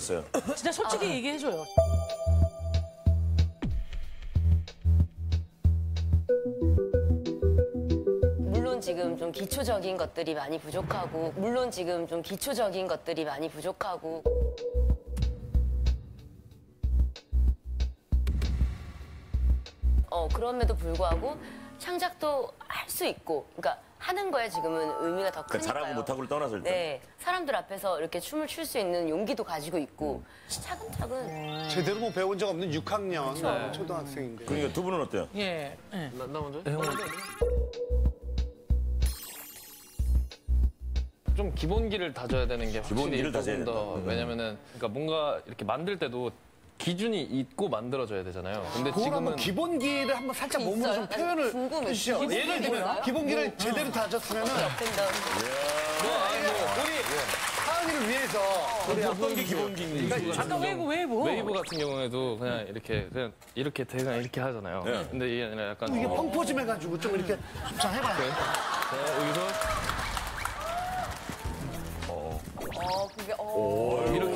Speaker 4: 어떠셨어요?
Speaker 2: 진짜 솔직히 얘기해줘요.
Speaker 6: 물론 지금 좀 기초적인 것들이 많이 부족하고 물론 지금 좀 기초적인 것들이 많이 부족하고 어 그럼에도 불구하고 창작도 할 수 있고 그러니까 하는 거에 지금은 의미가 더 크니까요.
Speaker 4: 잘하고 못하고를 떠났을 때.
Speaker 6: 네 사람들 앞에서 이렇게 춤을 출 수 있는 용기도 가지고 있고
Speaker 4: 음.
Speaker 6: 차근차근
Speaker 1: 제대로 뭐 배운 적 없는 6학년
Speaker 6: 그쵸.
Speaker 1: 초등학생인데.
Speaker 4: 그러니까 두 분은 어때요?
Speaker 2: 예. 예.
Speaker 7: 나, 나 먼저? 좀 기본기를 다져야 되는 게 확실히
Speaker 4: 기본기를 다져야
Speaker 7: 조금 더
Speaker 4: 된다. 음.
Speaker 7: 왜냐면은 그러니까 뭔가 이렇게 만들 때도 기준이 있고 만들어져야 되잖아요. 근데
Speaker 1: 그걸 한번
Speaker 7: 지금은
Speaker 1: 기본기를 한번 살짝 몸으로 좀 표현을 해주시죠. 예를 들면 기본기를 제대로 다졌으면은 뭐 우리 하은이를 위해서 우리
Speaker 4: 어떤 게 기본기인지.
Speaker 2: 아까 웨이브 웨이브.
Speaker 7: 웨이브 같은 경우에도 그냥 이렇게 그냥 이렇게 대강 이렇게 하잖아요.
Speaker 4: 네.
Speaker 7: 근데 이게 아니라 약간
Speaker 1: 이게
Speaker 7: 어,
Speaker 1: 좀 해가지고 좀 이렇게 자 해봐.
Speaker 7: 자, 여기서
Speaker 3: 어, 그게, 어.
Speaker 7: 오, 이렇게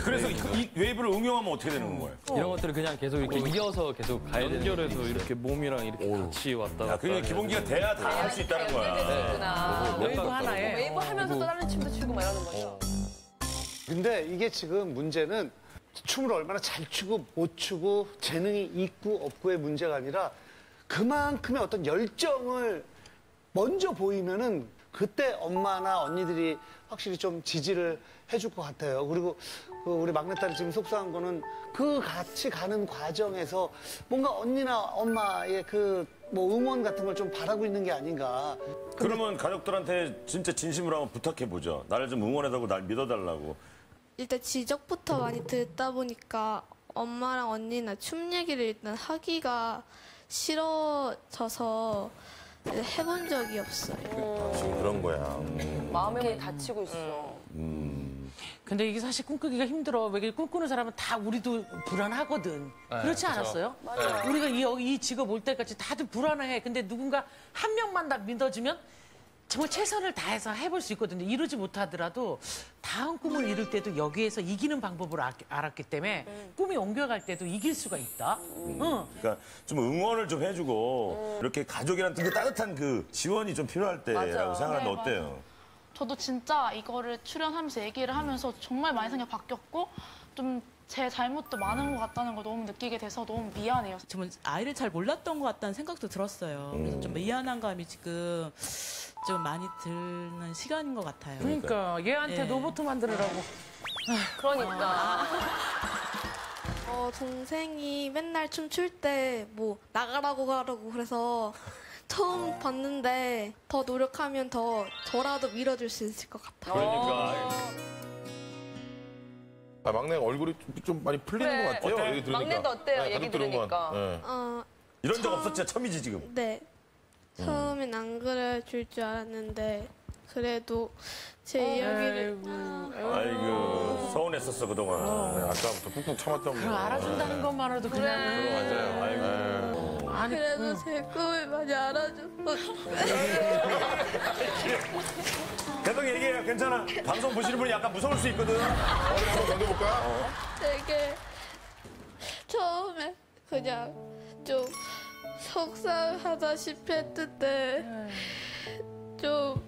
Speaker 4: 근데 그래서 이, 이 웨이브를 응용하면 어떻게 되는 거예요?
Speaker 12: 이런 것들을 그냥 계속 이렇게 이어서 계속 가야 되는
Speaker 7: 연결해서 이렇게 몸이랑 이렇게 같이 왔다
Speaker 4: 야,
Speaker 7: 갔다.
Speaker 4: 그게 기본기가 돼야 다 할 수 있다는 거야.
Speaker 7: 네.
Speaker 2: 웨이브 하나에.
Speaker 3: 웨이브 하면서 또 다른 춤도 추고 막 이러는 거죠.
Speaker 1: 근데 이게 지금 문제는 춤을 얼마나 잘 추고 못 추고 재능이 있고 없고의 문제가 아니라 그만큼의 어떤 열정을 먼저 보이면은 그때 엄마나 언니들이 확실히 좀 지지를 해줄 것 같아요. 그리고 그 우리 막내딸이 지금 속상한 거는 그 같이 가는 과정에서 뭔가 언니나 엄마의 그 뭐 응원 같은 걸 좀 바라고 있는 게 아닌가.
Speaker 4: 그러면 가족들한테 진짜 진심으로 한번 부탁해보죠. 나를 좀 응원해달라고, 날 믿어달라고.
Speaker 23: 일단 지적부터 많이 듣다 보니까 엄마랑 언니나 춤 얘기를 일단 하기가 싫어져서 해본 적이 없어요.
Speaker 4: 지금 그런 거야.
Speaker 3: 마음의 문이 닫히고 있어.
Speaker 4: 음.
Speaker 2: 근데 이게 사실 꿈꾸기가 힘들어. 왜 꿈꾸는 사람은 다 우리도 불안하거든.
Speaker 25: 네,
Speaker 2: 그렇지
Speaker 25: 그쵸.
Speaker 2: 않았어요?
Speaker 25: 맞아요.
Speaker 2: 우리가 이, 여기 이 직업 올 때까지 다들 불안해. 근데 누군가 한 명만 다 믿어주면 정말 최선을 다해서 해볼 수 있거든요. 이루지 못하더라도 다음 꿈을 이룰 때도 여기에서 이기는 방법을 알- 알았기 때문에 꿈이 옮겨갈 때도 이길 수가 있다. 응.
Speaker 4: 그러니까 좀 응원을 좀 해주고 이렇게 가족이랑 되게 따뜻한 그 지원이 좀 필요할 때라고 생각하는데
Speaker 22: 네, 어때요? 저도 진짜 이거를 출연하면서 얘기를 하면서 정말 많이 생각 바뀌었고 좀 제 잘못도 많은 것 같다는 걸 너무 느끼게 돼서 너무 미안해요.
Speaker 24: 정말 아이를 잘 몰랐던 것 같다는 생각도 들었어요. 그래서 좀 미안한 감이 지금 좀 많이 드는 시간인 것 같아요.
Speaker 2: 그러니까 얘한테
Speaker 24: 예.
Speaker 2: 로봇 만들으라고.
Speaker 3: 그러니까.
Speaker 23: 어, 동생이 맨날 춤출 때 뭐 나가라고 가라고 그래서 처음 봤는데 더 노력하면 더 저라도 밀어줄 수 있을 것 같아요.
Speaker 4: 그러니까.
Speaker 5: 아, 막내가 얼굴이 좀, 좀 많이 풀리는
Speaker 3: 그래.
Speaker 5: 것 같아요.
Speaker 3: 어때요?
Speaker 5: 얘기 들으니까.
Speaker 3: 막내도 어때요?
Speaker 5: 네,
Speaker 3: 얘기
Speaker 5: 가족 들은 건.
Speaker 3: 들으니까.
Speaker 5: 네.
Speaker 23: 어,
Speaker 4: 이런 적 없었지? 처음이지 지금?
Speaker 23: 네. 처음엔 안 그래줄 줄 알았는데 그래도 제 이야기를
Speaker 4: 아이고 서운했었어 그동안.
Speaker 5: 네, 아까부터 꾹꾹 참았던 거.
Speaker 2: 그럼 알아준다는 것만으로도 그냥.
Speaker 5: 맞아요.
Speaker 4: 아이고.
Speaker 2: 아니,
Speaker 23: 그래도 제 꿈을 많이 알아줘서 (laughs)
Speaker 4: 계속 얘기해요. 괜찮아. 방송 보시는 분이 약간 무서울 수 있거든.
Speaker 5: 어디 한번 던져볼까?
Speaker 23: 되게 처음에 그냥 좀 속상하다시피 했는데 좀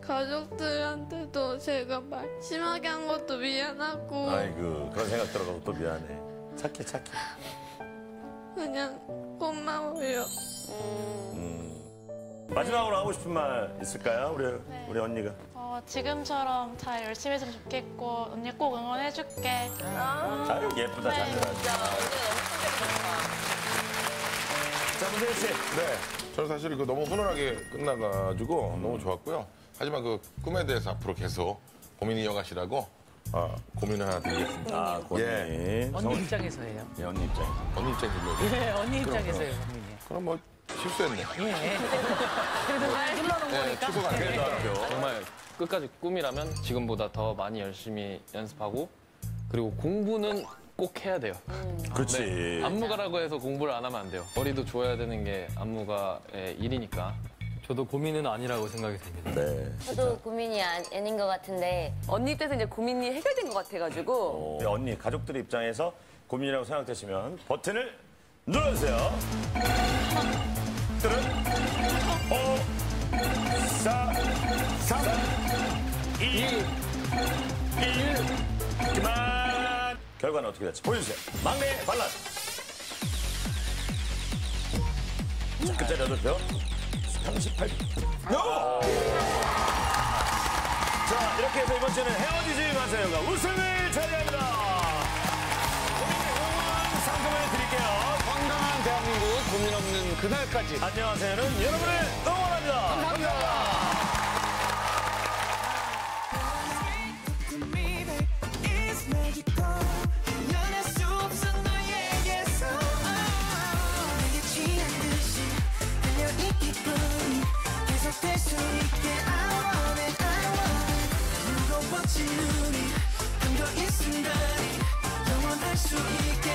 Speaker 23: 가족들한테도 제가 말 심하게 한 것도 미안하고
Speaker 4: 아이고 그런 생각 들어가서 또 미안해. 착해 착해.
Speaker 23: 그냥 고마워요.
Speaker 4: 마지막으로 하고 싶은 말 있을까요? 우리 우리 언니가.
Speaker 22: 어, 지금처럼 잘 열심히 했으면 좋겠고 언니 꼭 응원해줄게.
Speaker 4: 아유 예쁘다
Speaker 22: 네.
Speaker 4: 잘한다. 자 문세윤 씨.
Speaker 5: 네. 저는 사실 그 너무 훈훈하게 끝나가지고 너무 좋았고요. 하지만 그 꿈에 대해서 앞으로 계속 고민 이어가시라고 아, 고민을 하나 드리겠습니다.
Speaker 4: 아, 고민.
Speaker 2: 언니 입장에서예요.
Speaker 4: 예, 언니 입장에서.
Speaker 5: 언니 입장이죠.
Speaker 2: 예, 언니
Speaker 5: 그럼,
Speaker 2: 입장에서예요,
Speaker 5: 그럼.
Speaker 2: 고민이.
Speaker 5: 그럼 뭐 실수했네.
Speaker 2: 예. 그래도 눌러놓은
Speaker 5: 네,
Speaker 2: 거니까.
Speaker 5: 취소가 안 되니까.
Speaker 7: 정말 끝까지 꿈이라면 지금보다 더 많이 열심히 연습하고 그리고 공부는 꼭 해야 돼요.
Speaker 4: 그렇지.
Speaker 7: 네, 안무가라고 해서 공부를 안 하면 안 돼요. 머리도 좋아야 되는 게 안무가의 일이니까.
Speaker 25: 저도 고민은 아니라고 생각이 됩니다.
Speaker 4: 네.
Speaker 6: 저도 고민이 아, 아닌 것 같은데
Speaker 3: 언니 때서 이제 고민이 해결된 것 같아가지고.
Speaker 4: 우리 언니 가족들 의 입장에서 고민이라고 생각되시면 버튼을 눌러주세요. 들은 5, 4, 3, 2, 1, 그만. 결과는 어떻게 될지 보여주세요. 막내 반란. 자, 끝자리 8표. 38표. 요! 자, 이렇게 해서 이번 주에는 헤어지지 마세요가 우승을 차지합니다. 고민 상금을 드릴게요.
Speaker 1: 건강한 대한민국 고민 없는 그날까지.
Speaker 4: 안녕하세요는 여러분을 응원합니다. 감사합니다.
Speaker 26: 눈이 감겨 이 순간이 영원할 수 있게